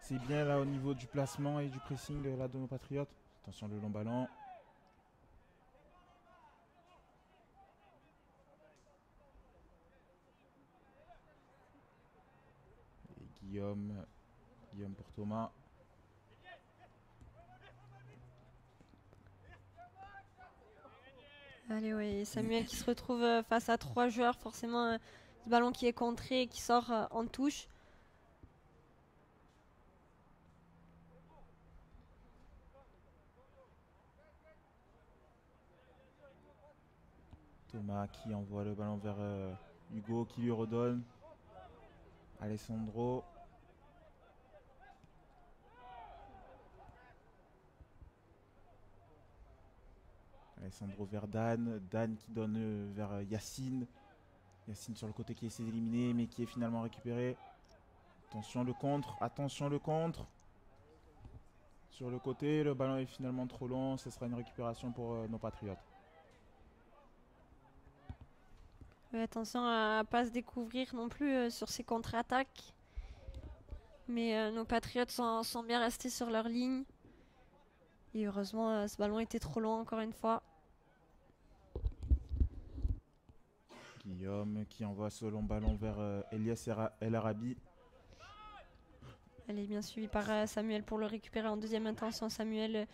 C'est bien là au niveau du placement et du pressing euh, de nos patriotes. Attention le long ballon. Et Guillaume. Guillaume pour Thomas. Allez, oui, Samuel qui se retrouve euh, face à trois joueurs, forcément, euh, ce ballon qui est contré et qui sort euh, en touche. Thomas qui envoie le ballon vers Hugo qui lui redonne. Alessandro. Alessandro vers Dan. Dan qui donne euh, vers euh, Yacine. Yacine sur le côté qui essaie d'éliminer mais qui est finalement récupéré. Attention le contre. Attention le contre. Sur le côté, le ballon est finalement trop long. Ce sera une récupération pour euh, nos Patriotes. Attention à ne pas se découvrir non plus sur ces contre-attaques. Mais nos Patriotes sont, bien restés sur leur ligne. Et heureusement, ce ballon était trop long encore une fois. Guillaume qui envoie ce long ballon vers euh, Elias El Arabi. Elle est bien suivie par euh, Samuel pour le récupérer en deuxième intention. Samuel euh,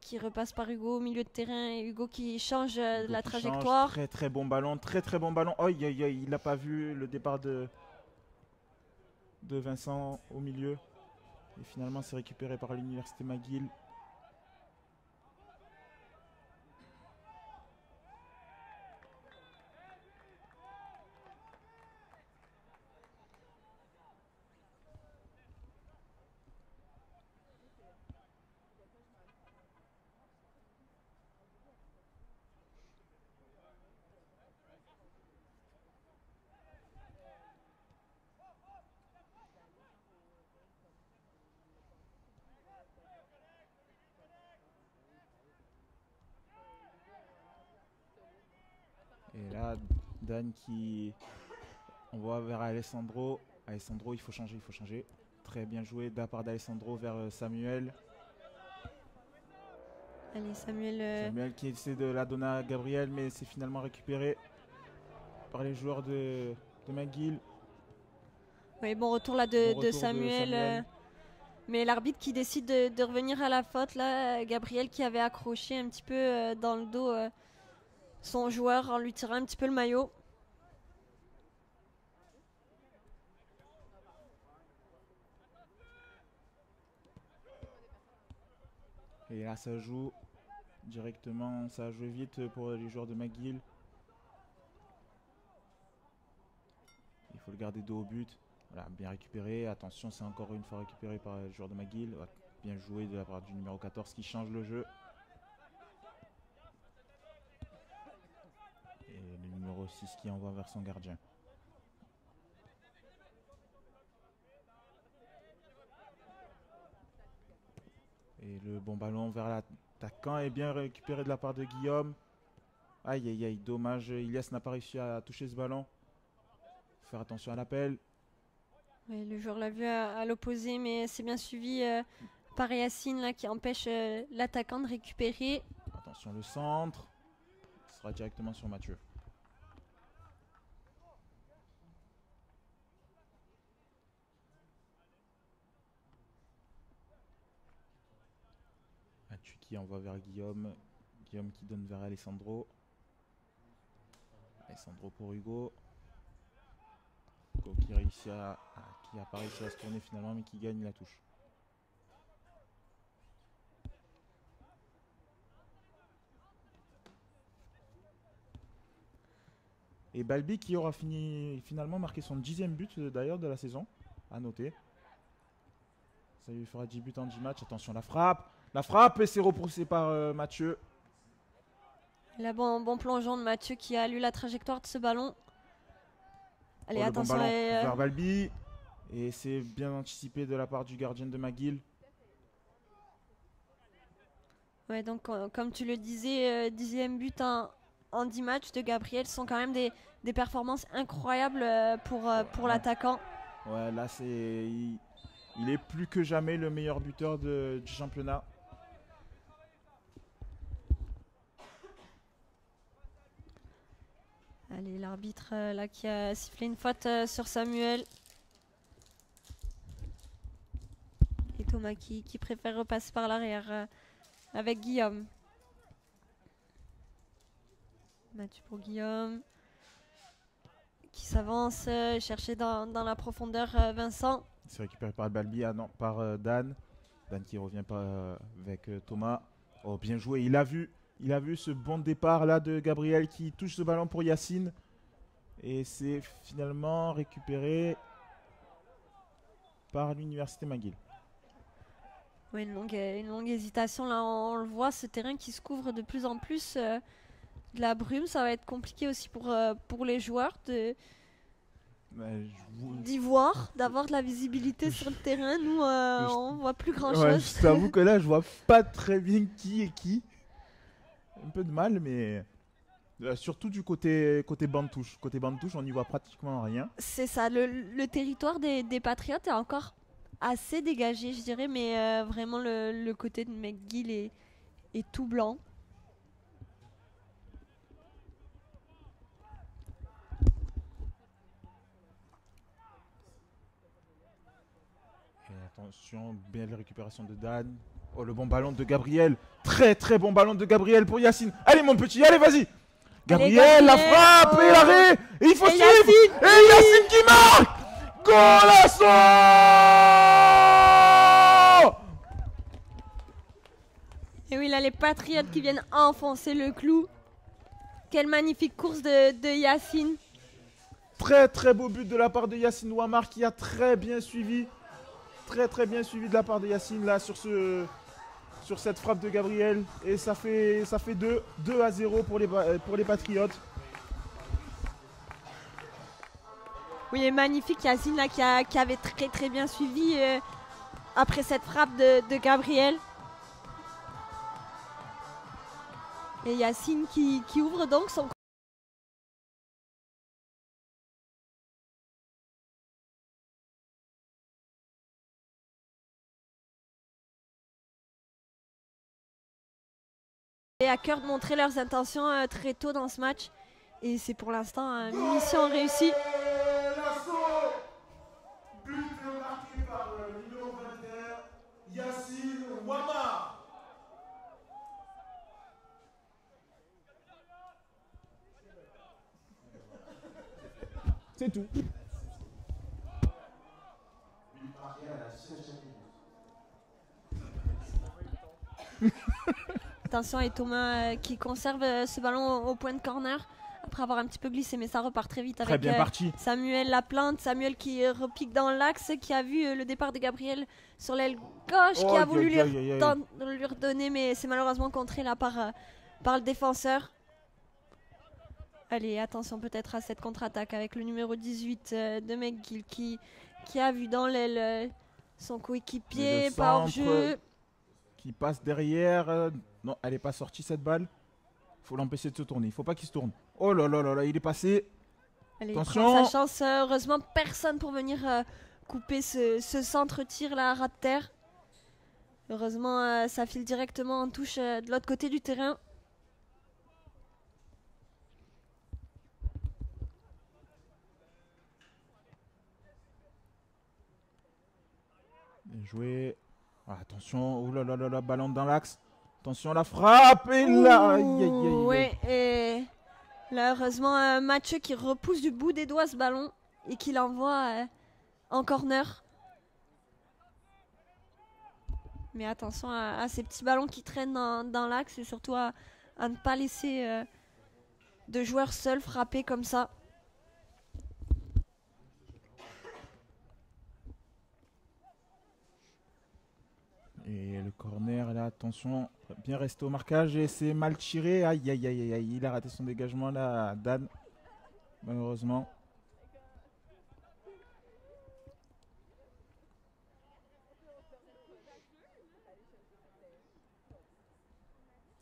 qui repasse par Hugo au milieu de terrain et Hugo qui change Hugo la qui change. trajectoire. Très très bon ballon, très très bon ballon. Aïe, il n'a pas vu le départ de, de Vincent au milieu. Et finalement c'est récupéré par l'université McGill. Dan qui envoie vers Alessandro. Alessandro, il faut changer, il faut changer. Très bien joué de la part d'Alessandro vers euh, Samuel. Allez, Samuel. euh, Samuel qui essaie de la donner à Gabriel, mais c'est finalement récupéré par les joueurs de, de McGill. Oui, bon retour là de, Bon de retour de Samuel. Euh, mais l'arbitre qui décide de, de revenir à la faute, là, euh, Gabriel qui avait accroché un petit peu euh, dans le dos euh, son joueur en lui tirant un petit peu le maillot. Et là, ça joue directement, ça a joué vite pour les joueurs de McGill. Il faut le garder dos au but. Voilà, bien récupéré. Attention, c'est encore une fois récupéré par les joueurs de McGill. Bien joué de la part du numéro 14 qui change le jeu. Et le numéro 6 qui envoie vers son gardien. Et le bon ballon vers l'attaquant est bien récupéré de la part de Guillaume. Aïe aïe aïe, dommage. Ilias n'a pas réussi à toucher ce ballon. Faut Faire attention à l'appel. Ouais, le joueur l'a vu à, à l'opposé, mais c'est bien suivi euh, par Yacine là, qui empêche euh, l'attaquant de récupérer. Attention le centre. Ce sera directement sur Mathieu. Mathieu qui envoie vers Guillaume. Guillaume qui donne vers Alessandro. Alessandro pour Hugo. Hugo qui réussit à, qui a pas réussi à se tourner finalement mais qui gagne la touche. Et Balbi qui aura fini, finalement marqué son dixième but euh, d'ailleurs de la saison, à noter. Ça lui fera 10 buts en 10 matchs. Attention, la frappe La frappe et c'est repoussé par euh, Mathieu. Là, bon, bon plongeon de Mathieu qui a lu la trajectoire de ce ballon. Allez, Oh, bon attention. ballon et, euh, vers Balbi. Et c'est bien anticipé de la part du gardien de McGill. Ouais, donc euh, comme tu le disais, euh, dixième but en, en 10 matchs de Gabriel sont quand même des, des performances incroyables euh, pour, l'attaquant. Ouais, là c'est. Il, il est plus que jamais le meilleur buteur de- du championnat. Allez, l'arbitre euh, là qui a sifflé une faute euh, sur Samuel. Et Thomas qui, préfère repasser par l'arrière euh, avec Guillaume. Mathieu pour Guillaume. Qui s'avance, euh, chercher dans, la profondeur euh, Vincent. C'est récupéré par Balbi, ah non, par Dan. Dan qui revient avec Thomas. Oh, bien joué. Il a vu, il a vu ce bon départ là de Gabriel qui touche ce ballon pour Yacine. Et c'est finalement récupéré par l'université McGill. Ouais, une, longue, euh, une longue hésitation. Là, on, le voit, ce terrain qui se couvre de plus en plus euh, de la brume. Ça va être compliqué aussi pour, euh, pour les joueurs de, d'y voir, d'avoir de la visibilité sur le terrain. Nous, euh, on voit plus grand Ouais, chose. je t'avoue que là, je vois pas très bien qui est qui. Un peu de mal, mais euh, surtout du côté côté bande touche. Côté bande touche, on n'y voit pratiquement rien. C'est ça, le, le territoire des, des Patriotes est encore assez dégagé, je dirais, mais euh, vraiment le, le côté de McGill est, est tout blanc. Et attention, belle récupération de Dan. Oh, le bon ballon de Gabriel. Très très bon ballon de Gabriel pour Yacine. Allez mon petit, allez vas-y. Gabriel, la Gabriel, frappe oh. et l'arrêt. Et il faut Et suivre. Yacine, Et Yacine qui marque. Golasso Et oui, là, les Patriotes qui viennent enfoncer le clou. Quelle magnifique course de, de Yacine. Très très beau but de la part de Yacine Ouamar qui a très bien suivi. Très très bien suivi de la part de Yacine là sur ce sur cette frappe de Gabriel et ça fait ça fait 2 2 à 0 pour les pour les Patriotes. Oui, et magnifique Yacine là, qui, avait très très bien suivi euh, après cette frappe de, de Gabriel. Et Yacine qui, qui ouvre donc son à cœur de montrer leurs intentions euh, très tôt dans ce match. Et c'est pour l'instant une mission réussie. L'assaut But marqué par le numéro 21, Yacine Wama. C'est tout. But marqué à la 16e minute. Attention, et Thomas euh, qui conserve euh, ce ballon au, au point de corner après avoir un petit peu glissé, mais ça repart très vite Très avec bien euh, parti. Samuel Laplante. Samuel qui repique dans l'axe, qui a vu le départ de Gabriel sur l'aile gauche, qui a voulu lui, redonner, mais c'est malheureusement contré là par, par le défenseur. Allez, attention peut-être à cette contre-attaque avec le numéro 18 euh, de McGill qui, qui a vu dans l'aile son coéquipier, pas hors jeu. Qui passe derrière. Non, elle est pas sortie cette balle. faut l'empêcher de se tourner. Il faut pas qu'il se tourne. Oh là là là là, il est passé. Allez, Attention. sa chance. euh, heureusement, personne pour venir euh, couper ce, ce centre-tir là à ras de terre. Heureusement, euh, ça file directement en touche euh, de l'autre côté du terrain. Bien joué. Ah, attention. Oh là là là là, ballon dans l'axe. Attention, la frappe. Et là. aïe, aïe, aïe, aïe. Ouais, et là, heureusement, euh, Mathieu qui repousse du bout des doigts ce ballon et qui l'envoie euh, en corner. Mais attention à, à ces petits ballons qui traînent dans, dans l'axe et surtout à, à ne pas laisser euh, de joueurs seuls frapper comme ça. Et le corner, là, attention. Bien resté au marquage. Et c'est mal tiré. Aïe, aïe, aïe, aïe. Il a raté son dégagement, là, Dan. Malheureusement.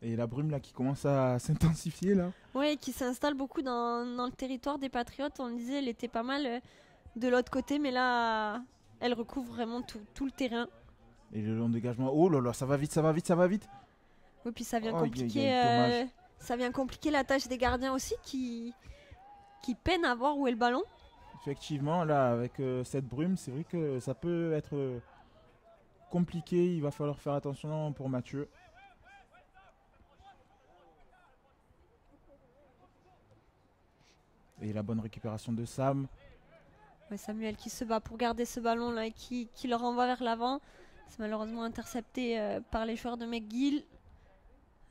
Et la brume, là, qui commence à s'intensifier, là. Oui, qui s'installe beaucoup dans, dans le territoire des Patriotes. On disait, elle était pas mal euh, de l'autre côté, mais là, elle recouvre vraiment tout, tout le terrain. Et le long dégagement. Oh là là, ça va vite, ça va vite, ça va vite. Oui, puis ça vient aïe, compliquer, euh, ça vient compliquer la tâche des gardiens aussi, qui, qui peinent à voir où est le ballon. Effectivement, là, avec euh, cette brume, c'est vrai que ça peut être euh, compliqué. Il va falloir faire attention pour Mathieu. Et la bonne récupération de Sam. Ouais, Samuel qui se bat pour garder ce ballon là et qui, qui le renvoie vers l'avant. C'est malheureusement intercepté euh, par les joueurs de McGill.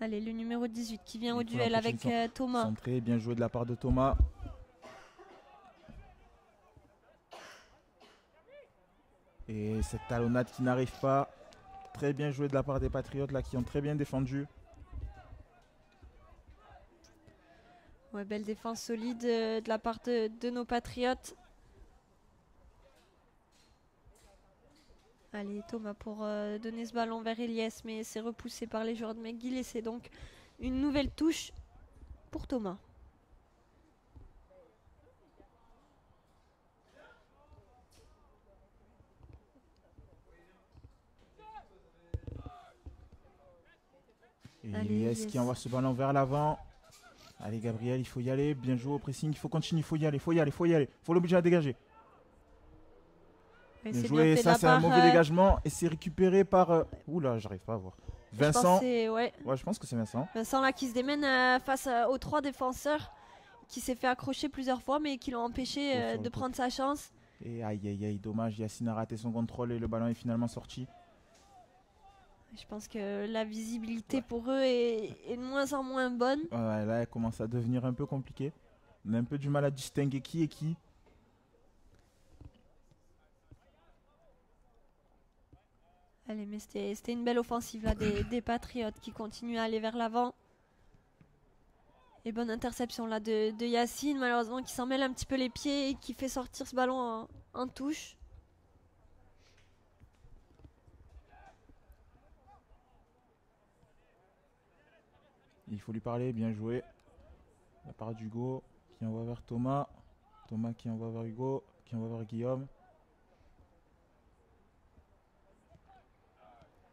Allez, le numéro 18 qui vient au Il duel avec euh, Thomas. Centré, bien joué de la part de Thomas. Et cette talonnade qui n'arrive pas. Très bien joué de la part des Patriotes là qui ont très bien défendu. Ouais, belle défense solide euh, de la part de, de nos Patriotes. Allez, Thomas pour euh, donner ce ballon vers Elias, mais c'est repoussé par les joueurs de McGill et c'est donc une nouvelle touche pour Thomas. Elias qui envoie ce ballon vers l'avant. Allez Gabriel, il faut y aller. Bien joué au pressing, il faut continuer, il faut y aller, il faut y aller, il faut y aller. Il faut l'obliger à dégager. Mais Bien joué, ça c'est un mauvais euh, dégagement et c'est récupéré par... euh, Oula, j'arrive pas à voir. je Vincent. c'est- ouais, Ouais, je pense que c'est Vincent. Vincent là qui se démène euh, face euh, aux trois défenseurs qui s'est fait accrocher plusieurs fois mais qui l'ont empêché de prendre sa chance. Et aïe aïe aïe, dommage, Yacine a raté son contrôle et le ballon est finalement sorti. Je pense que la visibilité pour eux est, est de moins en moins bonne. Ouais, là, elle commence à devenir un peu compliqué. On a un peu du mal à distinguer qui est qui. Allez, mais c'était une belle offensive là des, Patriotes qui continuent à aller vers l'avant. Et bonne interception là de, de Yacine, malheureusement qui s'en mêle un petit peu les pieds et qui fait sortir ce ballon en, en touche. Il faut lui parler, bien joué. La part d'Hugo qui envoie vers Thomas. Thomas qui envoie vers Hugo, qui envoie vers Guillaume.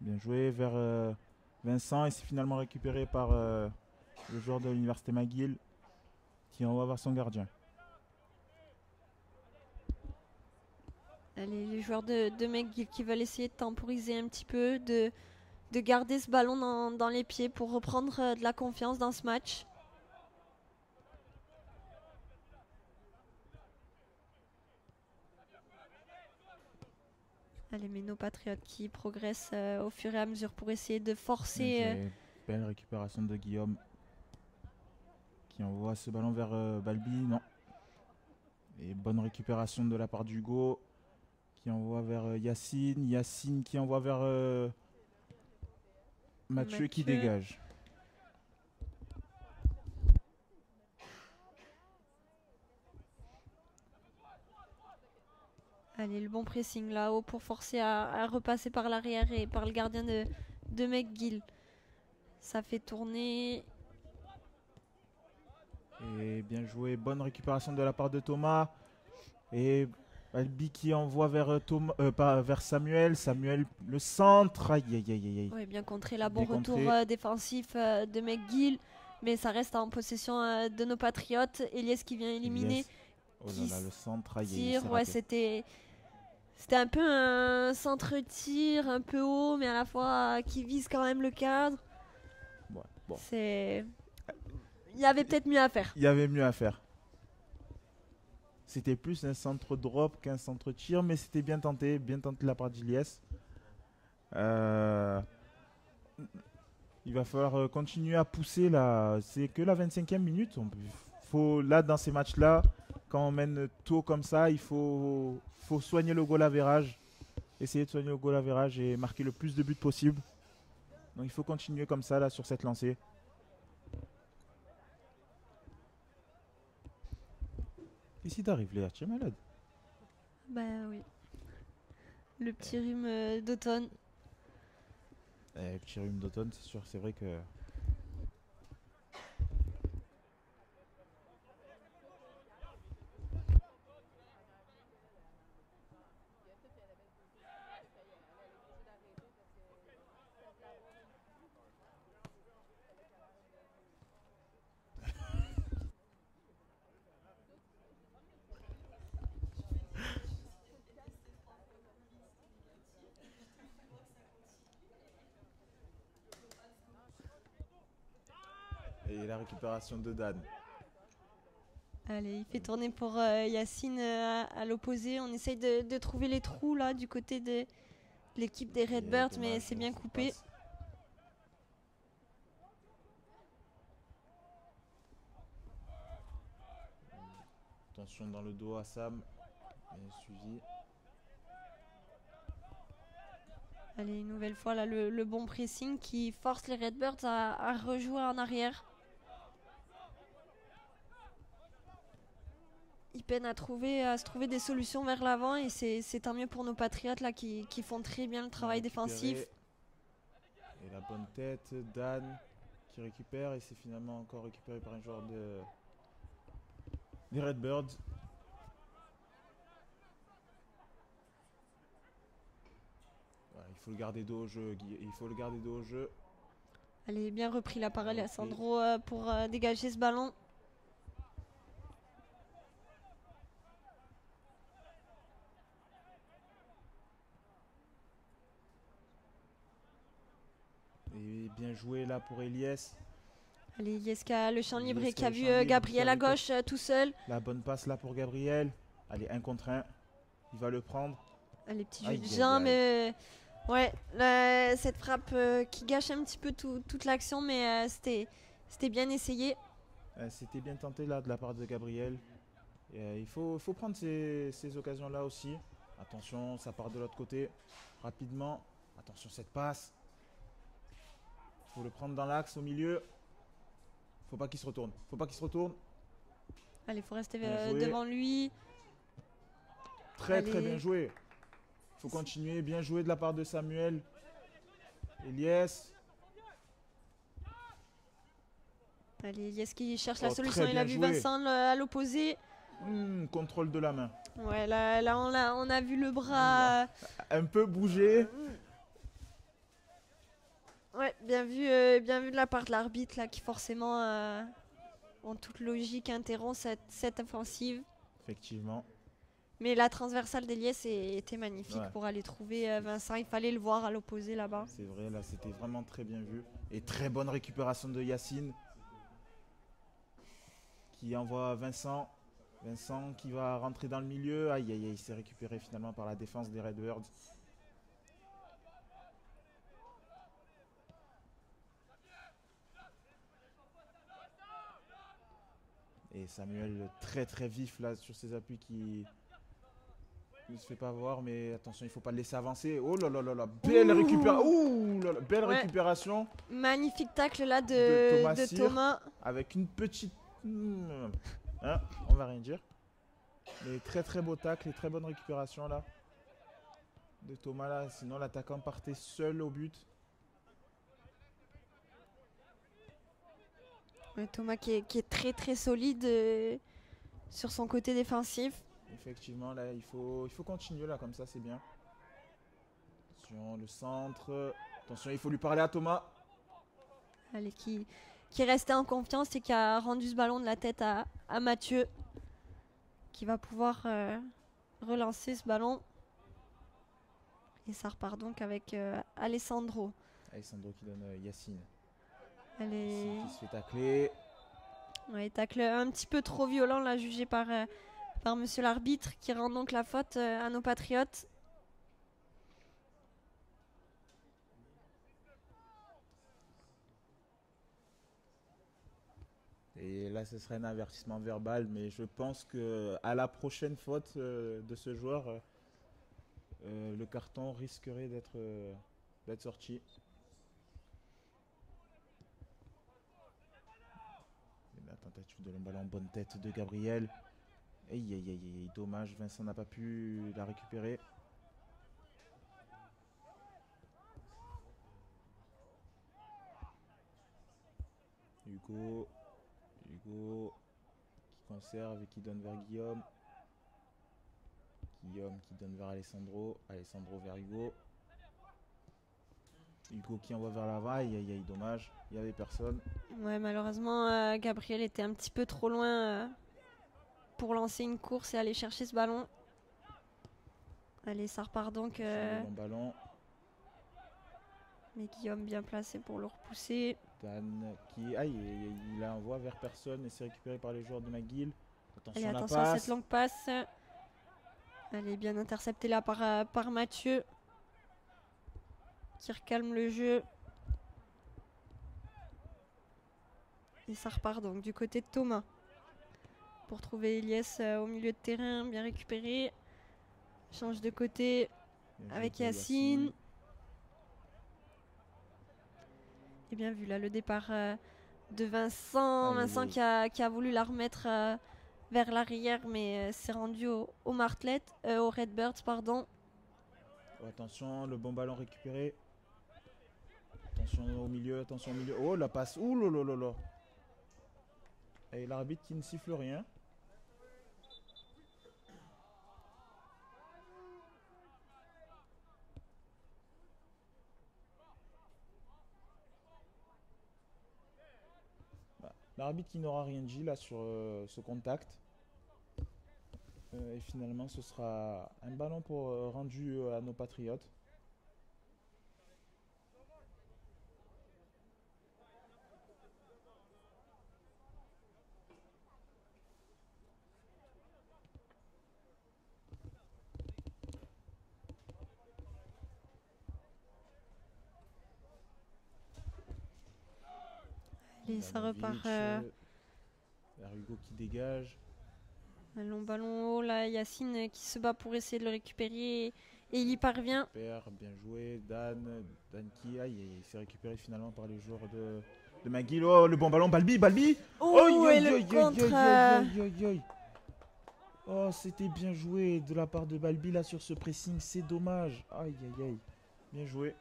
Bien joué vers euh, Vincent et c'est finalement récupéré par euh, le joueur de l'université McGill qui envoie voir son gardien. Allez, les joueurs de, de McGill qui veulent essayer de temporiser un petit peu, de, de garder ce ballon dans, dans les pieds pour reprendre euh, de la confiance dans ce match. Allez, mais nos patriotes qui progressent euh, au fur et à mesure pour essayer de forcer. Euh. Belle récupération de Guillaume qui envoie ce ballon vers euh, Balbi. Non. Et bonne récupération de la part d'Hugo qui envoie vers Yacine. Yacine qui envoie vers euh, Mathieu, qui Mathieu. dégage. Allez, le bon pressing là-haut pour forcer à, à repasser par l'arrière et par le gardien de, de McGill. Ça fait tourner. Et bien joué, bonne récupération de la part de Thomas. Et Balbi qui envoie vers, euh, Thomas, euh, pas, vers Samuel. Samuel, le centre. Aïe, aïe, aïe, aïe. Ouais, bien contré là, bon retour euh, défensif euh, de McGill. Mais ça reste en possession de nos patriotes. Elias qui vient éliminer. Oh là le centre. Aïe, ouais, c'était. C'était un peu un centre-tir, un peu haut, mais à la fois qui vise quand même le cadre. Ouais, bon. C'est. Il y avait peut-être mieux à faire. Il y avait mieux à faire. C'était plus un centre drop qu'un centre tir, mais c'était bien tenté, bien tenté de la part d'Iliès. Euh, il va falloir euh, continuer à pousser là. C'est que la 25e minute. On faut, là, dans ces matchs-là, quand on mène tôt comme ça, il faut, faut soigner le goal average. Essayer de soigner le goal average et marquer le plus de buts possible. Donc il faut continuer comme ça là sur cette lancée. Qu'est-ce qui t'arrive, Léa? Tu es malade? Bah oui. Le petit rhume euh, d'automne. Eh, Petit rhume d'automne, c'est sûr, c'est vrai que. Et la récupération de Dan. Allez, il fait tourner pour euh, Yacine euh, à, à l'opposé. On essaye de, de trouver les trous là du côté de l'équipe des Redbirds, mais c'est bien coupé. passe. Attention dans le dos à Sam. Bien suivi. Allez, une nouvelle fois là, le, le bon pressing qui force les Redbirds à, à rejouer en arrière. Ils peinent à, trouver, à se trouver des solutions vers l'avant et c'est tant mieux pour nos Patriotes là qui, qui font très bien le travail défensif. Et la bonne tête, Dan qui récupère et c'est finalement encore récupéré par un joueur de des Redbirds. Voilà, il faut le garder dos au jeu, Guy- il faut le garder dos au jeu. Allez, bien repris la parole à Sandro euh, pour euh, dégager ce ballon. Et bien joué là pour Elias. Allez, Yeska, le champ libre et qui a vu euh, Gabriel à gauche euh, tout seul. La bonne passe là pour Gabriel. Allez, un contre un. Il va le prendre. Allez, petit jeu de aïe. mais Ouais, la- cette frappe euh, qui gâche un petit peu tout- toute l'action, mais euh, c'était c'était bien essayé. Euh, C'était bien tenté là de la part de Gabriel. Et, euh, il faut, faut prendre ces, ces occasions-là aussi. Attention, ça part de l'autre côté. Rapidement. Attention, cette passe. Il faut le prendre dans l'axe, au milieu. faut pas qu'il se retourne. faut pas qu'il se retourne. Allez, faut rester euh, devant lui. Très très bien joué. faut continuer. Bien joué de la part de Samuel. Elias. Allez, Yes qui cherche Oh, la très solution. Il a vu joué. Vincent à l'opposé. Hmm, contrôle de la main. Ouais, là, là on, a, on a vu le bras. Un peu bougé. Ouais, bien vu, euh, bien vu de la part de l'arbitre là, qui forcément, euh, en toute logique, interrompt cette, cette offensive. Effectivement. Mais la transversale d'Eliès était magnifique Ouais. pour aller trouver euh, Vincent. Il fallait le voir à l'opposé là-bas. C'est vrai, là c'était vraiment très bien vu. Et très bonne récupération de Yacine. Qui envoie Vincent. Vincent qui va rentrer dans le milieu. Aïe aïe aïe, il s'est récupéré finalement par la défense des Redbirds. Et Samuel très très vif là sur ses appuis qui ne se fait pas voir mais attention il faut pas le laisser avancer. Oh là là là là, belle Ouh. récupération. Ouh là là, belle Ouais. récupération Magnifique tacle là De de, Thomas de Cyr. Thomas. avec une petite Hmm. Hein, on va rien dire. Mais très très beau tacle et très bonne récupération là de Thomas là, sinon l'attaquant partait seul au but. Ouais, Thomas qui est, qui est très très solide euh, sur son côté défensif. Effectivement, là, il faut, il faut continuer là, comme ça, c'est bien. Attention, le centre. Attention, il faut lui parler à Thomas. Allez, qui, qui est resté en confiance et qui a rendu ce ballon de la tête à, à Mathieu. Qui va pouvoir euh, relancer ce ballon. Et ça repart donc avec euh, Alessandro. Alessandro qui donne Yacine. Allez. Qui se fait tacler. Ouais, tacle un petit peu trop violent là, jugé par, euh, par monsieur l'arbitre, qui rend donc la faute euh, à nos patriotes. Et là, ce serait un avertissement verbal, mais je pense que à la prochaine faute euh, de ce joueur, le carton risquerait d'être d'être sorti. Et de long ballon, bonne tête de Gabriel. Aïe aïe aïe, dommage, Vincent n'a pas pu la récupérer. Hugo, Hugo qui conserve et qui donne vers Guillaume. Guillaume qui donne vers Alessandro. Alessandro vers Hugo. Hugo qui envoie vers l'avant. Aïe aïe aïe, dommage. Il n'y avait personne. Ouais, malheureusement, euh, Gabriel était un petit peu trop loin euh, pour lancer une course et aller chercher ce ballon. Allez, ça repart donc. Euh, ballon. mais Guillaume bien placé pour le repousser. Dan qui. Aïe, aïe, il envoie vers personne et c'est récupéré par les joueurs de McGill. Attention Allez, attention à cette longue passe. Allez, bien intercepté là par, euh, par Mathieu. Qui recalme le jeu. Et ça repart donc du côté de Thomas. Pour trouver Elias euh, au milieu de terrain, bien récupéré. Change de côté avec Yacine. Et bien vu là le départ euh, de Vincent. Vincent qui a, qui a voulu la remettre euh, vers l'arrière mais s'est rendu au, au Martlet, euh, au Redbirds pardon. Oh, attention, le bon ballon récupéré. Attention au milieu, attention au milieu. Oh la passe. Ouh là. Et l'arbitre qui ne siffle rien. Bah, L'arbitre qui n'aura rien dit là sur euh, ce contact. Euh, et finalement, ce sera un ballon pour, euh, rendu à nos patriotes. Et ça repart euh, vers Hugo qui dégage. un long ballon haut là. Yacine qui se bat pour essayer de le récupérer et il y parvient. Père, bien joué. Dan, Dan qui aïe, il s'est récupéré finalement par les joueurs de, de. Oh, le bon ballon, Balbi, Balbi et le contre. Oh, c'était bien joué de la part de Balbi là sur ce pressing, c'est dommage. Aïe, aïe, aïe. Bien joué.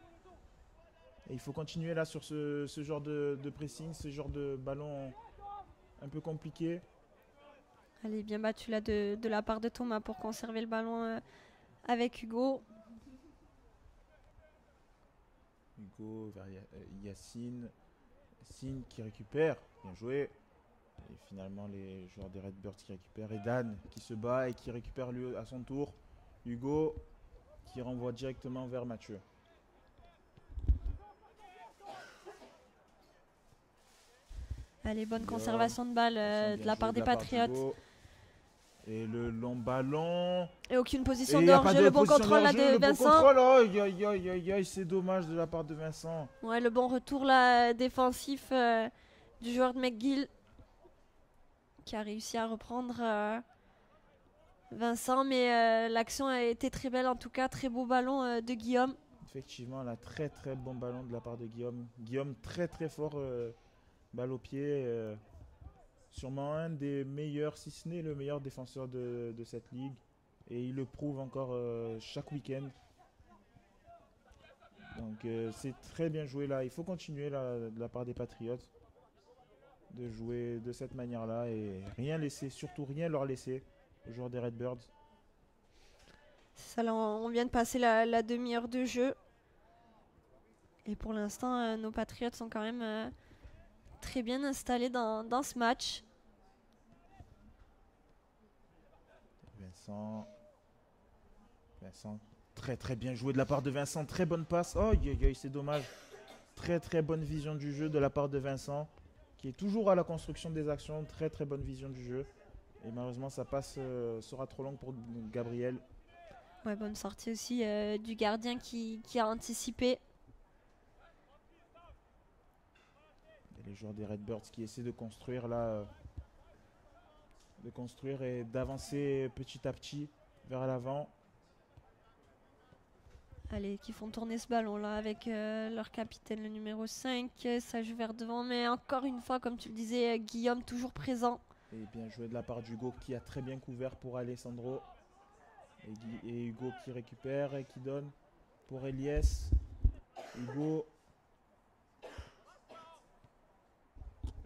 Et il faut continuer là sur ce, ce genre de, de pressing, ce genre de ballon un peu compliqué. Allez, bien battu là de, de la part de Thomas pour conserver le ballon euh, avec Hugo. Hugo vers euh, Yacine. Yacine qui récupère. Bien joué. Et finalement, les joueurs des Redbirds qui récupèrent. Et Dan qui se bat et qui récupère lui à son tour. Hugo qui renvoie directement vers Mathieu. Allez, bonne conservation de balle euh, de la part des Patriotes. Et le long ballon. Et aucune position de hors-jeu. Le bon contrôle là de le bon Vincent. contrôle, aïe, aïe, aïe, aïe, aïe, c'est dommage de la part de Vincent. Ouais, le bon retour là défensif euh, du joueur de McGill qui a réussi à reprendre euh, Vincent, mais euh, l'action a été très belle en tout cas, très beau ballon de Guillaume. Effectivement, là, très très bon ballon de la part de Guillaume. Guillaume très très fort, balle au pied. euh, sûrement un des meilleurs, si ce n'est le meilleur défenseur de, cette ligue. Et il le prouve encore euh, chaque week-end. Donc euh, c'est très bien joué là. Il faut continuer de la part des Patriotes de jouer de cette manière-là et rien laisser, surtout rien leur laisser aux joueurs des Redbirds. Ça, on vient de passer la, demi-heure de jeu. Et pour l'instant, nos Patriotes sont quand même très bien installés dans, dans ce match. Vincent. Vincent. Très très bien joué de la part de Vincent. Très bonne passe. Oh, c'est dommage. Très très bonne vision du jeu de la part de Vincent. Qui est toujours à la construction des actions. Très très bonne vision du jeu. Et malheureusement, sa passe euh, sera trop longue pour Gabriel. Ouais, bonne sortie aussi euh, du gardien qui, qui a anticipé. Les joueurs des Redbirds qui essaient de construire là. euh, de construire et d'avancer petit à petit vers l'avant. Allez, qui font tourner ce ballon là avec euh, leur capitaine, le numéro 5. euh, Ça joue vers devant, mais encore une fois, comme tu le disais, euh, Guillaume toujours présent. Et bien joué de la part d'Hugo qui a très bien couvert pour Alessandro. Et, et Hugo qui récupère et qui donne pour Elias. Hugo.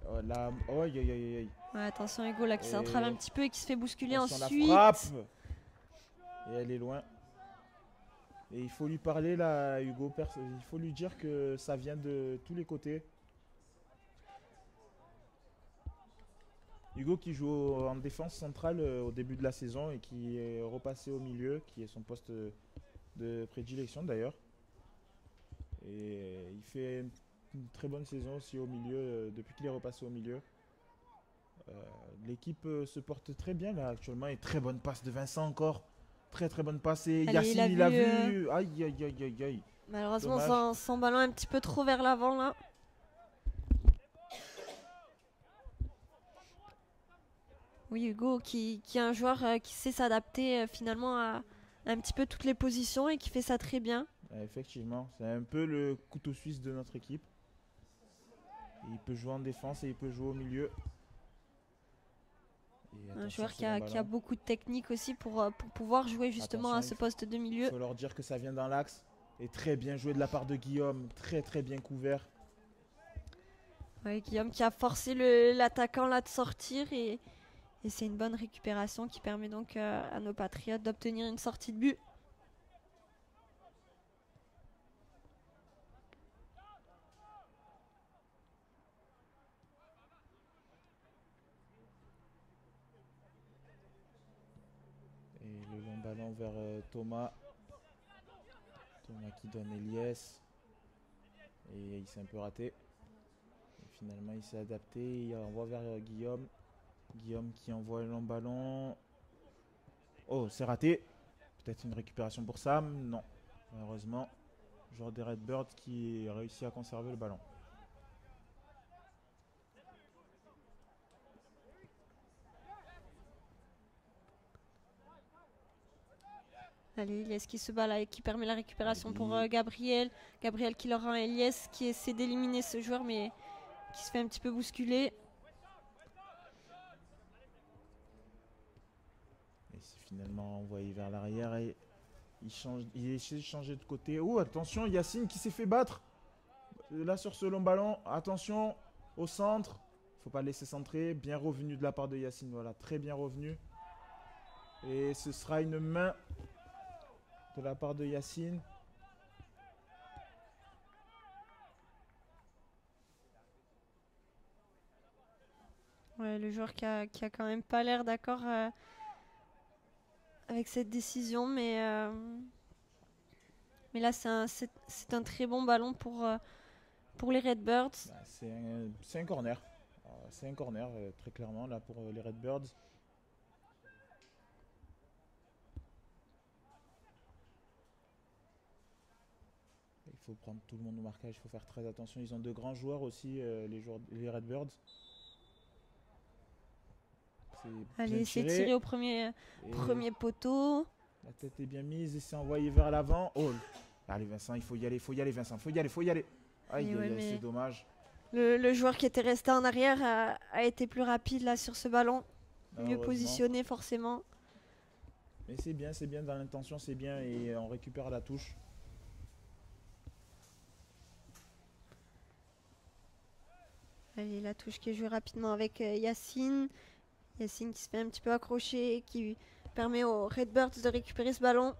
Oh, là, oh, aïe, aïe, aïe, aïe. Ouais, attention, Hugo là qui s'entrave un petit peu et qui se fait bousculer la ensuite. frappe. Et elle est loin. Et il faut lui parler là, Hugo. Il faut lui dire que ça vient de tous les côtés. Hugo qui joue au- en défense centrale euh, au début de la saison et qui est repassé au milieu, qui est son poste euh, de prédilection d'ailleurs. Et il fait une, très bonne saison aussi au milieu euh, depuis qu'il est repassé au milieu. Euh, L'équipe euh, se porte très bien là actuellement et très bonne passe de Vincent encore. Très très bonne passe et Yacine il a vu. Aïe aïe aïe aïe aïe. Malheureusement, son, son ballon est un petit peu trop vers l'avant là. Oui, Hugo qui, qui est un joueur euh, qui sait s'adapter euh, finalement à un petit peu toutes les positions et qui fait ça très bien. Effectivement, c'est un peu le couteau suisse de notre équipe. Il peut jouer en défense et il peut jouer au milieu. Un joueur qui a, qui a ballon. beaucoup de technique aussi pour, euh, pour pouvoir jouer justement à ce il poste de Il milieu. faut leur dire que ça vient dans l'axe. Et très bien joué de la part de Guillaume. Très très bien couvert. Ouais, Guillaume qui a forcé l'attaquant là de sortir et, et c'est une bonne récupération qui permet donc euh, à nos Patriotes d'obtenir une sortie de but. Et vers euh, Thomas. Thomas qui donne Elias. Et il s'est un peu raté. Finalement, il s'est adapté. Il envoie vers euh, Guillaume. Guillaume qui envoie le long ballon. Oh, c'est raté. Peut-être une récupération pour Sam. Non. Malheureusement, joueur des Redbirds qui a réussi à conserver le ballon. Elias qui se bat là et qui permet la récupération pour Allez. euh, Gabriel. Gabriel qui leur rend Elias qui essaie d'éliminer ce joueur mais qui se fait un petit peu bousculer. Et c'est finalement envoyé vers l'arrière et il, change, il essaie de changer de côté. Oh, attention, Yacine qui s'est fait battre. Là sur ce long ballon, attention au centre. Faut pas laisser centrer. Bien revenu de la part de Yacine. Voilà, très bien revenu. Et ce sera une main de la part de Yacine. Le joueur qui a, quand même pas l'air d'accord euh, avec cette décision, mais, euh, mais là c'est un, un, très bon ballon pour, euh, pour les Redbirds. Bah, c'est un, un, corner, c'est un corner très clairement là pour les Redbirds. Faut prendre tout le monde au marquage, il faut faire très attention. Ils ont de grands joueurs aussi, euh, les, joueurs, les Redbirds. C'est Allez, de tiré, tirer au premier, et premier poteau. La tête est bien mise et c'est envoyé vers l'avant. Oh Allez Vincent, il faut y aller, il faut y aller Vincent, il faut y aller, il faut y aller. Aïe, ouais, c'est dommage. Le, le joueur qui était resté en arrière a, a été plus rapide là sur ce ballon, mieux positionné forcément. Mais c'est bien, c'est bien dans l'intention, c'est bien et on récupère la touche. Allez, la touche qui est jouée rapidement avec euh, Yacine. Yacine qui se fait un petit peu accrocher, qui permet aux Redbirds de récupérer ce ballon.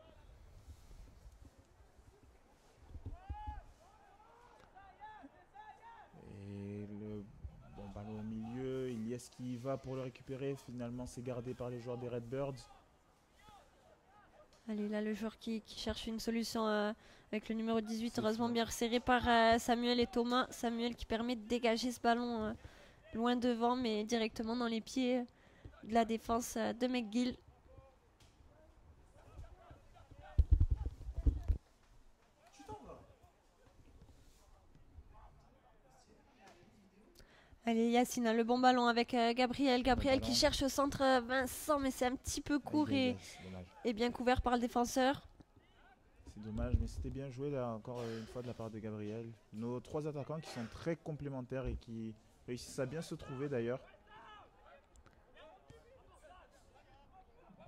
Et le ballon au milieu, Ilyes qui va pour le récupérer. Finalement, c'est gardé par les joueurs des Redbirds. Allez, là, le joueur qui, qui cherche une solution euh, avec le numéro 18, C'est heureusement bien resserré par euh, Samuel et Thomas. Samuel qui permet de dégager ce ballon euh, loin devant, mais directement dans les pieds de la défense de McGill. Allez, Yacine a le bon ballon avec euh, Gabriel. Gabriel qui cherche au centre euh, Vincent, mais c'est un petit peu court et, aïe, c'est dommage. et bien couvert par le défenseur. C'est dommage, mais c'était bien joué là encore une fois de la part de Gabriel. Nos trois attaquants qui sont très complémentaires et qui réussissent à bien se trouver d'ailleurs.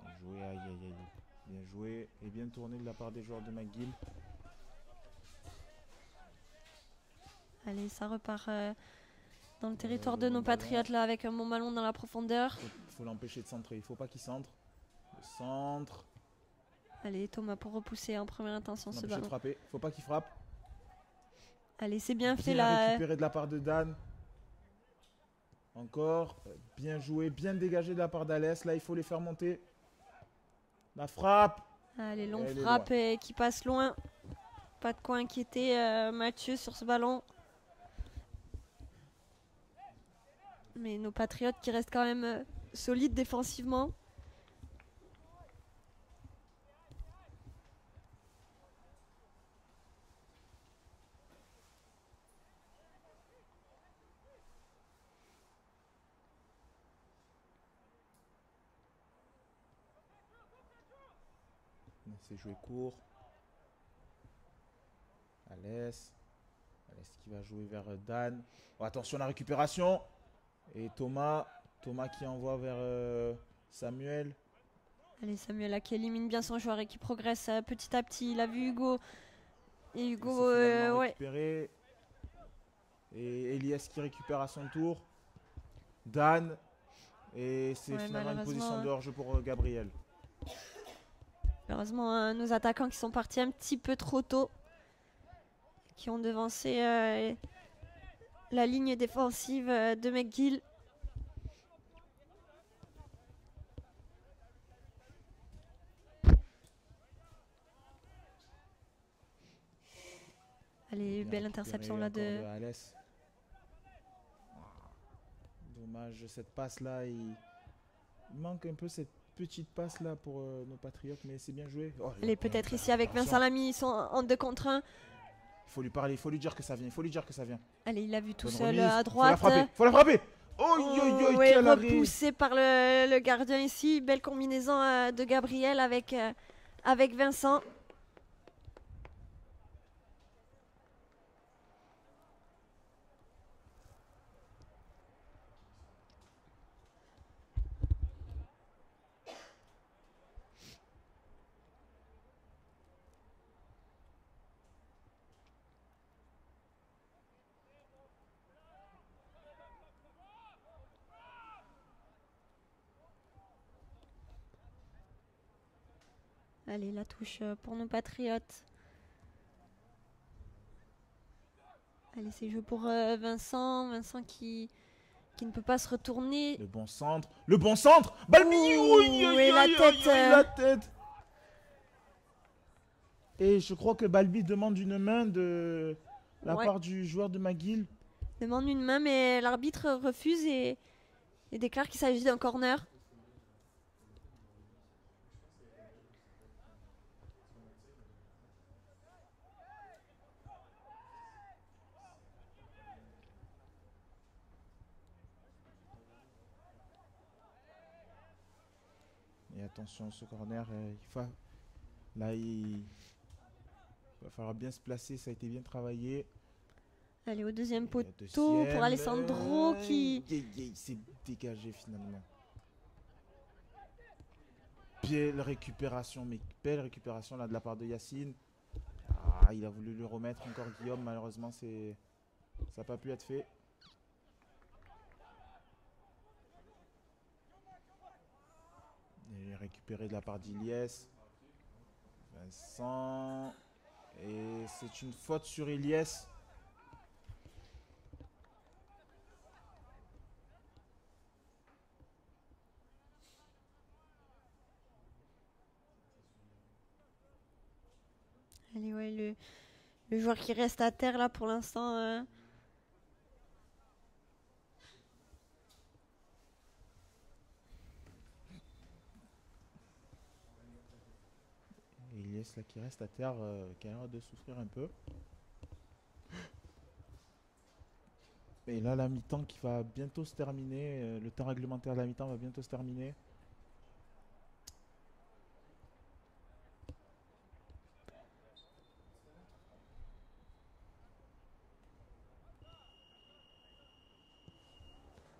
Bien joué, aïe aïe aïe. Bien joué et bien tourné de la part des joueurs de McGill. Allez, ça repart euh, dans le territoire de nos patriotes là avec un bon ballon dans la profondeur. Faut, faut l'empêcher de centrer. Il faut pas qu'il centre. Le centre. Allez, Thomas pour repousser en première intention ce ballon. frapper. Faut pas qu'il frappe. Allez, c'est bien fait là. récupéré de la part de Dan. Encore. euh, Bien joué, bien dégagé de la part d'Alès. Là, il faut les faire monter. La frappe. Allez, longue frappe et qui passe loin. Pas de quoi inquiéter euh, Mathieu sur ce ballon. Mais nos patriotes qui restent quand même euh, solides défensivement. C'est joué court. Alès. Alès qui va jouer vers euh, Dan. Attention à la récupération. Et Thomas. Thomas qui envoie vers euh, Samuel. Allez, Samuel là qui élimine bien son joueur et qui progresse euh, petit à petit. Il a vu Hugo. Et Hugo, euh, ouais. Et Elias qui récupère à son tour. Dan. Et c'est Ouais, finalement une malheureusement, position hein. de hors-jeu pour Gabriel. Heureusement, euh, nos attaquants qui sont partis un petit peu trop tôt, qui ont devancé euh, la ligne défensive euh, de McGill. Allez, belle interception là de. Dommage, cette passe là, il... il manque un peu cette petite passe là pour euh, nos patriotes, mais c'est bien joué. Oh, là, peut-être là, ici avec. Vincent Lamy, ils sont en 2 contre 1. Il faut lui parler, il faut lui dire que ça vient, il faut lui dire que ça vient. Allez, il l'a vu tout Bonne seul remise. à Faut la droite. frapper, faut la frapper. Oh, yo, yo, ouais, repoussé par le, le gardien ici. Belle combinaison euh, de Gabriel avec, euh, avec Vincent. Allez, la touche euh, pour nos patriotes. Allez, c'est joué pour euh, Vincent. Vincent qui, qui ne peut pas se retourner. Le bon centre. Le bon centre oui, et la tête, euh. la tête Et je crois que Balbi demande une main de la Ouais. part du joueur de McGill. demande une main, mais l'arbitre refuse et, et déclare qu'il s'agit d'un corner. Attention, ce corner, euh, il fa- là, il... il va falloir bien se placer. Ça a été bien travaillé. Allez, au deuxième poteau deuxième, pour Alessandro qui... Il s'est dégagé finalement. Belle récupération, mais belle récupération là de la part de Yacine. Ah, il a voulu lui remettre encore Guillaume. Malheureusement, c'est ça n'a pas pu être fait. Il est récupéré de la part d'Iliès. Vincent. Et c'est une faute sur Iliès. Allez, ouais, le, le joueur qui reste à terre là pour l'instant. euh, Iliès là qui reste à terre, euh, qui a l'air de souffrir un peu. Et là, la mi-temps qui va bientôt se terminer. euh, le temps réglementaire de la mi-temps va bientôt se terminer.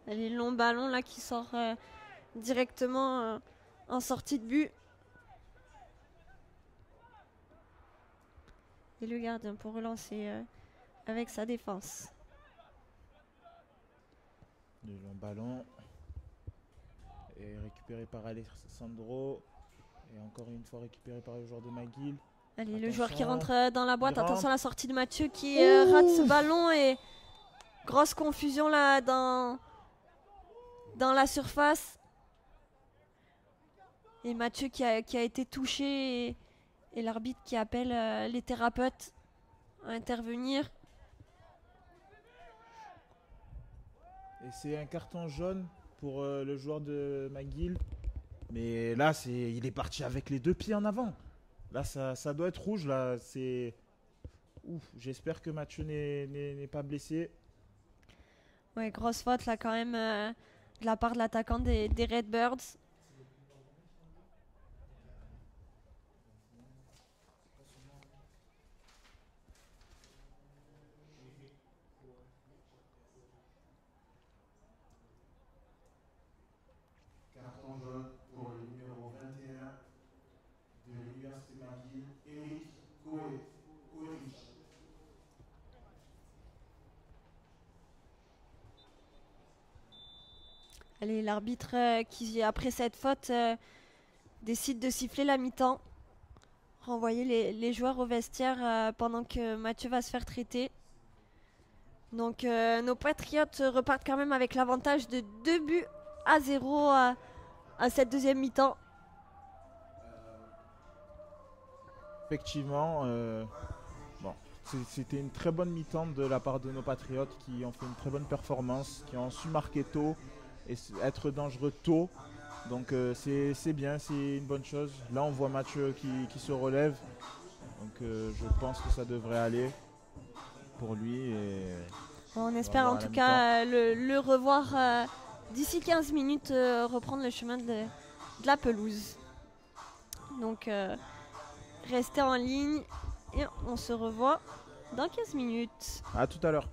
Allez, long ballon là qui sort euh, directement en sortie de but. Et le gardien pour relancer euh, avec sa défense. Le long ballon. Et récupéré par Alessandro. Et encore une fois récupéré par le joueur de McGill. Allez, le joueur qui rentre euh, dans la boîte. Il. Attention à la sortie de Mathieu qui euh, rate ce ballon et grosse confusion là dans, dans la surface. Et Mathieu qui a, qui a été touché et, et l'arbitre qui appelle euh, les thérapeutes à intervenir. Et c'est un carton jaune pour euh, le joueur de McGill. Mais là, c'est, il est parti avec les deux pieds en avant. Là, ça, ça doit être rouge. Là, c'est. Ouf, j'espère que Mathieu n'est, n'est- n'est pas blessé. Ouais, grosse faute là quand même euh, de la part de l'attaquant des, des Redbirds. Carton jaune pour le numéro 21 de l'Université McGill, Eric Coe- Coerich. Allez, l'arbitre euh, qui, après cette faute, euh, décide de siffler la mi-temps. Renvoyer les, joueurs au vestiaire euh, pendant que Mathieu va se faire traiter. Donc nos Patriotes repartent quand même avec l'avantage de 2 buts à 0 à, cette deuxième mi-temps. Effectivement, c'était une très bonne mi-temps de la part de nos Patriotes qui ont fait une très bonne performance, qui ont su marquer tôt et être dangereux tôt. Donc euh, c'est bien, c'est une bonne chose. Là, on voit Mathieu qui, qui se relève. Donc euh, je pense que ça devrait aller pour lui. Et On espère en tout cas euh, le, le revoir euh, d'ici 15 minutes, reprendre le chemin de, de la pelouse. Donc restez en ligne et on se revoit dans 15 minutes. à tout à l'heure.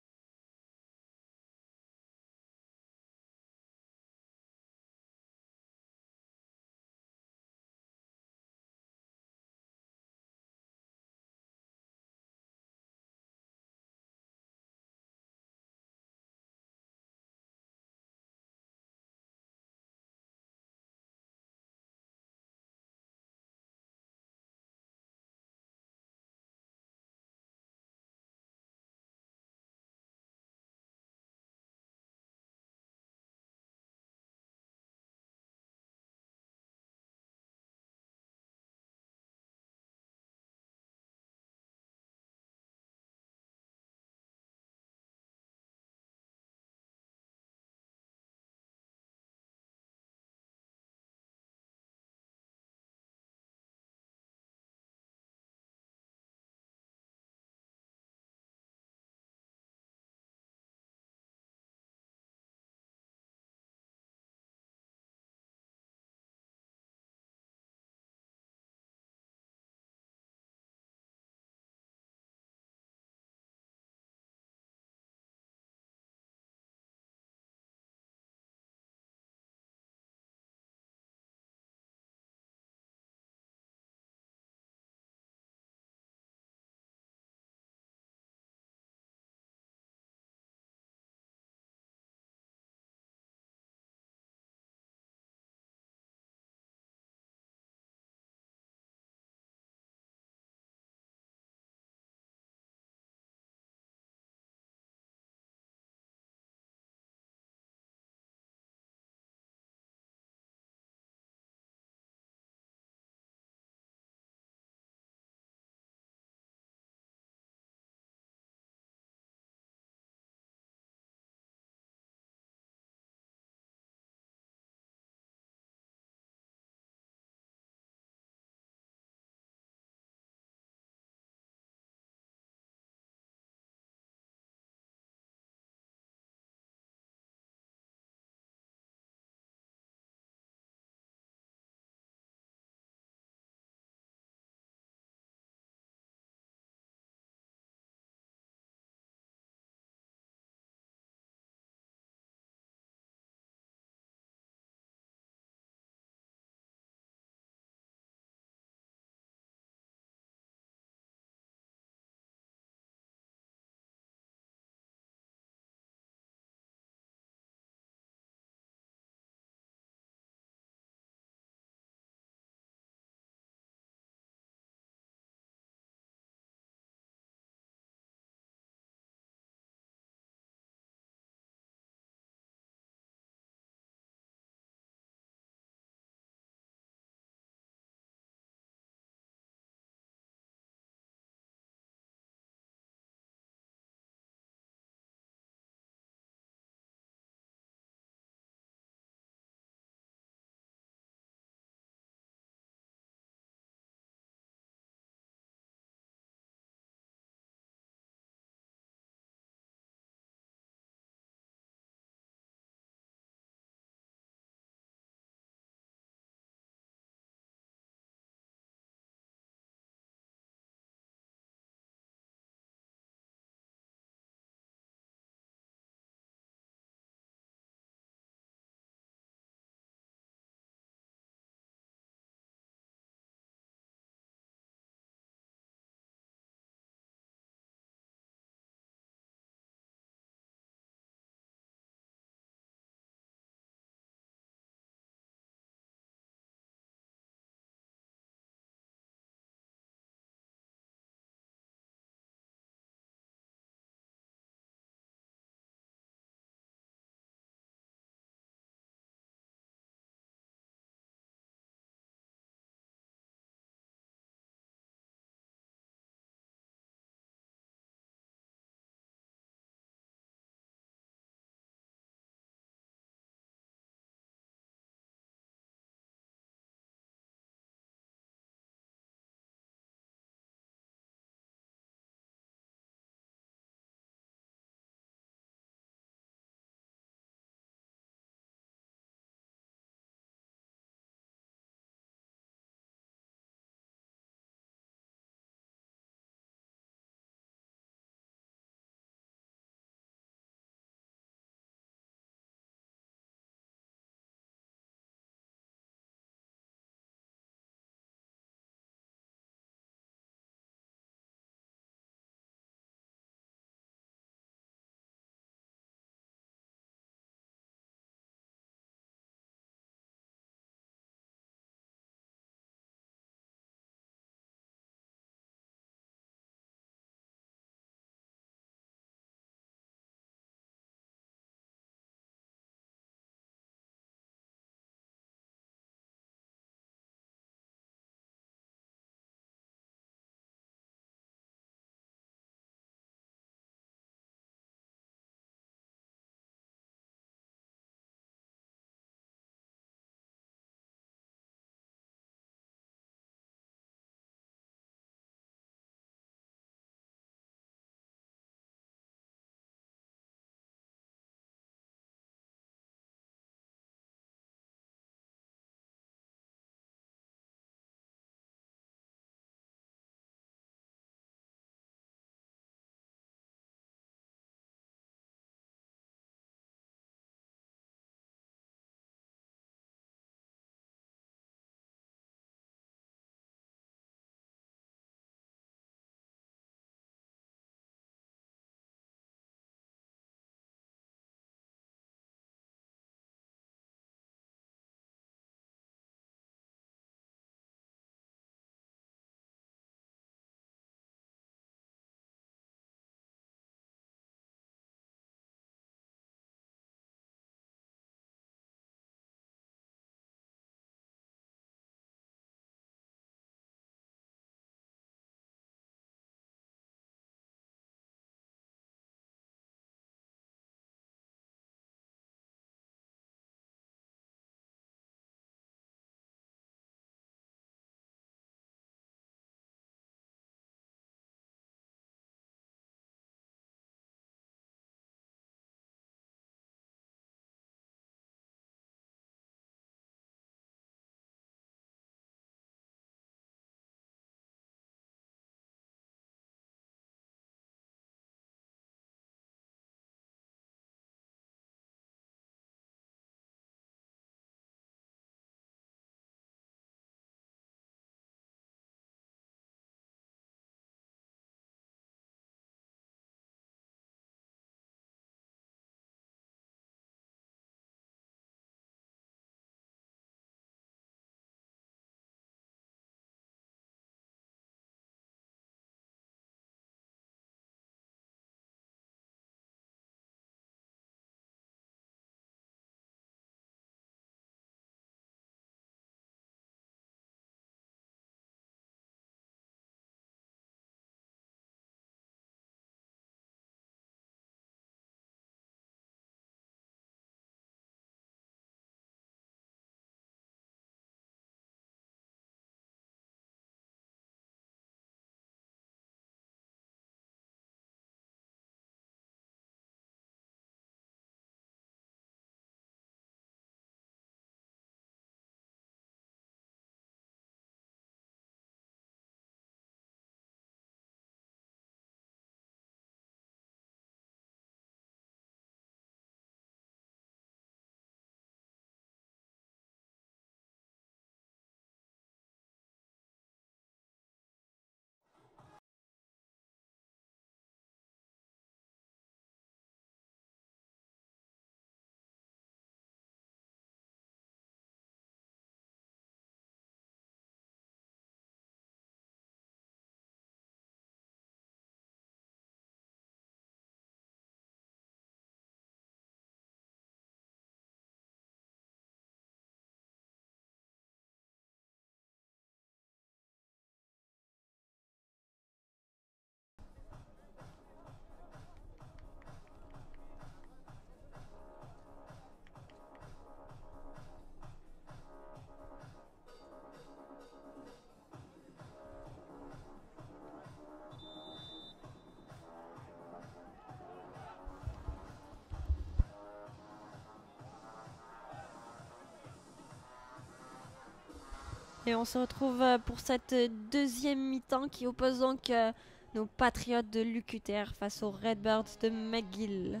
Et on se retrouve euh, pour cette deuxième mi-temps qui oppose donc euh, nos Patriotes de l'UQTR face aux Redbirds de McGill.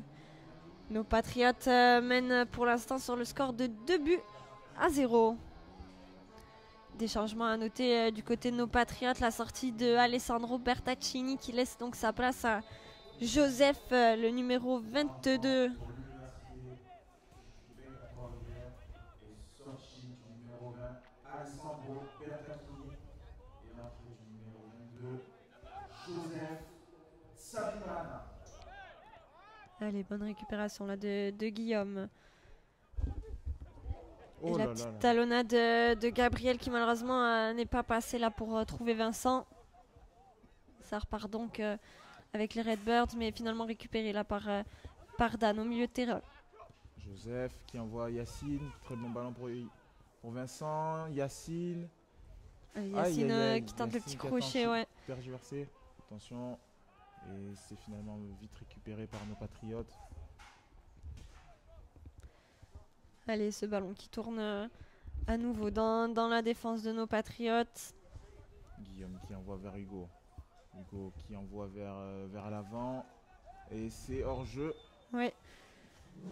Nos Patriotes euh, mènent pour l'instant sur le score de 2 buts à 0. Des changements à noter du côté de nos Patriotes. La sortie de Alessandro Bertaccini qui laisse donc sa place à Joseph, le numéro 22. Pour l'université Juventus et sortie du numéro 20, Alessandro Bertacchini. Et l'entrée du numéro 22, Joseph Sabimana. Allez, bonne récupération là de, de Guillaume. Oh Et là la là petite là. talonnade de, de Gabriel qui malheureusement euh, n'est pas passé là pour euh, trouver Vincent. Ça repart donc euh, avec les Redbirds, mais finalement récupéré là par, par Dan au milieu de terrain. Joseph qui envoie Yacine. Très bon ballon pour, pour Vincent. Yacine. Yacine qui tente le petit crochet, ouais. Attention. Et c'est finalement vite récupéré par nos patriotes. Allez, ce ballon qui tourne euh, à nouveau dans, dans la défense de nos Patriotes. Guillaume qui envoie vers Hugo. Hugo qui envoie vers, euh, vers l'avant. Et c'est hors jeu. Ouais.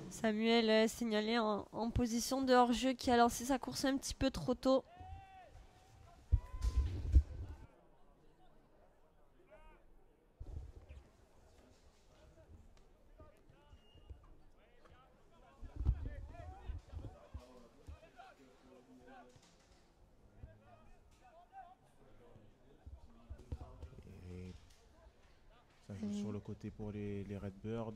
Samuel euh, signalé en, en position de hors-jeu qui a lancé sa course un petit peu trop tôt. Côté pour les, les Redbirds.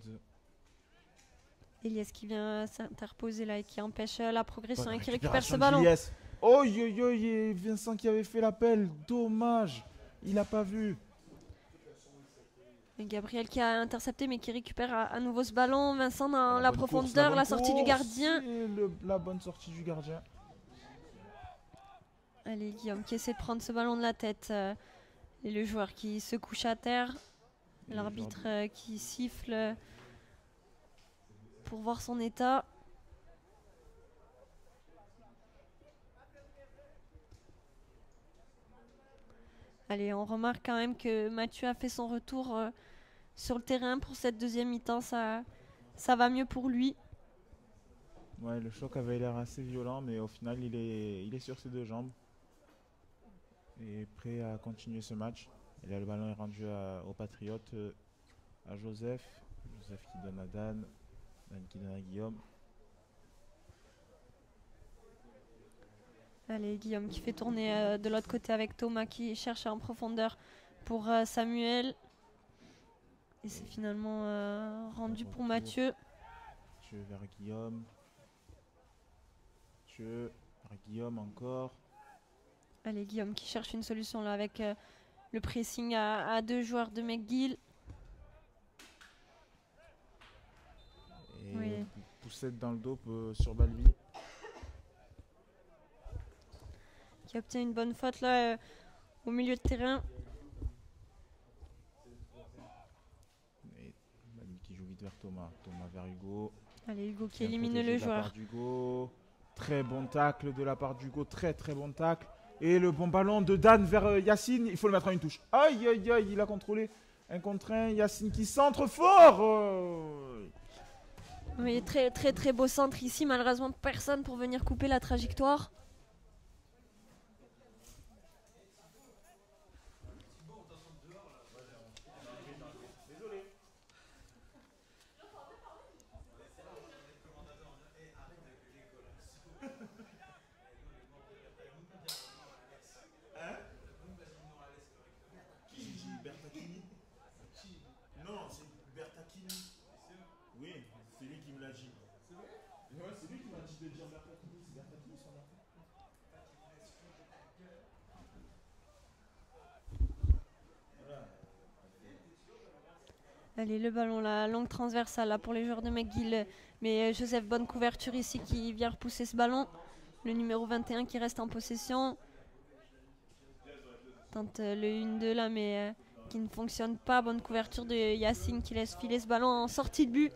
Elias qui vient s'interposer là et qui empêche euh, la progression Bonne et qui récupère ce ballon. Oh yo yo, et Vincent qui avait fait l'appel. Dommage. Il a pas vu. Et Gabriel qui a intercepté mais qui récupère à, à nouveau ce ballon. Vincent dans La la bonne course, profondeur, la, sortie du gardien. le- la bonne sortie du gardien. Allez, Guillaume qui essaie de prendre ce ballon de la tête. euh, et le joueur qui se couche à terre. L'arbitre euh, qui siffle pour voir son état. Allez, on remarque quand même que Mathieu a fait son retour euh, sur le terrain pour cette deuxième mi-temps. Ça, ça va mieux pour lui. Ouais, le choc avait l'air assez violent, mais au final, il est, il est sur ses deux jambes. Et prêt à continuer ce match. Et là, le ballon est rendu à- aux Patriotes, euh, à Joseph. Joseph qui donne à Dan. Dan qui donne à Guillaume. Allez, Guillaume qui fait tourner euh, de l'autre côté avec Thomas qui cherche en profondeur pour euh, Samuel. Et c'est finalement euh, rendu pour Mathieu. Mathieu vers Guillaume. Mathieu vers Guillaume encore. Allez, Guillaume qui cherche une solution là avec le pressing à, à deux joueurs de McGill. Et Oui. poussette dans le dos euh, sur Balbi. qui obtient une bonne faute là euh, au milieu de terrain. Et Balbi qui joue vite vers Thomas. Thomas vers Hugo. Allez, Hugo qui élimine le joueur. Très bon tacle de la part d'Hugo. Très très bon tacle. Et le bon ballon de Dan vers euh, Yacine. Il faut le mettre à une touche. Aïe aïe aïe. Il a contrôlé. Un contre un. Yacine qui centre fort. euh. Oui, très très très beau centre ici. Malheureusement, personne pour venir couper la trajectoire. Qui dit Bertacchini Non, c'est Bertacchini. Oui, c'est lui qui me l'a dit. Ouais, c'est lui qui m'a dit de dire Bertacchini. C'est Bertacchini son nom. Le ballon, la longue transversale là pour les joueurs de McGill. Mais euh, Joseph, bonne couverture ici qui vient repousser ce ballon. Le numéro 21 qui reste en possession. Tente euh, le 1-2 là, mais euh, qui ne fonctionne pas. Bonne couverture de Yacine qui laisse filer ce ballon en sortie de but.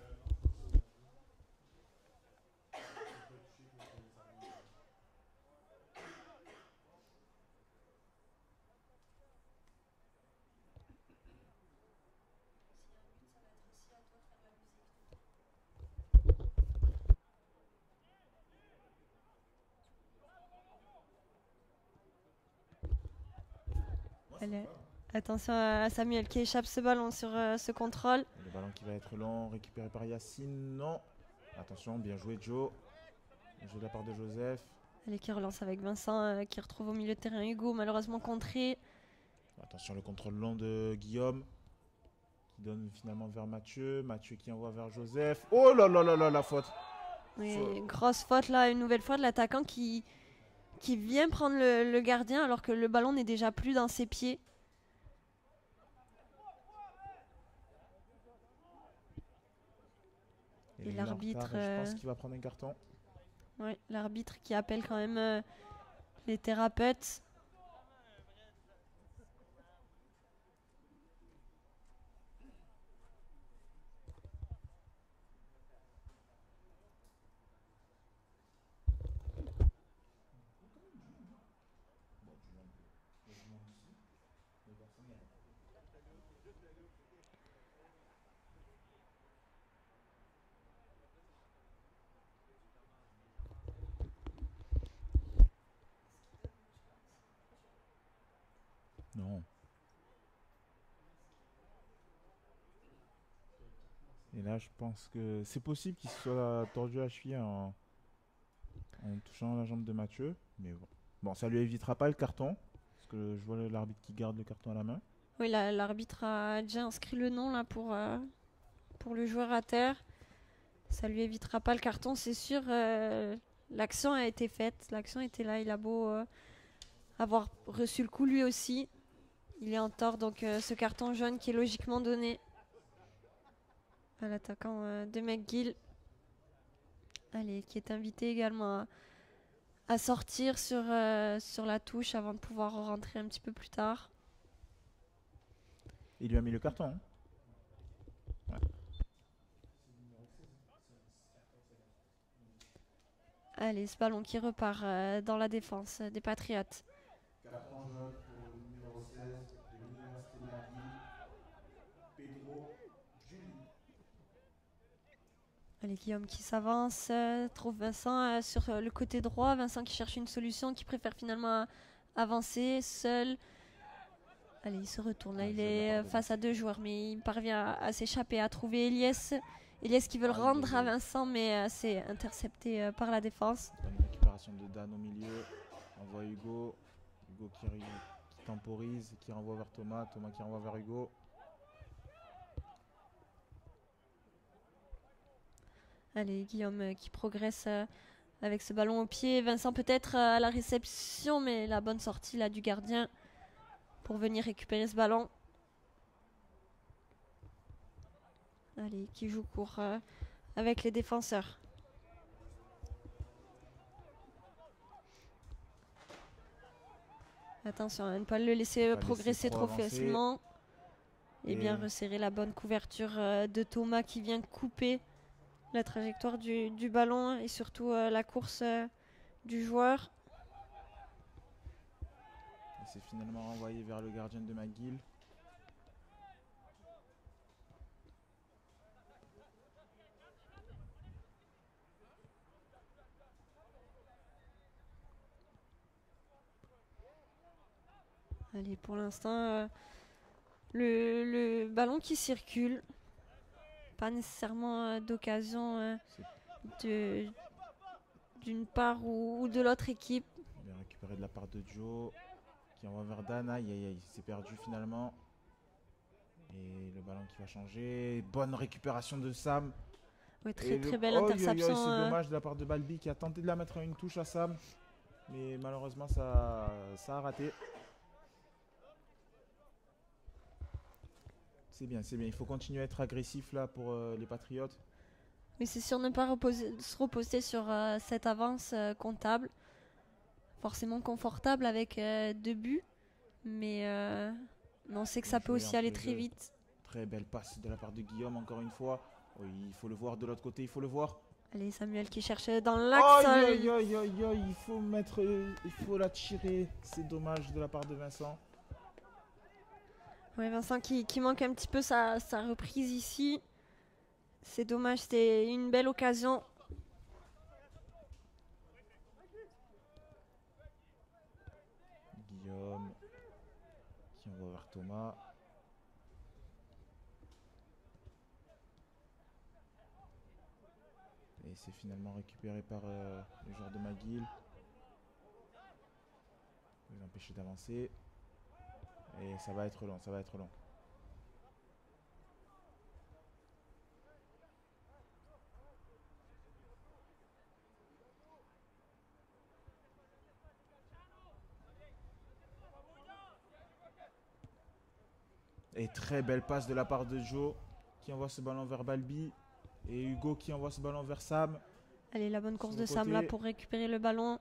Allez, attention à Samuel qui échappe ce ballon sur euh, ce contrôle. Le ballon qui va être long, récupéré par Yacine. Non. Attention, bien joué Joe. Bien joué de la part de Joseph. Allez, qui relance avec Vincent, euh, qui retrouve au milieu de terrain Hugo, malheureusement contré. Attention, le contrôle long de Guillaume. Qui donne finalement vers Mathieu. Mathieu qui envoie vers Joseph. Oh là là là là, la faute. Oui, Faut- grosse faute là, une nouvelle fois de l'attaquant qui, qui vient prendre le, le gardien alors que le ballon n'est déjà plus dans ses pieds. Et l'arbitre, Je pense euh, qu'il va prendre un carton. Ouais, l'arbitre qui appelle quand même euh, les thérapeutes. Non. Et je pense que c'est possible qu'il se soit tordu la cheville en, touchant la jambe de Mathieu. Mais bon. Ça lui évitera pas le carton. Parce que je vois l'arbitre qui garde le carton à la main. Oui, la- l'arbitre a déjà inscrit le nom là pour, euh, pour le joueur à terre. Ça lui évitera pas le carton, c'est sûr. euh, L'action a été faite, l'action était là. Il a beau euh, avoir reçu le coup lui aussi. Il est en tort, donc ce carton jaune qui est logiquement donné à l'attaquant euh, de McGill. Allez, qui est invité également à, à sortir sur, euh, sur la touche avant de pouvoir rentrer un petit peu plus tard. Il lui a mis le carton. hein. Allez, ce ballon qui repart euh, dans la défense des Patriotes. Carton jaune pour le numéro 16 de l'Université McGill, Pedro Julie. Allez, Guillaume qui s'avance, euh, trouve Vincent euh, sur euh, le côté droit. Vincent qui cherche une solution, qui préfère finalement avancer seul. Allez, il se retourne. Là, Ouais, il est face à deux joueurs, mais il parvient à, à s'échapper, à trouver Elias. Elias qui veut le Ah, rendre à Vincent, mais euh, c'est intercepté par la défense. Récupération de Dan au milieu. Envoie Hugo. Hugo qui temporise, qui renvoie vers Thomas. Thomas qui renvoie vers Hugo. Allez, Guillaume euh, qui progresse euh, avec ce ballon au pied. Vincent peut-être euh, à la réception, mais la bonne sortie là du gardien pour venir récupérer ce ballon. Allez, qui joue court euh, avec les défenseurs. Attention à ne pas le laisser progresser trop facilement. Et, Et- bien resserrer la bonne couverture euh, de Thomas qui vient couper la trajectoire du, du ballon et surtout euh, la course euh, du joueur. C'est finalement renvoyé vers le gardien de McGill. Allez, pour l'instant, euh, le, le ballon qui circule. Pas nécessairement euh, d'occasion euh, d'une part ou, ou de l'autre équipe. Bien récupéré de la part de Joe. Qui envoie vers Dan. Aïe aïe aïe. Il s'est perdu finalement. Et le ballon qui va changer. Bonne récupération de Sam. Oui, très le- très belle interception. C'est euh, dommage de la part de Balbi qui a tenté de la mettre à une touche à Sam. Mais malheureusement ça, ça a raté. C'est bien, c'est bien. Il faut continuer à être agressif là pour euh, les Patriotes. Mais c'est sûr ne pas reposer- se reposer sur euh, cette avance euh, comptable. Forcément confortable avec deux buts. Mais, on sait que ça peut aussi aller très vite. Très belle passe de la part de Guillaume encore une fois. Oui, il faut le voir de l'autre côté, il faut le voir. Allez, Samuel qui cherche dans l'axe. Aïe aïe aïe aïe aïe, il faut mettre, il faut la tirer. C'est dommage de la part de Vincent. Ouais, Vincent qui, qui manque un petit peu sa, sa reprise ici. C'est dommage, c'était une belle occasion. Guillaume qui envoie vers Thomas. Et c'est finalement récupéré par euh, le joueur de McGill. Les empêcher d'avancer. Et ça va être long, ça va être long. Et très belle passe de la part de Joe qui envoie ce ballon vers Balbi. Et Hugo qui envoie ce ballon vers Sam. Allez, la bonne course de Sam là pour récupérer le ballon.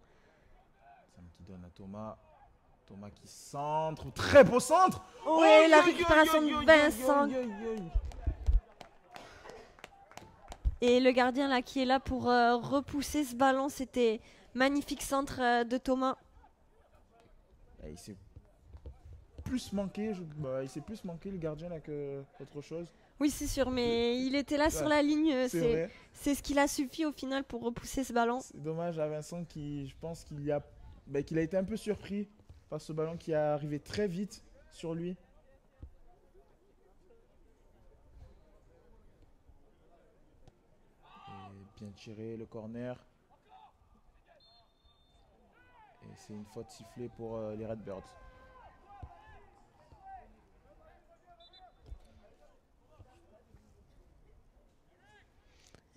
Sam qui donne à Thomas. Thomas qui centre. Très beau centre Oui, la récupération de Vincent. Et le gardien là qui est là pour euh, repousser ce ballon, c'était magnifique centre euh, de Thomas. Bah, il s'est plus manqué. je- bah, il s'est plus manqué le gardien là que autre chose. Oui, c'est sûr, mais il était là sur la ligne. euh, C'est ce qu'il a suffi au final pour repousser ce ballon. C'est dommage à Vincent qui, je pense qu'il a, bah, qu'il a été un peu surpris par ce ballon qui est arrivé très vite sur lui. Et bien tiré le corner. Et c'est une faute sifflée pour euh, les Redbirds.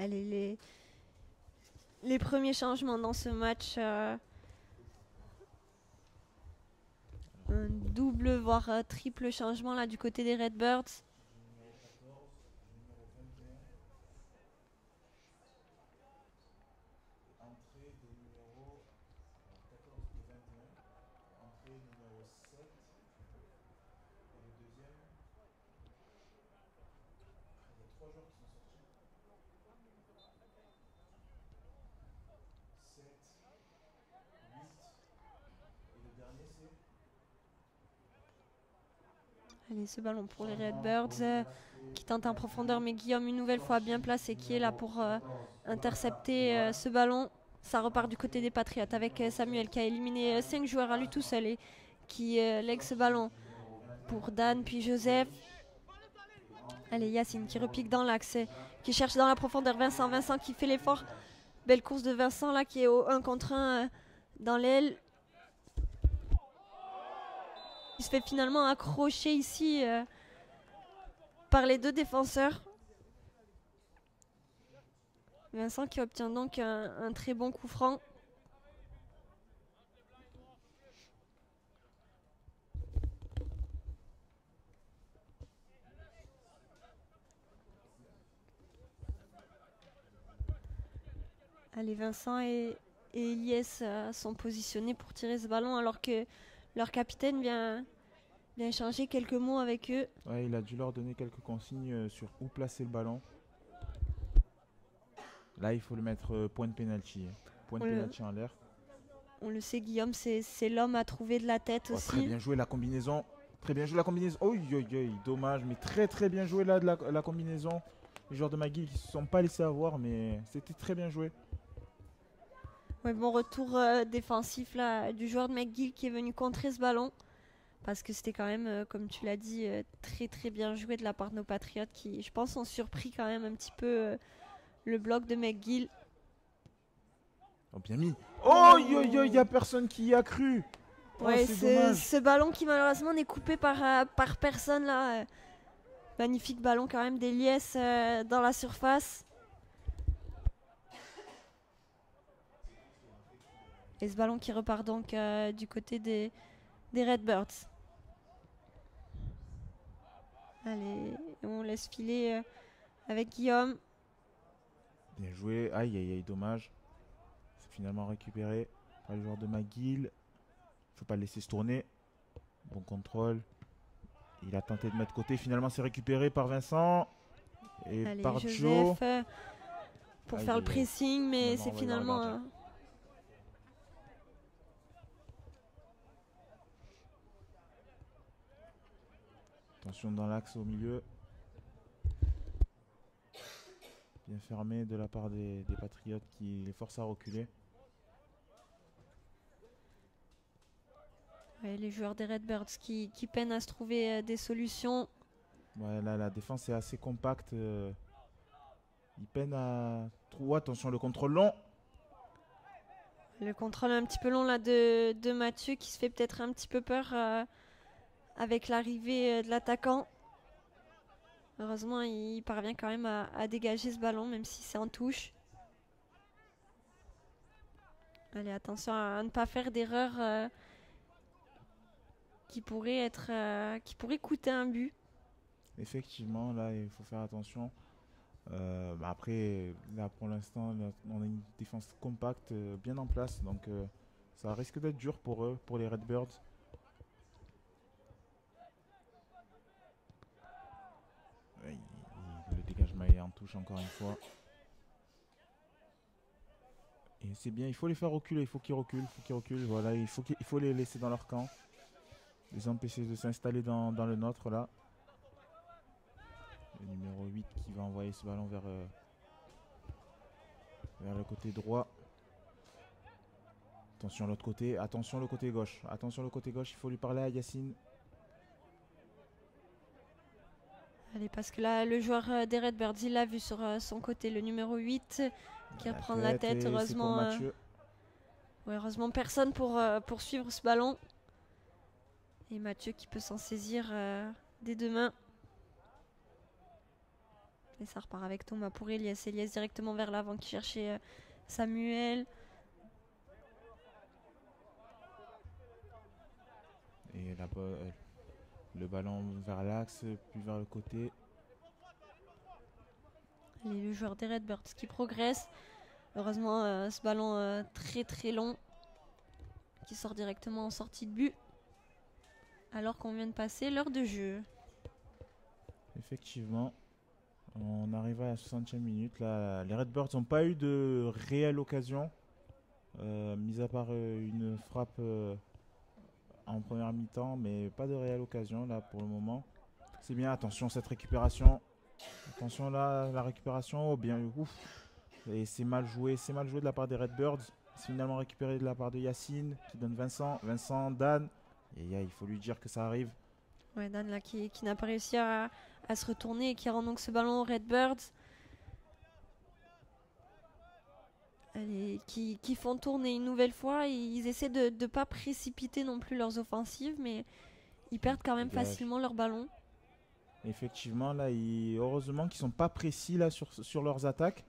Allez, les, les premiers changements dans ce match. euh, un double, voire triple changement là du côté des Redbirds. Entrée des numéros 14 et 21. Entrée numéro 7. Et le deuxième. Il y a trois joueurs qui sont sortis. 7, 8. Et le dernier c'est. Ce ballon pour les Redbirds euh, qui tente en profondeur, mais Guillaume une nouvelle fois bien placé qui est là pour euh, intercepter euh, ce ballon. Ça repart du côté des Patriotes avec Samuel qui a éliminé 5 joueurs à lui tout seul et qui lègue ce ballon pour Dan puis Joseph. Allez, Yacine qui repique dans l'axe, qui cherche dans la profondeur Vincent. Vincent qui fait l'effort. Belle course de Vincent là qui est au 1 contre 1 euh, dans l'aile. Il se fait finalement accrocher ici euh, par les deux défenseurs. Vincent qui obtient donc un, très bon coup franc. Allez, Vincent et, et Elias euh, sont positionnés pour tirer ce ballon alors que leur capitaine vient, vient échanger quelques mots avec eux. Ouais, il a dû leur donner quelques consignes euh, sur où placer le ballon. Là, il faut le mettre euh, point de penalty. hein. Point de Ouais. penalty en l'air. On le sait, Guillaume, c'est l'homme à trouver de la tête Oh, très aussi. bien joué la combinaison. Très bien joué la combinaison. Oh, dommage, mais très très bien joué là de la, la combinaison. Les joueurs de McGill qui se sont pas laissés avoir, mais c'était très bien joué. Ouais, bon retour euh, défensif là, du joueur de McGill qui est venu contrer ce ballon. Parce que c'était quand même, euh, comme tu l'as dit, euh, très très bien joué de la part de nos Patriotes qui, je pense, ont surpris quand même un petit peu euh, le bloc de McGill. Oh, bien mis. Oh, il y a personne qui y a cru. Oh, Ouais, ce ballon qui malheureusement n'est coupé par, euh, par personne là. Magnifique ballon quand même d'Elias euh, dans la surface. Et ce ballon qui repart donc euh, du côté des, des Redbirds. Allez, on laisse filer euh, avec Guillaume. Bien joué. Aïe, aïe, aïe, dommage. C'est finalement récupéré par le joueur de McGill. Faut pas le laisser se tourner. Bon contrôle. Il a tenté de mettre côté. Finalement, c'est récupéré par Vincent. Et Allez, par Joe. Joseph euh, pour Aïe, faire le pressing, mais c'est finalement. voir le euh, Attention dans l'axe au milieu. Bien fermé de la part des, des Patriotes qui les forcent à reculer. les joueurs des Redbirds qui, qui peinent à se trouver euh, des solutions. Ouais, là, la défense est assez compacte. euh. Ils peinent à trouver. Attention, le contrôle long. Le contrôle un petit peu long là de, de Mathieu qui se fait peut-être un petit peu peur euh, avec l'arrivée euh, de l'attaquant. Heureusement, il parvient quand même à, dégager ce ballon, même si c'est en touche. Allez, attention à, ne pas faire d'erreur euh, qui pourrait être, euh, qui pourrait coûter un but. Effectivement, là, il faut faire attention. Bah après, là, pour l'instant, on a une défense compacte, bien en place. Donc, ça risque d'être dur pour eux, pour les Redbirds. Ouais, il- il- le dégagement est touche encore une fois. Et c'est bien, il faut les faire reculer, il faut qu'ils reculent, faut qu'ils reculent. Voilà, il faut, qu'ils- il faut les laisser dans leur camp. Les empêcher de s'installer dans, dans le nôtre là. Le numéro 8 qui va envoyer ce ballon vers, euh, vers le côté droit. Attention l'autre côté, attention le côté gauche. Attention le côté gauche, il faut lui parler à Yacine. Allez, parce que là, le joueur euh, des Redbirds, il l'a vu sur euh, son côté, le numéro 8. Qui va prendre la tête, heureusement, euh. Ouais, heureusement, personne pour, euh, pour suivre ce ballon. Et Mathieu qui peut s'en saisir euh, des deux mains. Et ça repart avec Thomas pour Elias. Elias directement vers l'avant qui cherchait Samuel. Et le ballon vers l'axe, puis vers le côté. Allez, le joueur des Redbirds qui progresse. Heureusement, euh, ce ballon euh, très très long qui sort directement en sortie de but. Alors qu'on vient de passer l'heure de jeu. Effectivement, on arrive à la 60e minute. Là, les Redbirds n'ont pas eu de réelle occasion, euh, mis à part une frappe en première mi-temps, mais pas de réelle occasion là pour le moment. C'est bien, attention cette récupération. Attention là, la récupération, oh bien, ouf. Et c'est mal joué, c'est mal joué de la part des Redbirds. C'est finalement récupéré de la part de Yacine qui donne Vincent. Vincent, Dan. Et il faut lui dire que ça arrive. Ouais, Dan là qui, n'a pas réussi à, à se retourner et qui rend donc ce ballon aux Redbirds. Allez, qui, qui font tourner une nouvelle fois. Ils essaient de ne pas précipiter non plus leurs offensives, mais ils perdent quand même Dégage. facilement leur ballon. Effectivement, là, ils- heureusement qu'ils sont pas précis là sur, sur leurs attaques.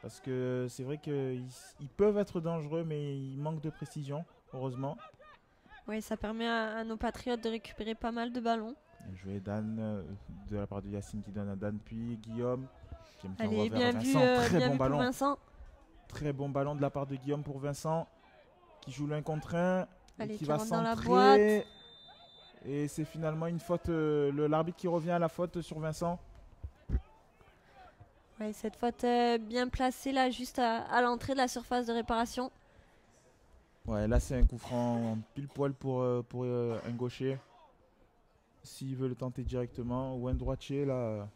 Parce que c'est vrai qu'ils ils peuvent être dangereux, mais ils manquent de précision, heureusement. Ouais, ça permet à, à nos Patriotes de récupérer pas mal de ballons. Joué Dan euh, de la part de Yacine qui donne à Dan, puis Guillaume. qui Allez, bien vu, Vincent. euh, Très bien bon vu pour ballon. Vincent. Très bon ballon de la part de Guillaume pour Vincent. Qui joue l'un contre un. et Allez, qui qui va centrer. Et c'est finalement une faute. euh, L'arbitre qui revient à la faute sur Vincent. Ouais, cette faute euh, bien placée là, juste à, à l'entrée de la surface de réparation. Ouais, là c'est un coup franc pile poil pour, euh, pour euh, un gaucher. S'il veut le tenter directement, ou un droitier là.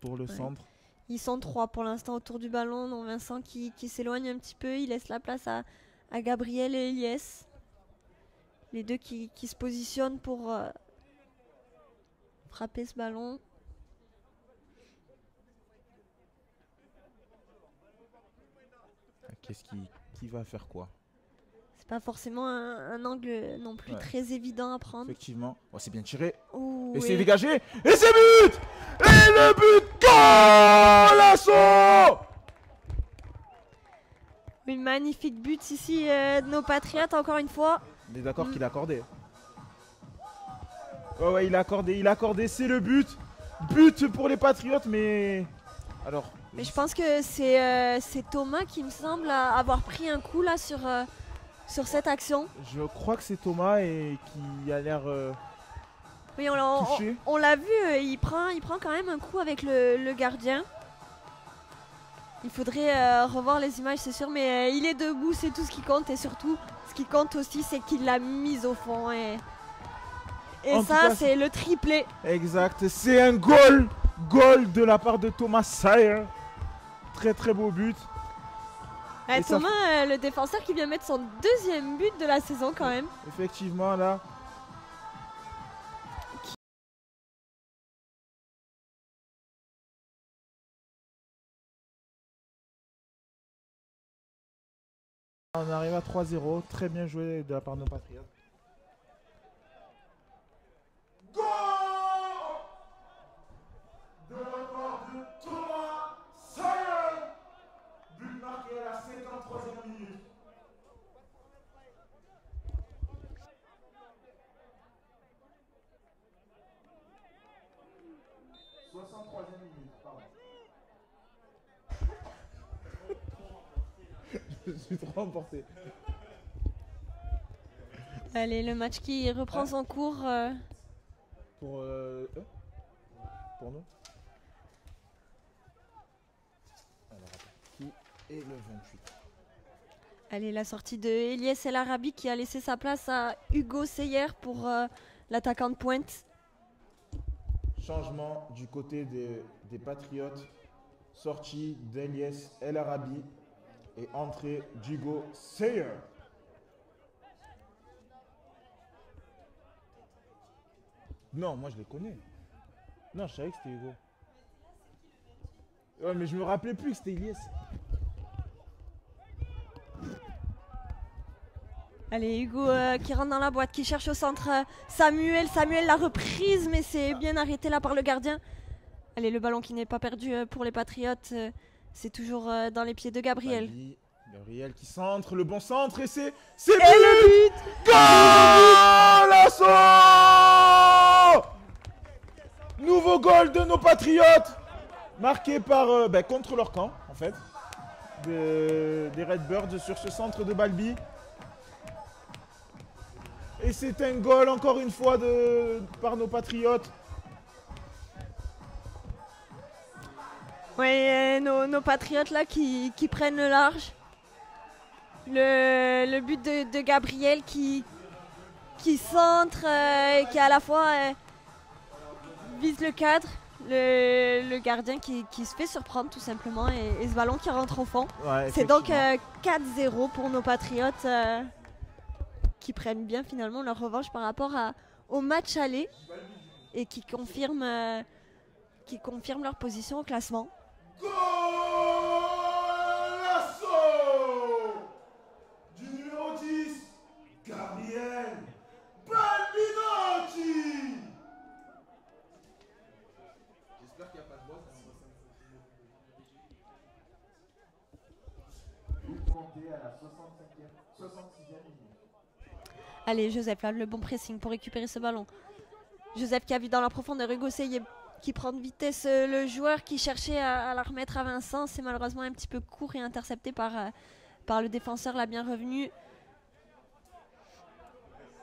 Pour le Ouais. centre. Ils sont trois pour l'instant autour du ballon. Donc Vincent qui, qui s'éloigne un petit peu. Il laisse la place à, à Gabriel et Elias. Les deux qui, qui se positionnent pour euh, frapper ce ballon. Qu'est-ce qui, qui va faire quoi? Pas forcément un, un angle non plus Ouais. très évident à prendre. Effectivement. Oh, c'est bien tiré. Ouh, Et c'est dégagé. Et c'est but Et le but Golasso Une magnifique but ici euh, de nos Patriotes encore une fois. On est d'accord Mm. qu'il a accordé. Ouais, ouais, il a accordé, il a accordé, c'est le but. But pour les Patriotes, mais. Alors. Mais je pense que c'est euh, c'est Thomas qui me semble avoir pris un coup là sur, euh, sur cette action. Je crois que c'est Thomas et qui a l'air euh, Oui, on, l'a- on- touché. on l'a vu, euh, il prend, il prend quand même un coup avec le, le gardien. Il faudrait euh, revoir les images, c'est sûr, mais euh, il est debout, c'est tout ce qui compte. Et surtout, ce qui compte aussi, c'est qu'il l'a mise au fond. Et, et En tout ça, c'est le triplé. Exact, c'est un goal. Goal de la part de Thomas Sayer. Très très beau but. Ça Thomas, euh, le défenseur qui vient mettre son deuxième but de la saison quand même. Effectivement, là. On arrive à 3-0. Très bien joué de la part de nos Patriotes. Go De la part de Thomas Sayer. But marqué à la 53e minute. 63e minute, pardon. Je suis trop emporté. Allez, le match qui reprend Ah. son cours. euh, Pour, euh, eux Pour nous Alors. Qui est le 28 Allez, la sortie de Elias El Arabi qui a laissé sa place à Hugo Seyer pour euh, l'attaquant de pointe. Changement du côté des, des Patriotes. Sortie d'Elias El Arabi et entrée d'Hugo Sayer. Non, moi je les connais. Non, je savais que c'était Hugo. Ouais, mais je me rappelais plus que c'était Elias. Allez, Hugo euh, qui rentre dans la boîte, qui cherche au centre euh, Samuel. Samuel la reprise, mais c'est bien arrêté là par le gardien. Allez, le ballon qui n'est pas perdu euh, pour les Patriotes. C'est toujours euh, dans les pieds de Gabriel. Bali, Gabriel qui centre, le bon centre et c'est. C'est Et le but Golasso Nouveau goal de nos Patriotes Marqué par, euh, ben, contre leur camp, en fait. de- des Redbirds sur ce centre de Balbi. Et c'est un goal, encore une fois, de, par nos Patriotes. Ouais, euh, nos, nos Patriotes là qui, qui prennent le large. Le, le but de, de Gabriel qui, qui centre euh, et qui à la fois euh, vise le cadre. Le, le gardien qui, qui se fait surprendre tout simplement et, et ce ballon qui rentre au fond. Ouais, C'est donc effectivement. euh, 4-0 pour nos Patriotes qui prennent bien finalement leur revanche par rapport à- au match aller et qui confirment, qui confirment leur position au classement. Golasso Du numéro 10, Gabriel Balbinotti J'espère qu'il n'y a pas de boîte. À la 65e, 66e minute. Allez, Joseph, là, le bon pressing pour récupérer ce ballon. Joseph qui a vu dans la profondeur Hugo Seye qui prend de vitesse euh, le joueur qui cherchait à, à la remettre à Vincent. C'est malheureusement un petit peu court et intercepté par, euh, par le défenseur, la bien revenu.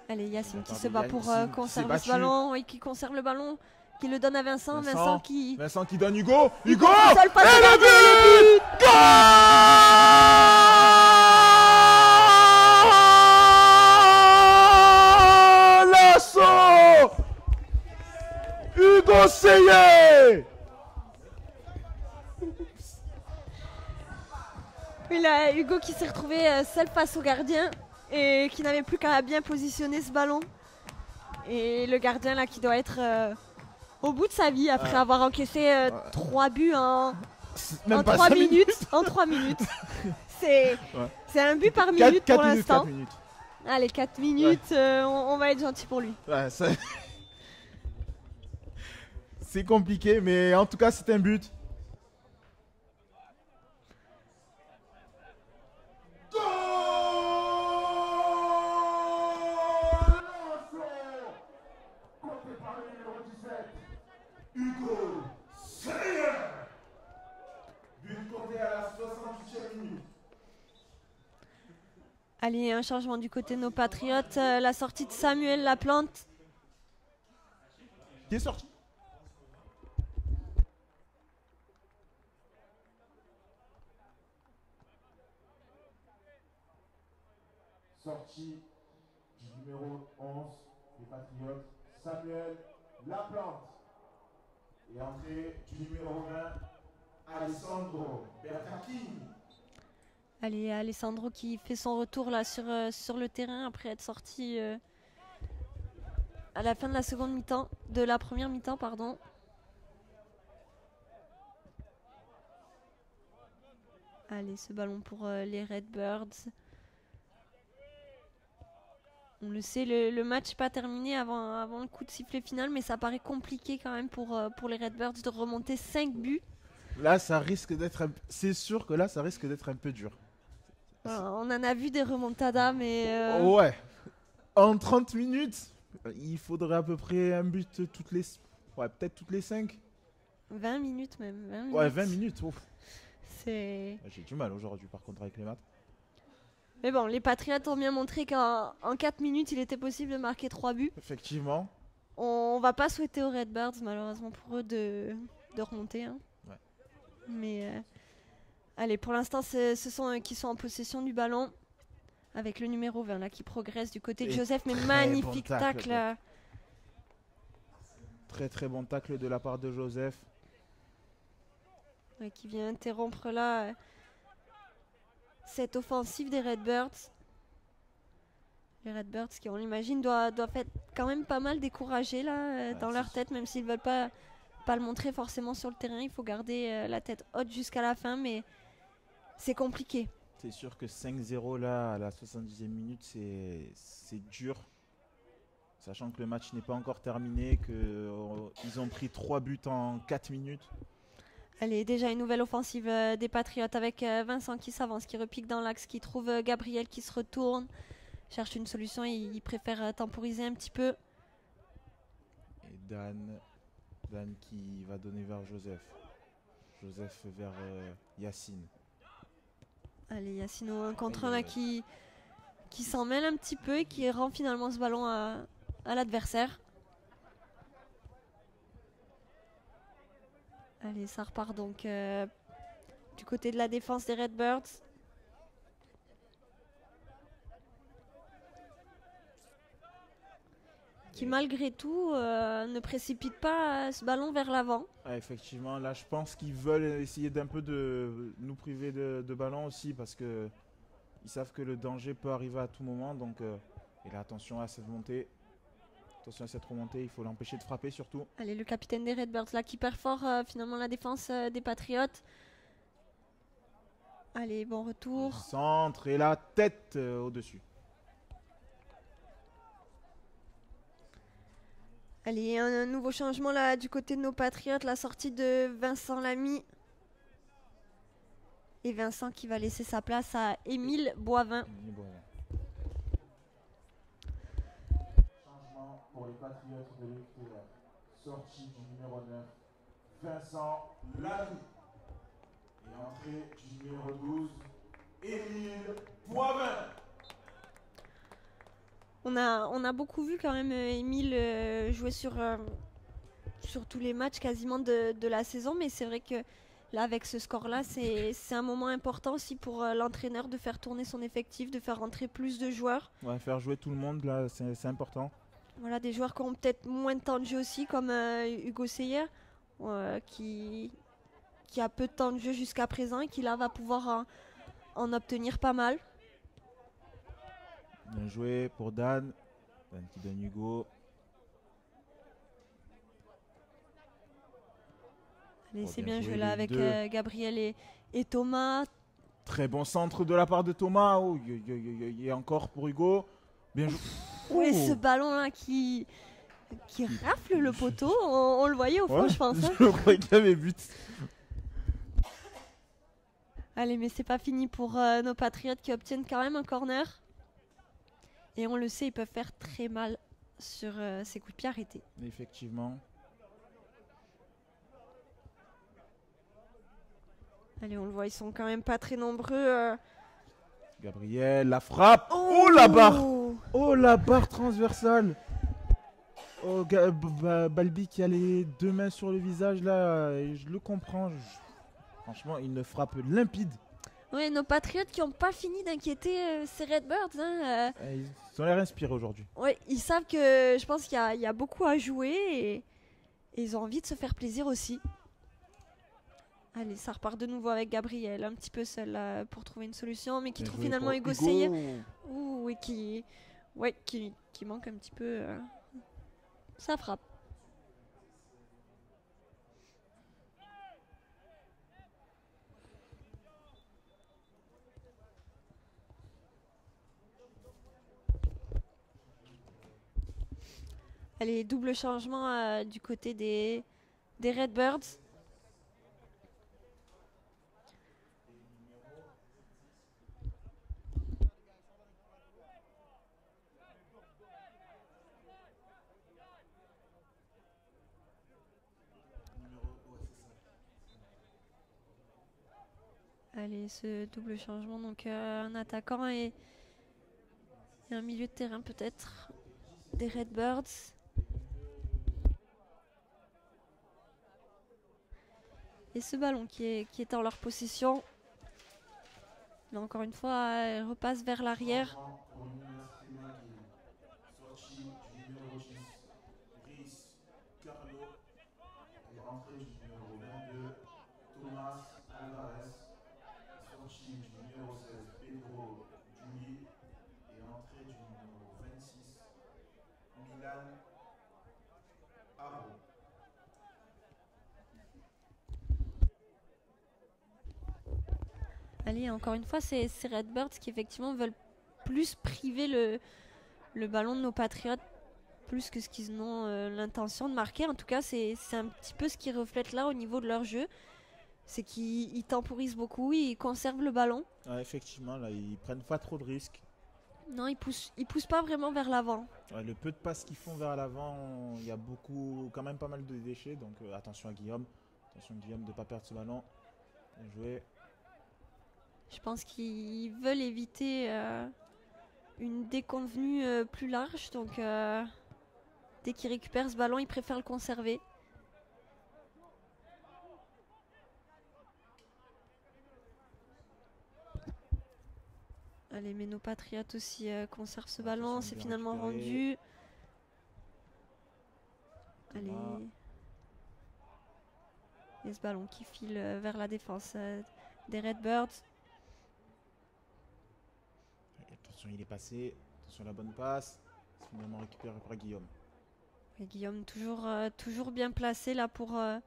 Allez, Yacine qui se bat pour euh, conserver ce ballon et qui conserve le ballon, qui le donne à Vincent. Vincent, Vincent. qui. Vincent qui donne Hugo. Hugo passe Et le gardien, but Seye Oui, là, Hugo qui s'est retrouvé euh, seul face au gardien et qui n'avait plus qu'à bien positionner ce ballon. Et le gardien là qui doit être euh, au bout de sa vie après avoir encaissé euh, trois buts en, en pas 3 cinq minutes. En 3 minutes. C'est Ouais. un but par minute quatre pour l'instant. Allez, 4 minutes, euh, on, on va être gentil pour lui. Ouais, C'est compliqué, mais en tout cas, c'est un but. Golasso Compté par le numéro 17, Hugo Sayer But compté à la 68e minute. Allez, un changement du côté de nos patriotes. euh, la sortie de Samuel Laplante. Qui est sorti? Du numéro 11 des Patriotes, Samuel Laplante. Et entrée du numéro 20, Alessandro Bertacchini. Allez, Alessandro qui fait son retour là sur, euh, sur le terrain après être sorti euh, à la fin de la seconde mi-temps, de la première mi-temps, pardon. Allez, ce ballon pour euh, les Redbirds. On le sait, le, le match n'est pas terminé avant, avant le coup de sifflet final, mais ça paraît compliqué quand même pour, euh, pour les Redbirds de remonter 5 buts. Là, ça risque d'être. un- C'est sûr que là, ça risque d'être un peu dur. Voilà, on en a vu des remontadas, mais euh, Ouais. En 30 minutes, il faudrait à peu près un but toutes les. Ouais, peut-être toutes les 5. 20 minutes même. 20 minutes. Ouais, 20 minutes. ouf. C'est... J'ai du mal aujourd'hui, par contre, avec les maths. Mais bon, les Patriots ont bien montré qu'en en 4 minutes, il était possible de marquer 3 buts. Effectivement. On va pas souhaiter aux Redbirds, malheureusement pour eux, de, de remonter. hein. Ouais. Mais euh, allez, pour l'instant, ce sont eux qui sont en possession du ballon. Avec le numéro 20 là qui progresse du côté de Joseph, mais magnifique bon tacle, euh, Très très bon tacle de la part de Joseph. ouais, qui vient interrompre là cette offensive des Redbirds. Les Redbirds qui, on l'imagine, doivent, doivent être quand même pas mal découragés là euh, Ouais, dans leur tête, même s'ils veulent pas, pas le montrer forcément sur le terrain. Il faut garder euh, la tête haute jusqu'à la fin, mais c'est compliqué. C'est sûr que 5-0 là à la 70e minute, c'est c'est dur. Sachant que le match n'est pas encore terminé, qu'ils ont pris 3 buts en 4 minutes. Allez, déjà une nouvelle offensive euh, des Patriotes avec euh, Vincent qui s'avance, qui repique dans l'axe, qui trouve euh, Gabriel qui se retourne, cherche une solution, il, il préfère temporiser un petit peu. Et Dan, Dan qui va donner vers Joseph. Joseph vers euh, Yacine. Allez, Yacino, un contre Aïe, un aïe, là, aïe. qui, qui s'en mêle un petit peu et qui rend finalement ce ballon à, à l'adversaire. Allez, ça repart donc euh, du côté de la défense des Redbirds. Qui malgré tout euh, ne précipite pas euh, ce ballon vers l'avant. Ah, effectivement, là je pense qu'ils veulent essayer d'un peu de nous priver de, de ballon aussi parce que ils savent que le danger peut arriver à tout moment. Donc, euh, et là attention à cette montée. Attention à cette remontée, il faut l'empêcher de frapper surtout. Allez, le capitaine des Redbirds là qui perd fort euh, finalement la défense euh, des Patriotes. Allez, bon Le retour. centre et la tête euh, au-dessus. Allez, un, un nouveau changement là du côté de nos Patriotes, la sortie de Vincent Lamy. Et Vincent qui va laisser sa place à Émile Boivin. Et bon, pour les Patriotes de l'extérieur. Sortie du numéro 9, Vincent Lamy. Et entrée du numéro 12, Émile Boivin. On a, on a beaucoup vu quand même euh, Émile euh, jouer sur, euh, sur tous les matchs quasiment de, de la saison, mais c'est vrai que là, avec ce score-là, c'est c'est un moment important aussi pour euh, l'entraîneur de faire tourner son effectif, de faire rentrer plus de joueurs. va faire jouer tout le monde là, c'est c'est important. Voilà, des joueurs qui ont peut-être moins de temps de jeu aussi, comme euh, Hugo Seyer, euh, qui, qui a peu de temps de jeu jusqu'à présent et qui là va pouvoir en, en obtenir pas mal. Bien joué pour Dan. Dan qui donne Hugo. Allez, Oh, c'est bien bien joué, joué là avec euh, Gabriel et, et Thomas. Très bon centre de la part de Thomas. Oh, y- y- y- y- encore pour Hugo. Bien joué. Oui, Oh. ce ballon là qui, qui rafle le poteau, on, on le voyait au fond, Ouais, je pense. hein. Je croyais qu'il y avait but. Allez, mais c'est pas fini pour euh, nos Patriotes qui obtiennent quand même un corner. Et on le sait, ils peuvent faire très mal sur euh, ces coups de pied arrêtés. Effectivement. Allez, on le voit, ils sont quand même pas très nombreux. euh. Gabriel, la frappe. Oh, la barre. Oh la barre transversale. Oh Ba- Balbi qui a les deux mains sur le visage là. et je le comprends. je- Franchement, il ne frappe limpide. Ouais, nos Patriotes qui ont pas fini d'inquiéter euh, ces Redbirds. Hein, euh. Eh, Ils ont l'air inspirés aujourd'hui. Ouais, ils savent que je pense qu'il y, a- il y a beaucoup à jouer et, et ils ont envie de se faire plaisir aussi. Allez, ça repart de nouveau avec Gabriel, un petit peu seul là, pour trouver une solution, mais qui trouve finalement Hugo Hugo. Ouh, et qui, ouais, qui, qui manque un petit peu. euh, Ça frappe. Allez, double changement euh, du côté des, des Redbirds. Allez, ce double changement, donc euh, un attaquant et, un milieu de terrain peut-être des Redbirds. Et ce ballon qui est, qui est en leur possession. Mais encore une fois, elle repasse vers l'arrière. Changement pour l'Université McGill. Sortie du numéro 10, Brice Carlo. Et entrée du numéro 22, Thomas Alvarez. Sortie du numéro 16, Pedro Juli. Et entrée du numéro 26, Milan Aro. Allez, encore une fois, c'est ces Redbirds qui effectivement veulent plus priver le, le ballon de nos Patriotes, plus que ce qu'ils ont euh, l'intention de marquer. En tout cas, c'est un petit peu ce qui reflète là au niveau de leur jeu. C'est qu'ils ils temporisent beaucoup, ils conservent le ballon. Ouais, effectivement, là, ils prennent pas trop de risques. Non, ils poussent, ils poussent pas vraiment vers l'avant. Ouais, le peu de passes qu'ils font vers l'avant, il y a beaucoup, quand même pas mal de déchets. Donc euh, attention à Guillaume. Attention Guillaume de ne pas perdre ce ballon. Bien joué. Je pense qu'ils veulent éviter euh, une déconvenue euh, plus large. Donc, euh, dès qu'ils récupèrent ce ballon, ils préfèrent le conserver. Allez, mais nos Patriotes aussi conservent ce ballon. Attention, C'est finalement récupéré. rendu. Allez. Et ce ballon qui file vers la défense des Redbirds. Et Attention, il est passé. Attention à la bonne passe. C'est finalement récupéré par Guillaume. Et Guillaume toujours, euh, toujours bien placé là pour, euh,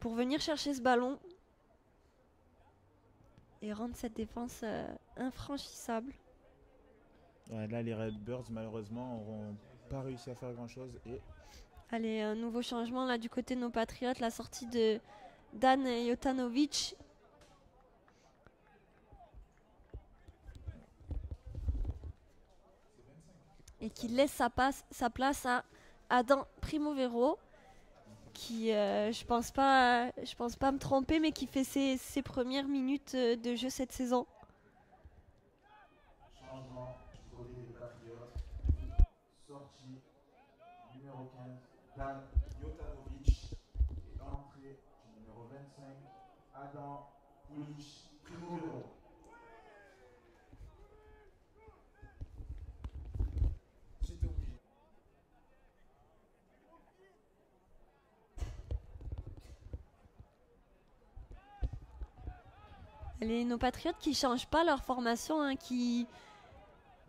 pour venir chercher ce ballon et rendre cette défense euh, infranchissable. Ouais, là, les Redbirds, malheureusement, n'auront pas réussi à faire grand chose. Et Allez, un nouveau changement là du côté de nos Patriotes, la sortie de Dan Jotanovic. Et qui laisse sa, place à Adam Primovero, qui, euh, je pense pas, je pense pas me tromper, mais qui fait ses, ses premières minutes euh, de jeu cette saison. Côté des Patriotes. Sortie numéro 15, Dan Jotanovic. Et entrée du numéro 25, Adam Pulic Primovero. J'étais obligé. Les, nos patriotes qui changent pas leur formation, hein, qui,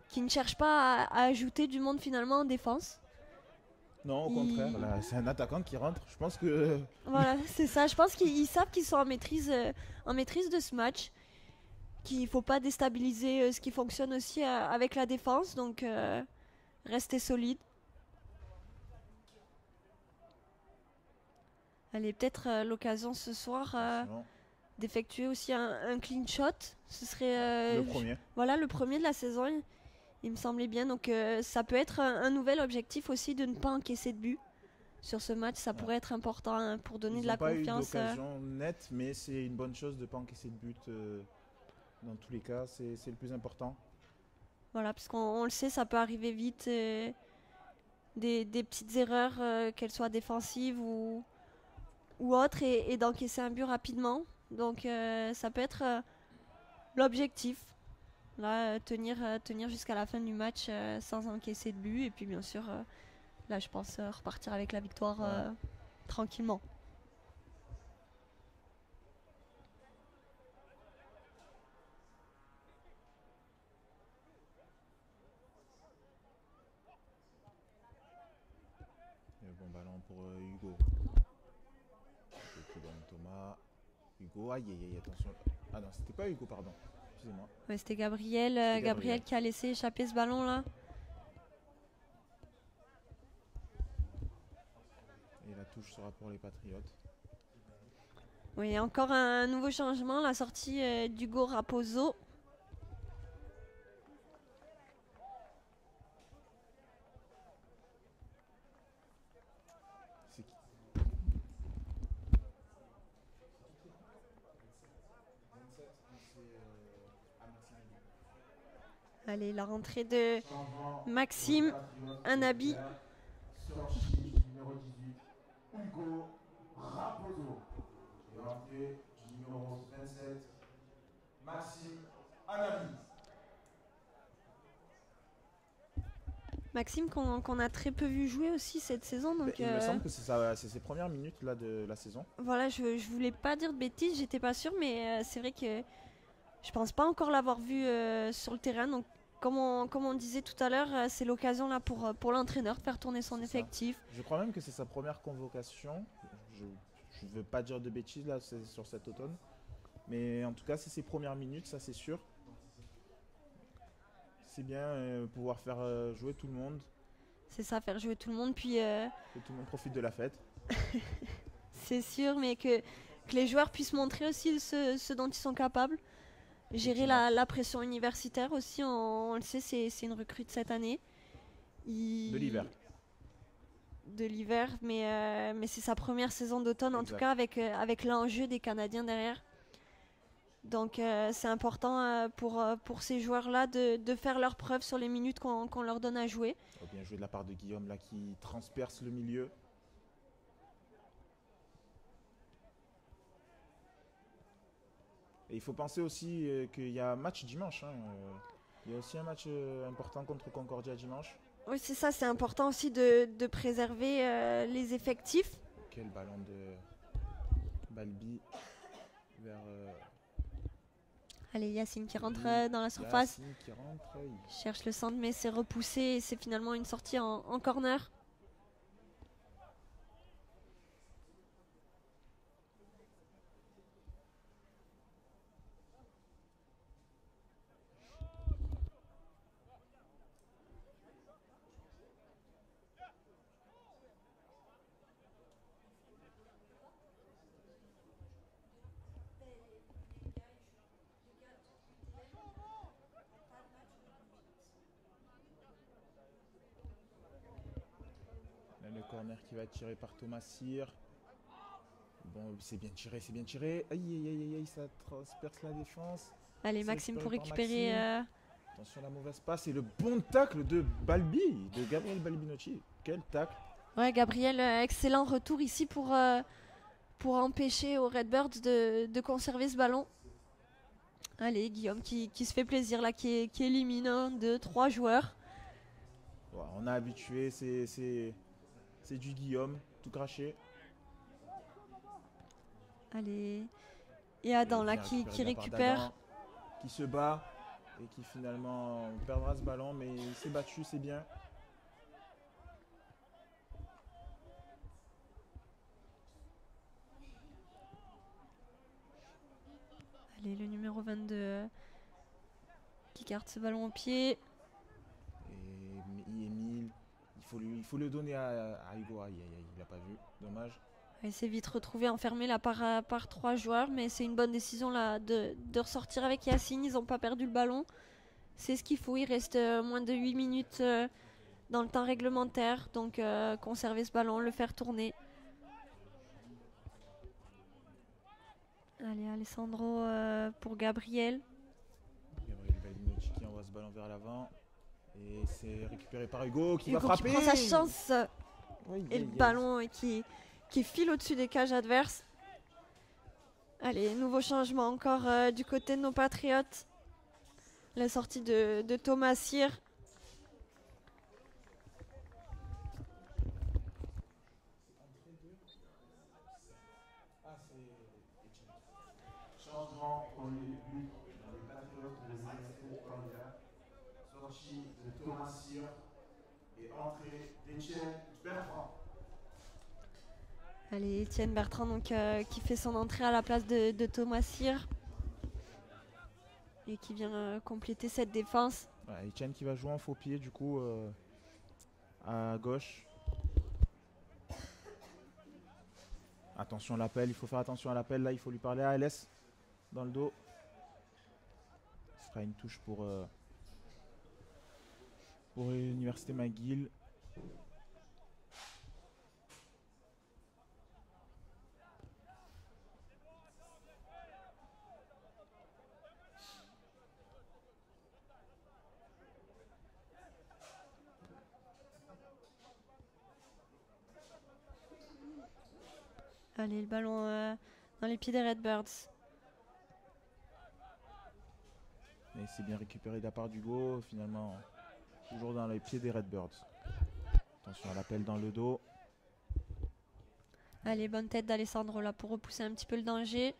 qui ne cherchent pas à, à ajouter du monde finalement en défense. non, au contraire, là, c'est un attaquant qui rentre. Je pense que Voilà, c'est ça. Je pense qu'ils ils savent qu'ils sont en maîtrise, euh, en maîtrise de ce match, qu'il faut pas déstabiliser euh, ce qui fonctionne aussi euh, avec la défense, donc rester solide. Allez, peut-être l'occasion ce soir d'effectuer aussi un, un clean shot. Ce serait euh, le premier. Voilà, le premier de la saison, il, il me semblait bien. Donc euh, ça peut être un, un nouvel objectif aussi de ne pas encaisser de but sur ce match. Ça Ouais. pourrait être important hein, pour donner Ils de la pas confiance. eu euh. d'occasion nette, mais c'est une bonne chose de ne pas encaisser de but. dans tous les cas, c'est le plus important. Voilà, parce qu'on on le sait, ça peut arriver vite. des, des petites erreurs, euh, qu'elles soient défensives ou, ou autres, et, et d'encaisser un but rapidement. Donc euh, ça peut être euh, l'objectif. Là, euh, tenir, tenir jusqu'à la fin du match sans encaisser de but. Et puis bien sûr, là je pense repartir avec la victoire Ouais. tranquillement. pour euh, Hugo. Ok, donne Thomas. Hugo, aïe aïe aïe, attention. Ah non, c'était pas Hugo, pardon. Excusez-moi. Ouais, C'était Gabriel, euh, Gabriel Gabriel. qui a laissé échapper ce ballon là. Et la touche sera pour les Patriotes. Oui, encore un nouveau changement, la sortie euh, d'Hugo Raposo. Allez, la rentrée de Maxime, un habit. Pierre. Sortie du numéro 18, Hugo Raposo. Et entrée du numéro 27, Maxime Anabi. Maxime qu'on a très peu vu jouer aussi cette saison. Donc Il me euh, semble que c'est ses premières minutes là, de la saison. voilà, je, je voulais pas dire de bêtises, j'étais pas sûre, mais euh, c'est vrai que je pense pas encore l'avoir vu euh, sur le terrain. Donc comme on, comme on disait tout à l'heure, euh, c'est l'occasion là pour, euh, pour l'entraîneur de faire tourner son ça. effectif. Je crois même que c'est sa première convocation. Je ne veux pas dire de bêtises là sur cet automne. Mais en tout cas, c'est ses premières minutes, ça c'est sûr. C'est bien euh, pouvoir faire euh, jouer tout le monde, C'est ça, faire jouer tout le monde. Puis euh, que tout le monde profite de la fête. c'est sûr, mais que, que les joueurs puissent montrer aussi ce, ce dont ils sont capables. Gérer la, la pression universitaire aussi, on, on le sait, c'est une recrue de cette année. Il- De l'hiver. De l'hiver, mais, euh, mais c'est sa première saison d'automne, en tout cas avec, euh, avec l'enjeu des Canadiens derrière. Donc euh, c'est important euh, pour, pour ces joueurs-là de, de faire leurs preuves sur les minutes qu'on qu'on leur donne à jouer. Oh, bien joué de la part de Guillaume là qui transperce le milieu. Et il faut penser aussi euh, qu'il y a un match dimanche. hein, euh, Il y a aussi un match euh, important contre Concordia dimanche. Oui, c'est ça, c'est important aussi de, de préserver euh, les effectifs. Quel ballon de Balbi vers euh, Allez, Yacine qui rentre Oui, euh, dans la surface, Yacine qui rentre. Il- cherche le centre, mais c'est repoussé et c'est finalement une sortie en, en corner. Là, le corner qui va être tiré par Thomas Cyr. Bon, c'est bien tiré, c'est bien tiré. Aïe, aïe, aïe, aïe, aïe, ça transperce la défense. Allez, Maxime pour récupérer. Maxime. euh, Attention à la mauvaise passe et le bon tacle de Balbi, de Gabriel Balbinotti. Quel tacle Ouais, Gabriel, euh, excellent retour ici pour, euh, pour empêcher aux Redbirds de, de conserver ce ballon. Allez, Guillaume qui, qui se fait plaisir là, qui, qui élimine un, deux, trois joueurs. Ouais, On a habitué, c'est c'est- c'est du Guillaume, tout craché. Allez. Et Adam Et là qui, qui récupère. Qui se bat et qui finalement perdra ce ballon, mais il s'est battu, c'est bien. Allez, le numéro 22 euh, qui garde ce ballon au pied. Et Mi- Emile, il faut, lui, il faut le donner à, à Hugo. Aïe, aïe, aïe, il l'a pas vu, dommage. Il s'est vite retrouvé enfermé là par, euh, par trois joueurs, mais c'est une bonne décision là de, de ressortir avec Yacine. Ils n'ont pas perdu le ballon. C'est ce qu'il faut. Il reste euh, moins de 8 minutes euh, dans le temps réglementaire. Donc euh, conserver ce ballon, le faire tourner. Allez, Alessandro euh, pour Gabriel. Gabriel qui envoie ce ballon vers l'avant. Et c'est récupéré par Hugo qui Hugo va frapper. qui prend sa chance. Oui, et oui, le ballon qui, qui file au-dessus des cages adverses. Allez, nouveau changement encore euh, du côté de nos Patriotes. La sortie de, de Thomas Cyr. Changement pour les buts dans les Patriotes de l'Université Canada. Sortie de Thomas Cyr et entrée d'Etienne Bertrand. Allez, Étienne Bertrand euh, qui fait son entrée à la place de, Thomas Cyr. Et qui vient euh, compléter cette défense. Etienne qui va jouer en faux pied du coup euh, à gauche. Attention à l'appel, il faut faire attention à l'appel. Là, il faut lui parler à LS dans le dos. Ce sera une touche pour, pour l'Université McGill. Allez, le ballon euh, dans les pieds des Redbirds. Et c'est bien récupéré de la part d'Hugo. Finalement, toujours dans les pieds des Redbirds. Attention à l'appel dans le dos. Allez, bonne tête d'Alessandro là pour repousser un petit peu le danger.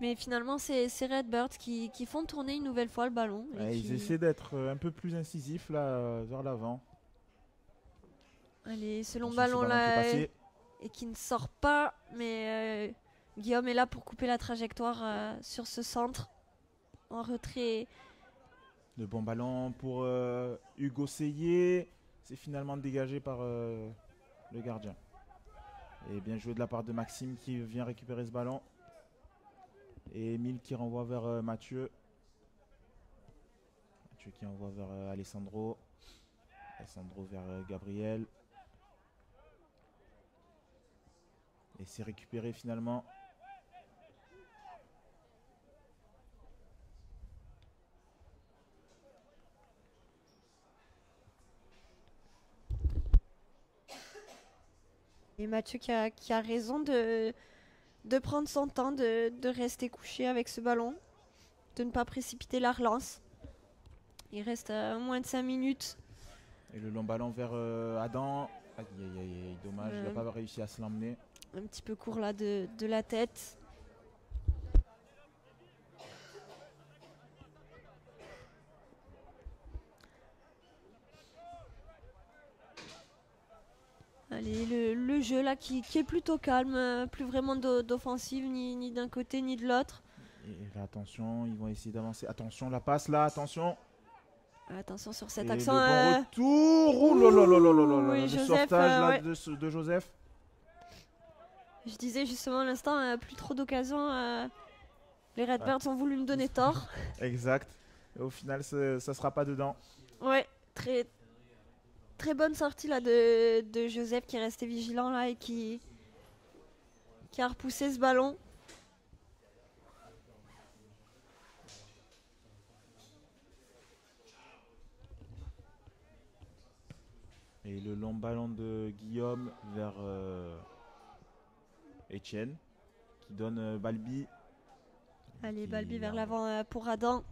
Mais finalement, c'est c'est Redbirds qui, qui font tourner une nouvelle fois le ballon. et Ouais, Ils essaient d'être un peu plus incisifs là, vers l'avant. Allez, ce long ballon est là. Et qui ne sort pas. Mais euh, Guillaume est là pour couper la trajectoire euh, sur ce centre. En retrait. Le bon ballon pour euh, Hugo Seyé. C'est finalement dégagé par le gardien. Et bien joué de la part de Maxime qui vient récupérer ce ballon. Et Emile qui renvoie vers Mathieu. Mathieu qui envoie vers Alessandro. Alessandro vers Gabriel. Et c'est récupéré finalement. Et Mathieu qui a, qui a raison de, de prendre son temps, de, de rester couché avec ce ballon, de ne pas précipiter la relance. Il reste euh, moins de 5 minutes. Et le long ballon vers euh, Adam. Aïe aïe aïe, dommage, il n'a Euh. pas réussi à se l'emmener. Un petit peu court là de, de la tête. Allez, le, le jeu là qui, qui est plutôt calme, euh, plus vraiment d'o- d'offensive ni, ni d'un côté ni de l'autre. Et là, attention, ils vont essayer d'avancer. Attention, la passe là, attention. Attention sur Et cet le accent. bon euh, retour. Ouh là là là là là là là, oui, le Joseph, sauvetage euh, là, de, ce- de Joseph. Je disais justement à l'instant, euh, plus trop d'occasions. euh, les Redbirds ont voulu me donner tort. Exact. Et au final, ça ça sera pas dedans. Ouais, très très bonne sortie là de, de Joseph qui est resté vigilant là et qui qui a repoussé ce ballon. Et le long ballon de Guillaume vers euh, Etienne. Qui donne euh, Balbi. Allez, Balbi vers l'avant euh, pour Adam.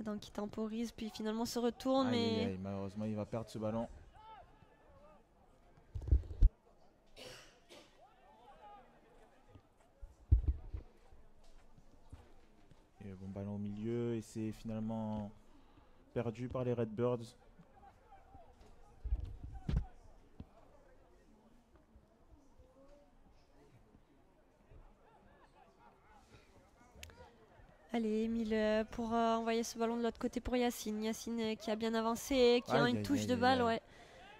Adam qui temporise puis finalement se retourne Aïe, aïe, malheureusement, il va perdre ce ballon. Et bon ballon au milieu et c'est finalement perdu par les Redbirds. Allez, Emile euh, pour euh, envoyer ce ballon de l'autre côté pour Yacine. Yacine euh, qui a bien avancé, qui a une touche de balle, ouais.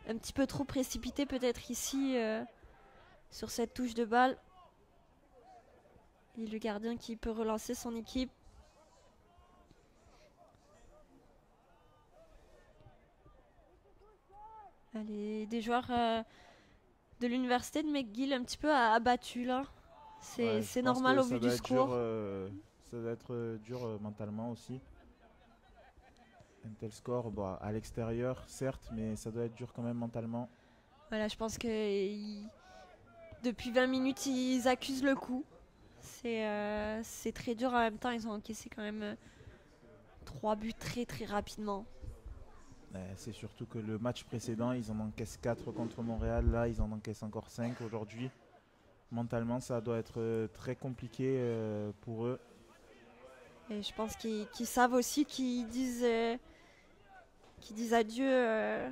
Un petit peu trop précipité peut-être ici euh, sur cette touche de balle. Et le gardien qui peut relancer son équipe. Allez, des joueurs euh, de l'université de McGill un petit peu abattus là. C'est Ouais, normal au vu du score. dur, ça doit être euh, dur euh, mentalement aussi. Un tel score, bon, à l'extérieur, certes, mais ça doit être dur quand même mentalement. Voilà, je pense que depuis 20 minutes, ils accusent le coup. C'est euh, c'est très dur en même temps. Ils ont encaissé quand même trois buts très très rapidement. Euh, C'est surtout que le match précédent, ils en encaissent 4 contre Montréal. Là, ils en encaissent encore 5 aujourd'hui. Mentalement, ça doit être très compliqué pour eux. Et je pense qu'ils savent aussi qu'ils disent, euh, qu'ils disent adieu euh,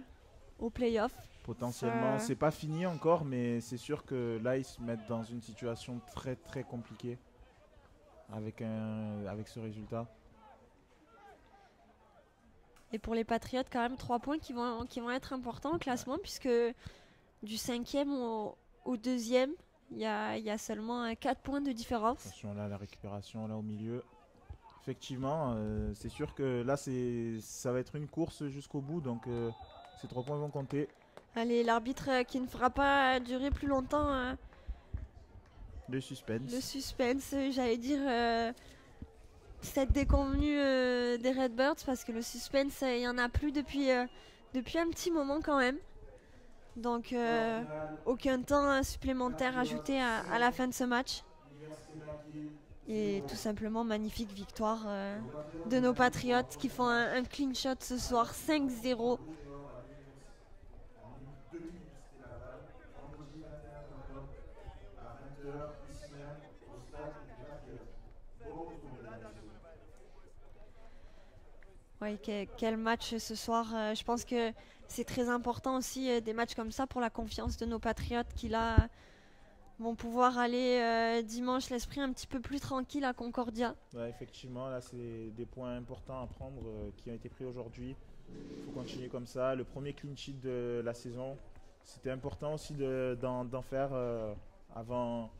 au playoff. Potentiellement, c'est pas fini encore, mais c'est sûr que là, ils se mettent dans une situation très très compliquée avec, un, avec ce résultat. Et pour les Patriotes, quand même, trois points qui vont, qui vont être importants au classement, puisque du cinquième au, au deuxième, il y a, il y a seulement 4 points de différence. Attention là, la récupération là au milieu. Effectivement, euh, c'est sûr que là, c'est, ça va être une course jusqu'au bout, donc euh, ces trois points vont compter. Allez, l'arbitre euh, qui ne fera pas durer plus longtemps Le suspense. le suspense, j'allais dire cette déconvenue des Redbirds, parce que le suspense, il y en a plus depuis, depuis un petit moment quand même. Donc, euh, aucun temps supplémentaire ajouté à, à la fin de ce match. Et tout simplement, magnifique victoire euh, de nos Patriotes qui font un, clean shot ce soir 5-0. Ouais, que- quel match ce soir. euh, je pense que c'est très important aussi euh, des matchs comme ça pour la confiance de nos Patriotes qui là vont pouvoir aller euh, dimanche l'esprit un petit peu plus tranquille à Concordia. Ouais, effectivement, là, c'est des points importants à prendre euh, qui ont été pris aujourd'hui. Il faut continuer comme ça. Le premier clean sheet de la saison, c'était important aussi de- d'en faire euh, avant,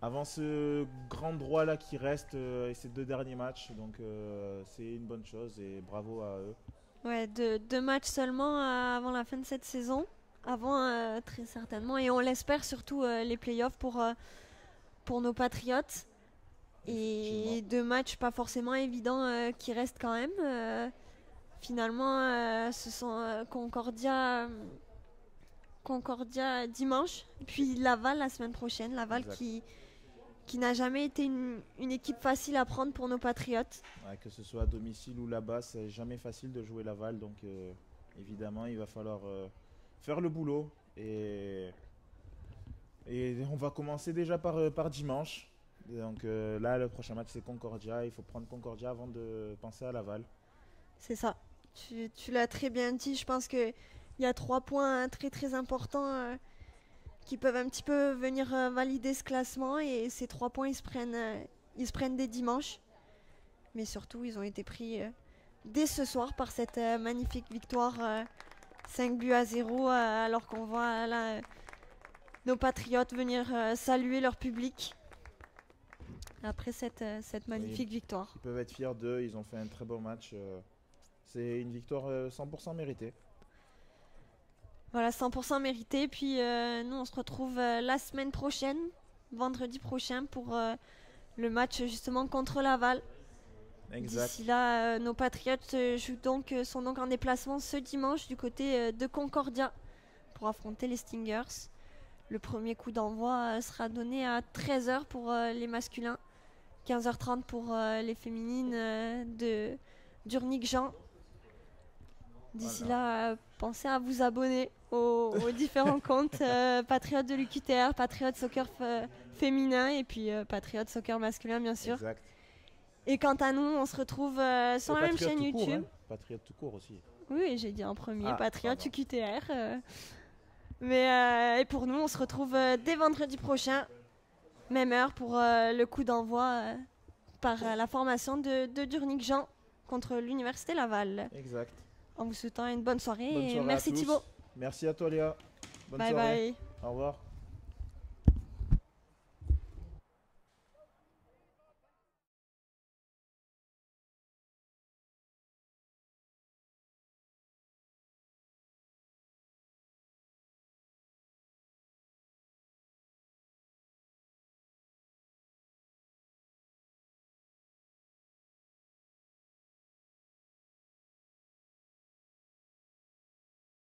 avant ce grand droit là qui reste et ces deux derniers matchs. Donc, c'est une bonne chose et bravo à eux. Ouais, deux, deux matchs seulement avant la fin de cette saison. Avant, euh, très certainement. Et on l'espère surtout euh, les playoffs pour, euh, pour nos Patriotes. Et deux matchs pas forcément évidents qui restent quand même. Finalement, ce sont Concordia, Concordia dimanche, puis Laval la semaine prochaine. Laval Exact. qui, qui n'a jamais été une, une équipe facile à prendre pour nos Patriotes. Ouais, que ce soit à domicile ou là-bas, c'est jamais facile de jouer Laval. Donc, évidemment, il va falloir faire le boulot. Et, et on va commencer déjà par, euh, par dimanche. Donc euh, là, le prochain match, c'est Concordia. Il faut prendre Concordia avant de penser à Laval. C'est ça. Tu, tu l'as très bien dit. Je pense qu'il y a trois points hein, très très importants euh, qui peuvent un petit peu venir valider ce classement. Et ces trois points, ils se prennent, ils se prennent dès dimanche. Mais surtout, ils ont été pris dès ce soir par cette magnifique victoire. Euh, 5 buts à 0 euh, alors qu'on voit là, euh, nos patriotes venir euh, saluer leur public après cette, euh, cette magnifique victoire. Ils peuvent être fiers d'eux. Ils ont fait un très beau match. euh, c'est une victoire euh, 100% méritée. Voilà, 100% mérité. Puis euh, nous, on se retrouve euh, la semaine prochaine, vendredi prochain, pour euh, le match justement contre Laval. D'ici là, euh, nos Patriotes jouent donc, sont donc en déplacement ce dimanche du côté euh, de Concordia pour affronter les Stingers. Le premier coup d'envoi euh, sera donné à 13h pour les masculins, 15h30 pour les féminines de d'Urnic Jean. D'ici là, pensez à vous abonner aux, aux différents comptes euh, Patriotes de l'UQTR, Patriotes Soccer féminin et puis euh, Patriotes Soccer masculin bien sûr. Exact. Et quant à nous, on se retrouve euh, sur la même chaîne court, YouTube. hein. Patriote tout court aussi. Oui, j'ai dit en premier, Ah, Patriote. UQTR. euh. Mais euh, et pour nous, on se retrouve dès vendredi prochain, même heure pour le coup d'envoi par la formation de, de Durnic Jean contre l'Université Laval. Exact. En vous souhaitant une bonne soirée Bonne et soirée merci. Thibaut. Merci à toi Léa. Bonne bye soirée. bye. Au revoir.